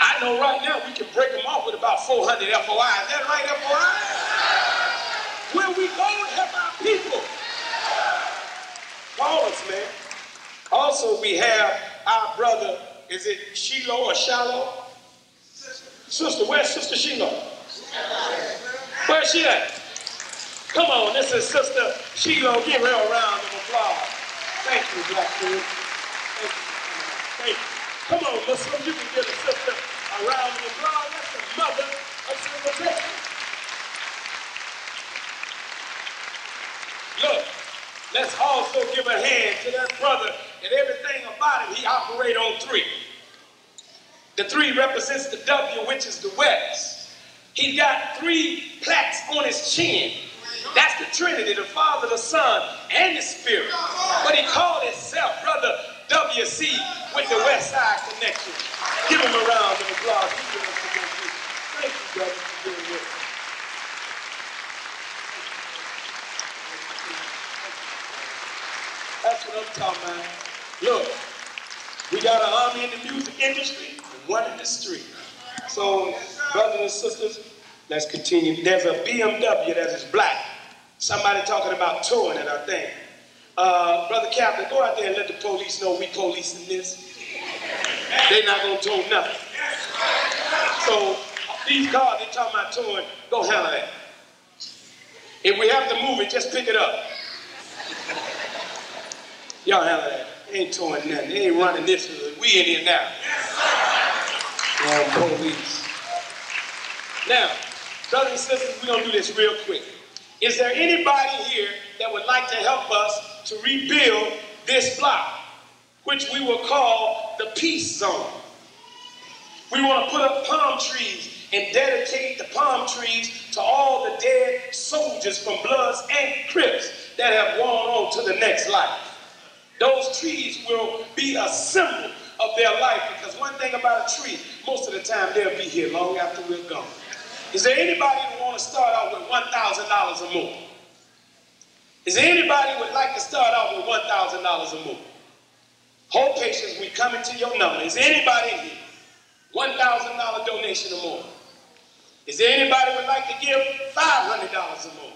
I know right now we can break them off with about 400 FOI. Is that right, FOI? Where we go to help our people. Call us, man. Also, we have our brother, is it Shiloh or Shallow? Sister, where's Sister Shiloh? Where's she at? Come on, this is Sister Shiloh. Give her a round of applause. Thank you, Black Thank you. Thank you. Come on, Muslim, you can give a sister a round of applause. That's the mother of civilization. Look, let's also give a hand to that brother and everything about it, he operate on three. The three represents the W, which is the West. He got three plaques on his chin. That's the Trinity, the Father, the Son, and the Spirit. But he called himself Brother WC with the Westside Connection. Give him a round of applause. Thank you, brother, for us. That's Look, we got an army in the music industry and one in the street. So, brothers and sisters, let's continue. There's a BMW that is black. Somebody talking about towing it, I think. Uh, Brother Captain, go out there and let the police know we policing this. They're not gonna tow nothing. So these cars they talking about towing, go handle that. If we have to move it, just pick it up. Y'all. Ain't towing nothing. They ain't running this. Uh, we in here now. Damn police. Now, brothers and sisters, we're going to do this real quick. Is there anybody here that would like to help us to rebuild this block, which we will call the peace zone? We want to put up palm trees and dedicate the palm trees to all the dead soldiers from Bloods and Crips that have gone on to the next life. Those trees will be a symbol of their life because one thing about a tree, most of the time they'll be here long after we're gone. Is there anybody who want to start out with $1,000 or more? Is there anybody who would like to start out with $1,000 or more? Hold patience, we coming to your number. Is there anybody here? $1,000 donation or more. Is there anybody who would like to give $500 or more?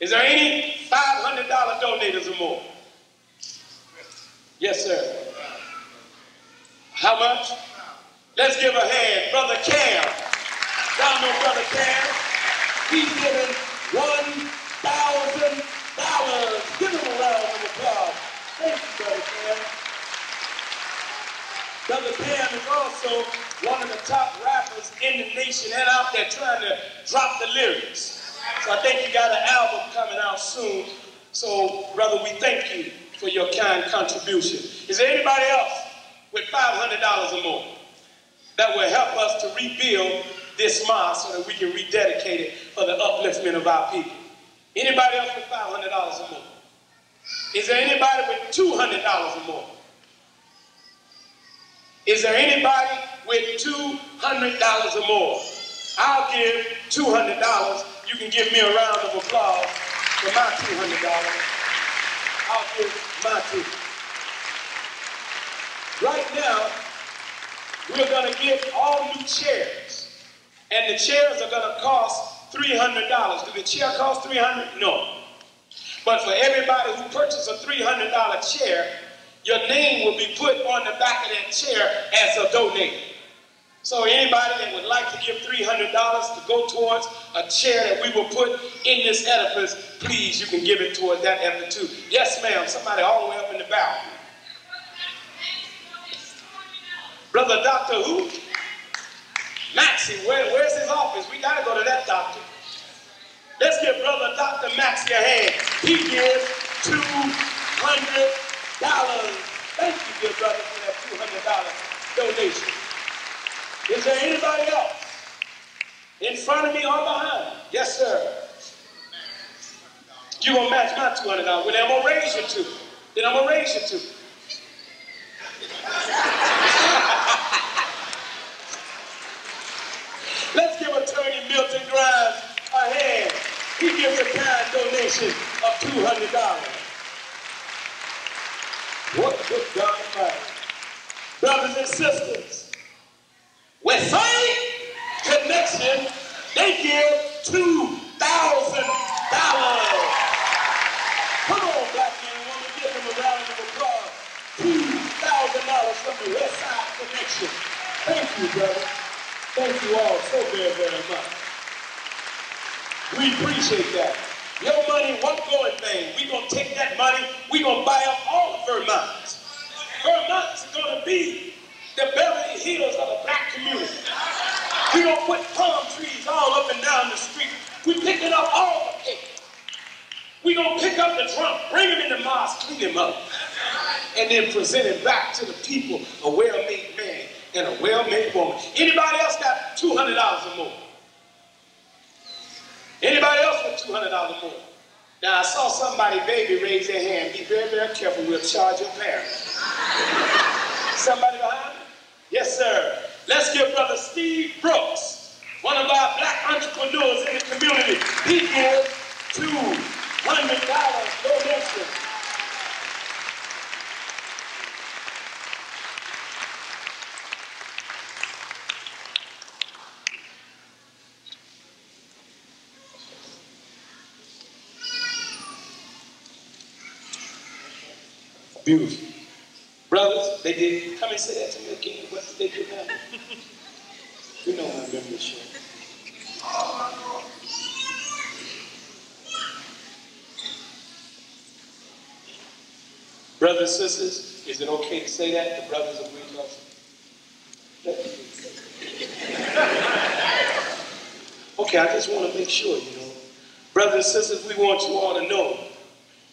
Is there any $500 donators or more? Yes, sir. How much? Let's give a hand. Brother Kam. Y'all know Brother Kam. He's giving $1,000. Give him a round of applause. Thank you, Brother Kam. Brother Kam is also one of the top rappers in the nation and out there trying to drop the lyrics. So I think you got an album coming out soon. So, brother, we thank you for your kind contribution. Is there anybody else with $500 or more that will help us to rebuild this mosque so that we can rededicate it for the upliftment of our people? Anybody else with $500 or more? Is there anybody with $200 or more? Is there anybody with $200 or more? I'll give $200. You can give me a round of applause for my $200. I'll give Right now, we're going to get all new chairs. And the chairs are going to cost $300. Do the chair cost 300? No. But for everybody who purchases a $300 chair, your name will be put on the back of that chair as a donor. So anybody that would like to give $300 to go towards a chair that we will put in this edifice, please, you can give it toward that effort too. Yes, ma'am. Somebody all the way up in the balcony. Brother Doctor who? Maxey, where, where's his office? We got to go to that doctor. Let's give Brother Dr. Maxey a hand. He gives $200. Thank you, dear brother, for that $200 donation. Is there anybody else? In front of me or behind? Yes, sir. You're going to match my $200. Well, then I'm going to raise you two. Then I'm going to raise you two. Let's give attorney Milton Grimes a hand. He gives a kind donation of $200. What good God. Brothers and sisters, with same connection, they give $2,000. Come on, black man woman, give them a round of applause. $2,000 from the Westside Connection. Thank you, brother. Thank you all so very, very much. We appreciate that. Your money won't go in vain. We're going to take that money, we're going to buy up all of Vermont. Vermont is going to be the Beverly Hills of the black community. We don't put palm trees all up and down the street. We picking up all the paper. We gonna pick up the trunk, bring them in the mosque, clean them up, and then present it back to the people, a well-made man and a well-made woman. Anybody else got $200 or more? Anybody else with $200 or more? Now, I saw somebody, baby, raise their hand. Be very, very careful. We'll charge your parents. Somebody? Yes, sir. Let's give Brother Steve Brooks, one of our black entrepreneurs in the community. He gives $200 donation. Beautiful. Brothers, they did. Come and say that to me again. What did they do now? you know my membership. Brothers sisters, is it okay to say that? The brothers of Green Okay, I just want to make sure, you know. Brothers and sisters, we want you all to know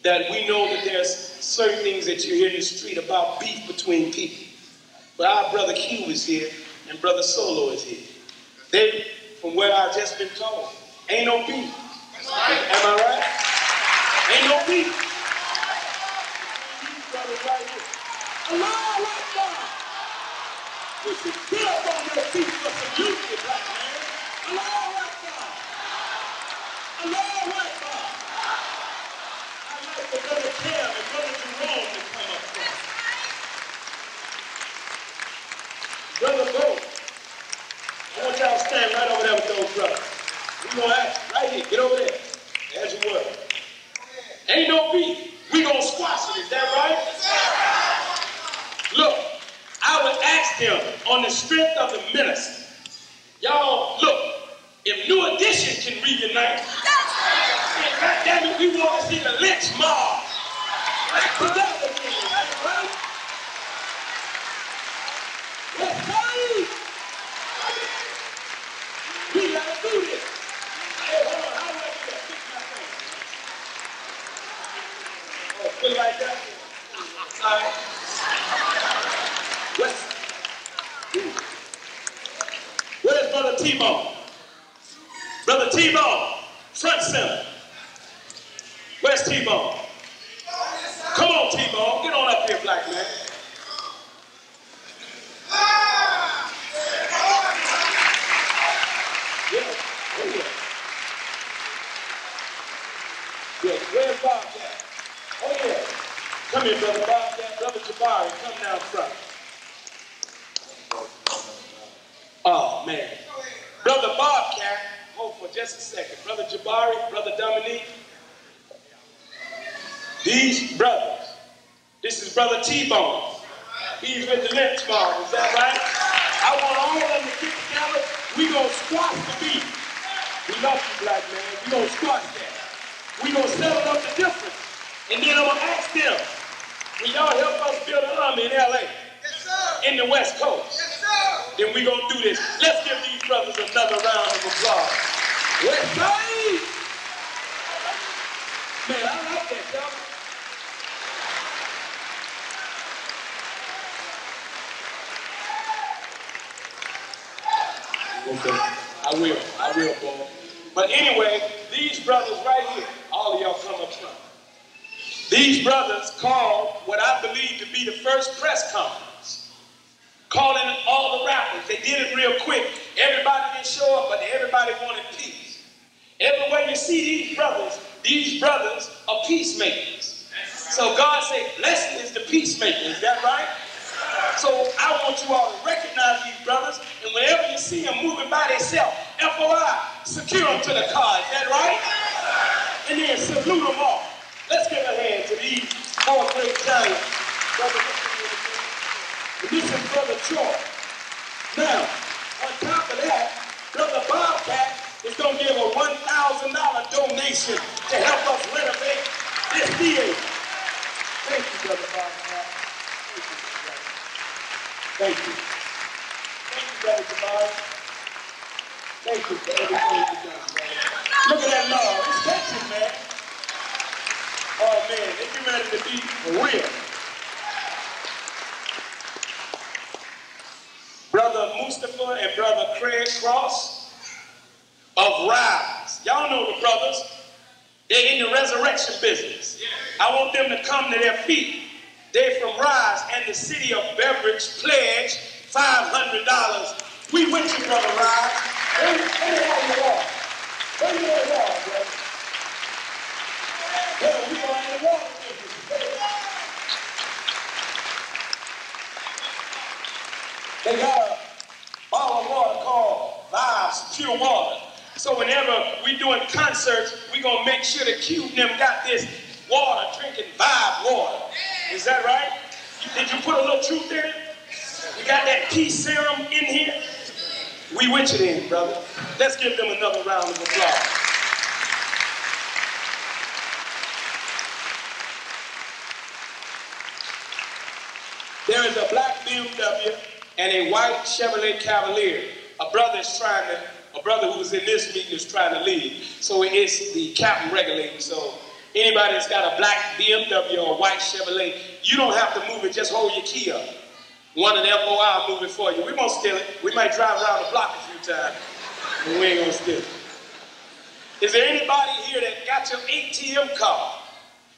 that we know that there's certain things that you hear in the street about beef between people. But our brother Q is here and brother Solo is here. They, from what I've just been told, ain't no beef. Am I right? Ain't no beef. These brothers right here. Allah Akbar. You should get up on your feet for some unity, black man. Allah Akbar. Allah Akbar. I'd like for Brother Kam and Brother Jerome to I want y'all to stand right over there with those brothers. We gonna ask right here, get over there. As you were. Ain't no beef. We gonna squash it, is that right? Look, I would ask them on the strength of the minister. Y'all, look, if New Edition can reunite, then goddamn it, we want to see the Lench Mob. Gotta do this. Put like that? All right. What's, where's Brother T-Bone? Brother T-Bone, front center. Where's T-Bone? Come on, T-Bone, get on up here, black man. Yeah, oh yeah. Yeah, Bobcat? Oh yeah. Come here, brother Bobcat. Brother Jabari, come down front. Oh man. Brother Bobcat, hold for just a second. Brother Jabari, brother Dominique. These brothers. This is brother T-Bone. He's with the Lench Mob, is that right? I want all of them to get together. We gonna squash the beat. We love you, black man. We gonna squash that. We gonna settle up the difference. And then I'm gonna ask them, will y'all help us build an army in LA? In the West Coast. Then we gonna do this. Let's give these brothers another round of applause. West Side! Man, I like that, y'all. I will. I will, boy. But anyway, these brothers right here, all of y'all come up front. These brothers called what I believe to be the first press conference, calling all the rappers. They did it real quick. Everybody didn't show up, but everybody wanted peace. Everywhere you see these brothers, these brothers are peacemakers. So God said, blessed is the peacemaker. Is that right? So I want you all to recognize these brothers, and whenever you see them moving by themselves, FOI, secure them to the car. Is that right? And then salute them all. Let's give a hand to these four great giants. And this is Brother Troy. Now, on top of that, Brother Bobcat is going to give a $1,000 donation to help us renovate this theater. Thank you, Brother Bobcat. Thank you. Thank you, Brother Jabari. Thank you for everything you've done, brother. Look at that love. It's catching, man. Oh, man, they get ready to be for real. Brother Mustafa and Brother Craig Cross of Rise. Y'all know the brothers. They're in the resurrection business. I want them to come to their feet. They're from Rise and the city of Beveridge pledged $500. We with you, Brother Rise. Where, where are you all? Where you all, brother? Well, we are the water. They got a bottle of water called Vibes Pure Water. So whenever we doing concerts, we gonna make sure the and them got this water, drinking Vibe water. Is that right? Did you put a little truth in it? You got that peace serum in here? We with you then, brother. Let's give them another round of applause. There is a black BMW and a white Chevrolet Cavalier. A brother is trying to, a brother who was in this meeting is trying to leave. So it's the captain regulating. So anybody that's got a black BMW or a white Chevrolet, you don't have to move it, just hold your key up. One of them FOI will move it for you. We won't steal it. We might drive around the block a few times, but we ain't gonna steal it. Is there anybody here that got your ATM card?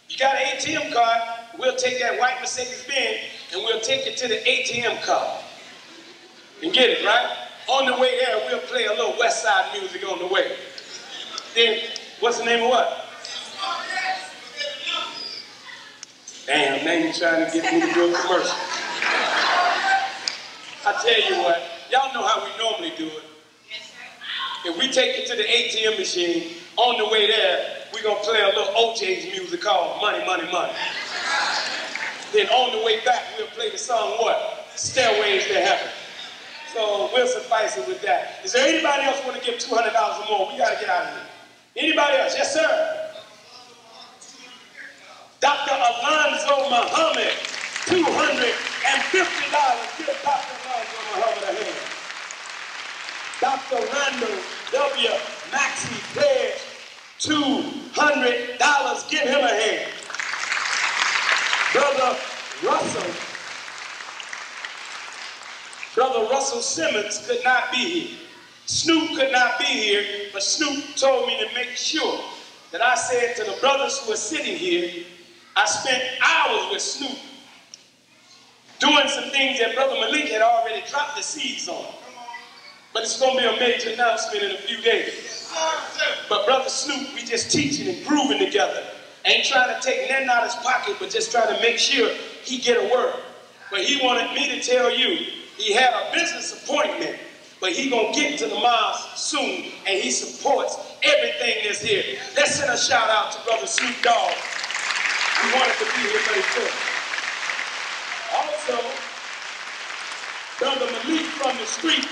You got an ATM card, we'll take that white Mercedes Benz and we'll take it to the ATM card. And get it, right? On the way there, we'll play a little West Side music on the way. Then, what's the name of what? Damn, now you trying to get me to do a commercial. I tell you what, y'all know how we normally do it. If we take it to the ATM machine, on the way there, we're to play a little O'Jays music called Money, Money, Money. Then on the way back, we'll play the song what? Stairways to Heaven. So we'll suffice it with that. Is there anybody else want to give $200 or more? We got to get out of here. Anybody else? Yes, sir. Dr. Alonzo Muhammad, $250. Give Dr. Alonzo Muhammad a hand. Dr. Randall W. Maxey pledged $200. Give him a hand. Brother Russell, Brother Russell Simmons could not be here. Snoop could not be here, but Snoop told me to make sure that I said to the brothers who are sitting here, I spent hours with Snoop doing some things that Brother Malik had already dropped the seeds on. But it's going to be a major announcement in a few days. But Brother Snoop, we just teaching and grooving together. Ain't trying to take nothing out of his pocket, but just trying to make sure he get a word. But he wanted me to tell you he had a business appointment, but he gonna get to the mosque soon, and he supports everything that's here. Let's send a shout out to Brother Snoop Dogg. He wanted to be here, but he couldn't. Also, Brother Malik from the street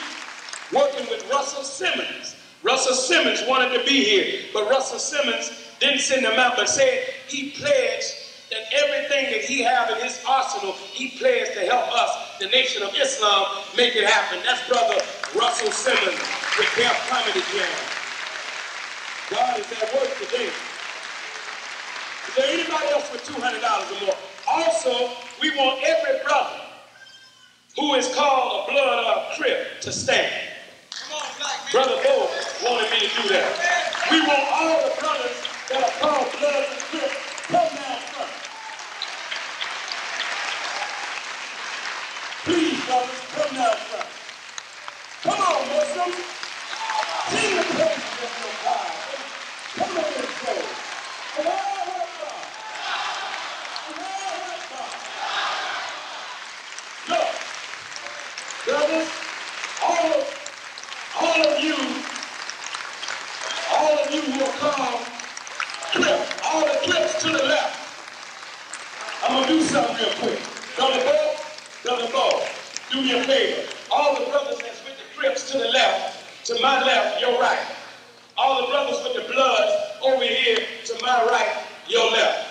working with Russell Simmons. Russell Simmons wanted to be here, but Russell Simmons didn't send him out, but said he pledged that everything that he have in his arsenal, he pledged to help us, the nation of Islam, make it happen. That's brother Russell Simmons with Def Comedy Jam. God is at work today. Is there anybody else with $200 or more? Also, we want every brother who is called a blood of Crip to stand. Brother Bo wanted me to do that. We want all the brothers that are called blood and Crip come down front. Please, brothers, come down front. Come on, Muslims. Sing the praises of your God. Come on, let's go. Allahu Akbar. Allahu Akbar. Look, brothers, all of, all of you, all of you who are called crip, all the crips to the left. I'm gonna do something real quick. Brother Bo, Brother Bo, do me a favor. All the brothers that's with the crips to the left, to my left, your right. All the brothers with the bloods over here to my right, your left.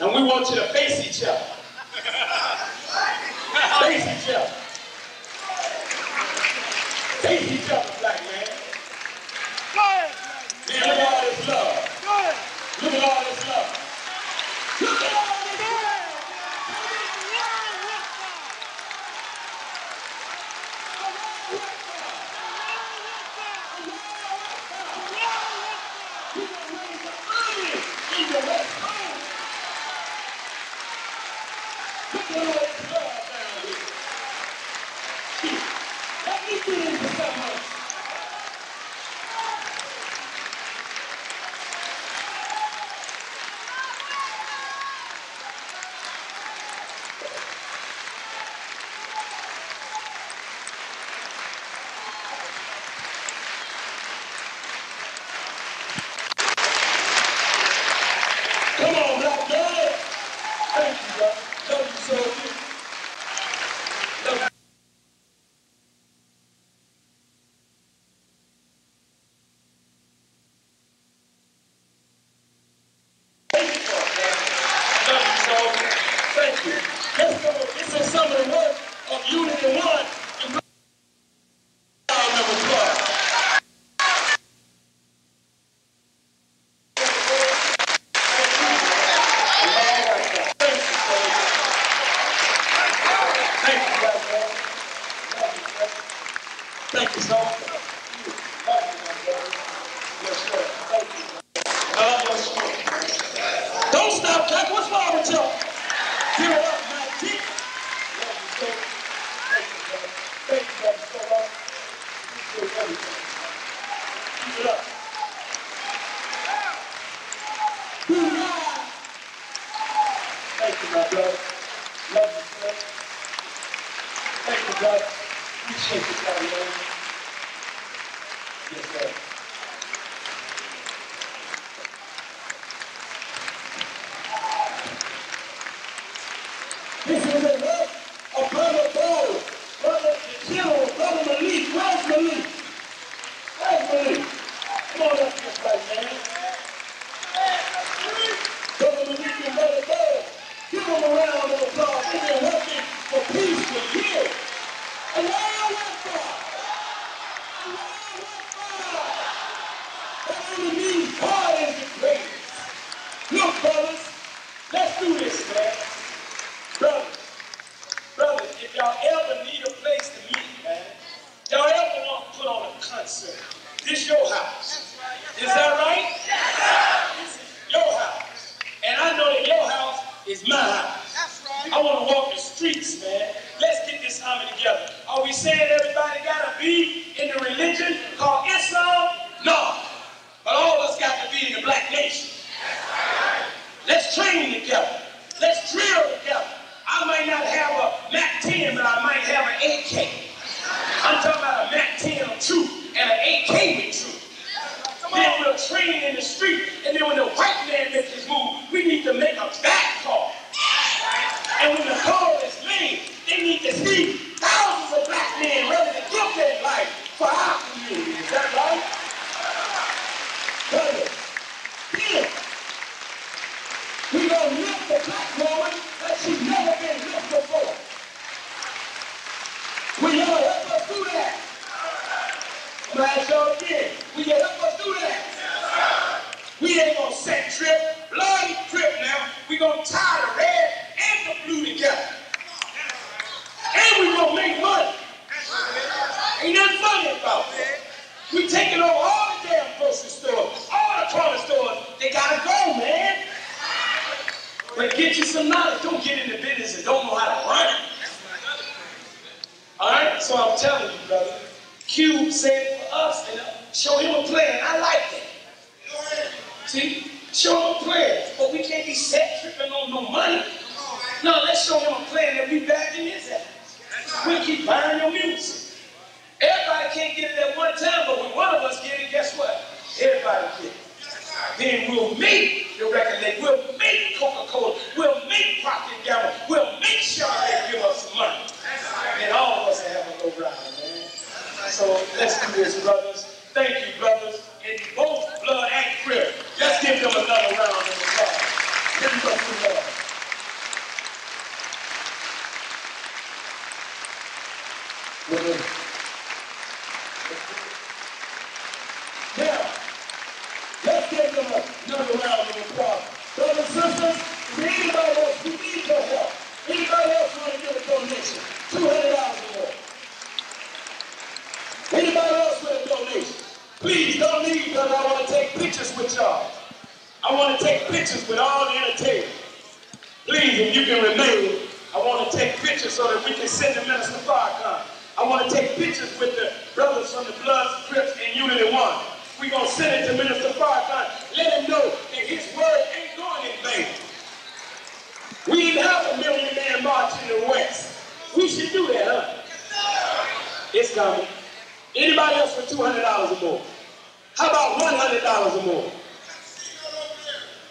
And we want you to face each other. Face each other. Face each other, black man. Look at all this love. Look at all this love. Look at all this love. Look at all this love down here. Let me get into We're going to send it to Minister Farrakhan. Let him know that his word ain't going in vain. We need to have a million man march in the West. We should do that, huh? It's coming. Anybody else for $200 or more? How about $100 or more?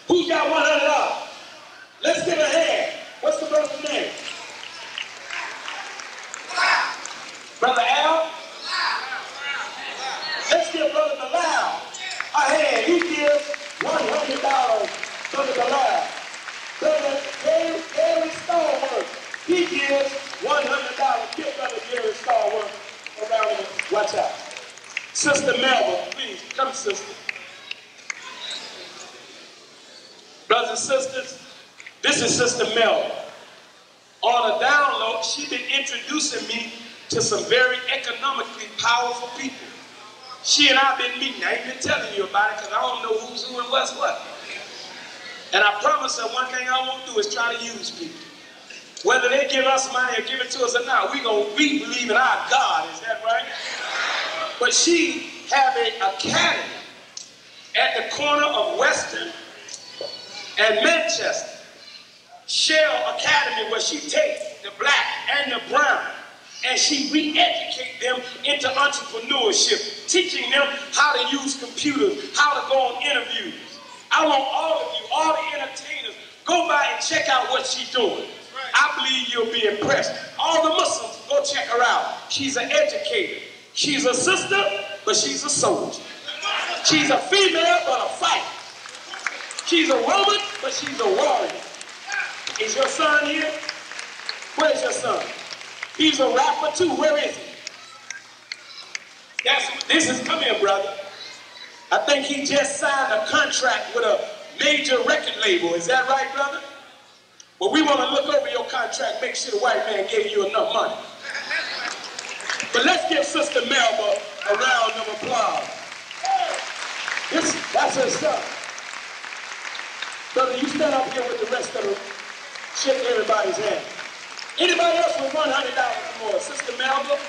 Who's got $100? Let's give a hand. What's the brother's name? Brother Al? Let's give Brother Delisle a hand. He gives $100 to the Delisle. Brother Gary, Gary Stallworth, he gives $100. Give Brother Gary Stallworth around him. Watch out. Sister Melba, please, come sister. Brothers and sisters, this is Sister Mel. On a download, she's been introducing me to some very economically powerful people. She and I have been meeting. I ain't been telling you about it because I don't know who's who and what's what. And I promise her one thing I won't do is try to use people. Whether they give us money or give it to us or not, we gonna we believe in our God. Is that right? But she have an academy at the corner of Western and Manchester. Shell Academy, where she takes the black and the brown and she re-educate them into entrepreneurship, teaching them how to use computers, how to go on interviews. I want all of you, all the entertainers, go by and check out what she's doing. I believe you'll be impressed. All the Muslims, go check her out. She's an educator. She's a sister, but she's a soldier. She's a female, but a fighter. She's a woman, but she's a warrior. Is your son here? Where's your son? He's a rapper too. Where is he? That's this is come here, brother. I think he just signed a contract with a major record label. Is that right, brother? Well, we want to look over your contract, make sure the white man gave you enough money. But let's give Sister Melba a round of applause. This, that's her son. Brother, you stand up here with the rest of them. Shake everybody's hand. Anybody else with $100 or more? Sister Melba?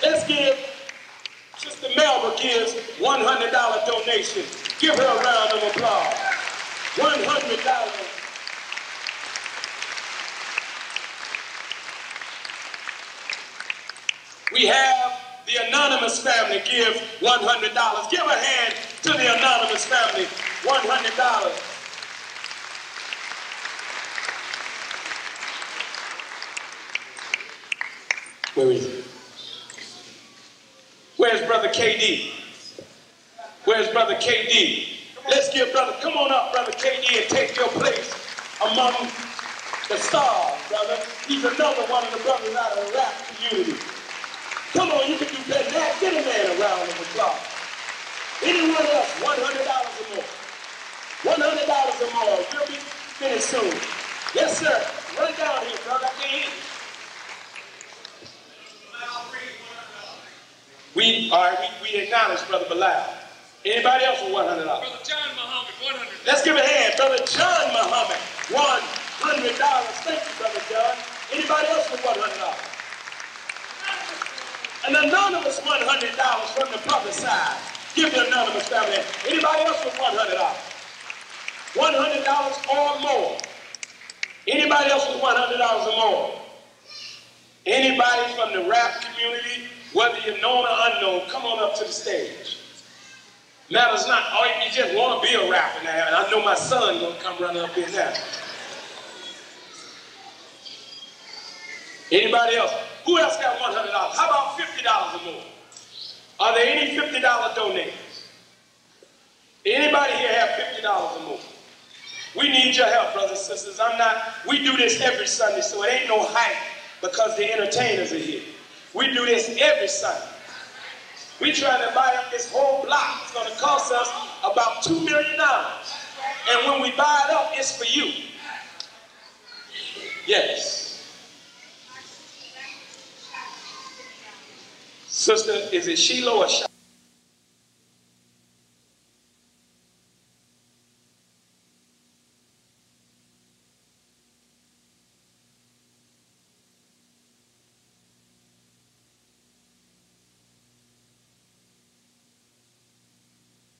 Let's give, Sister Melba gives $100 donation. Give her a round of applause. $100. We have the anonymous family give $100. Give a hand to the anonymous family, $100. Where is he? Where's Brother KD? Where's Brother KD? Let's give Brother, come on up, Brother KD, and take your place among the stars, brother. He's another one of the brothers out of the rap community. Come on, you can do better than that. Get a man around the clock. Anyone else, $100 or more. $100 or more. You'll be finished soon. Yes, sir. Run down here, brother. I can't hear you. We, all right, we, we acknowledge Brother Bilal. Anybody else with $100? Brother John Muhammad, $100. Let's give a hand. Brother John Muhammad, $100. Thank you, Brother John. Anybody else with $100? An anonymous $100 from the public side. Give the anonymous family. Anybody else with $100? $100 or more. Anybody else with $100 or more? Anybody from the rap community, whether you're known or unknown, come on up to the stage. Matters not, or if you just want to be a rapper now, and I know my son gonna come running up here now. Anybody else? Who else got $100? How about $50 or more? Are there any $50 donators? Anybody here have $50 or more? We need your help, brothers and sisters. I'm not, we do this every Sunday, so it ain't no hype because the entertainers are here. We do this every Sunday. We trying to buy up this whole block. It's going to cost us about $2 million. And when we buy it up, it's for you. Yes. Sister, is it Sheila or Shah?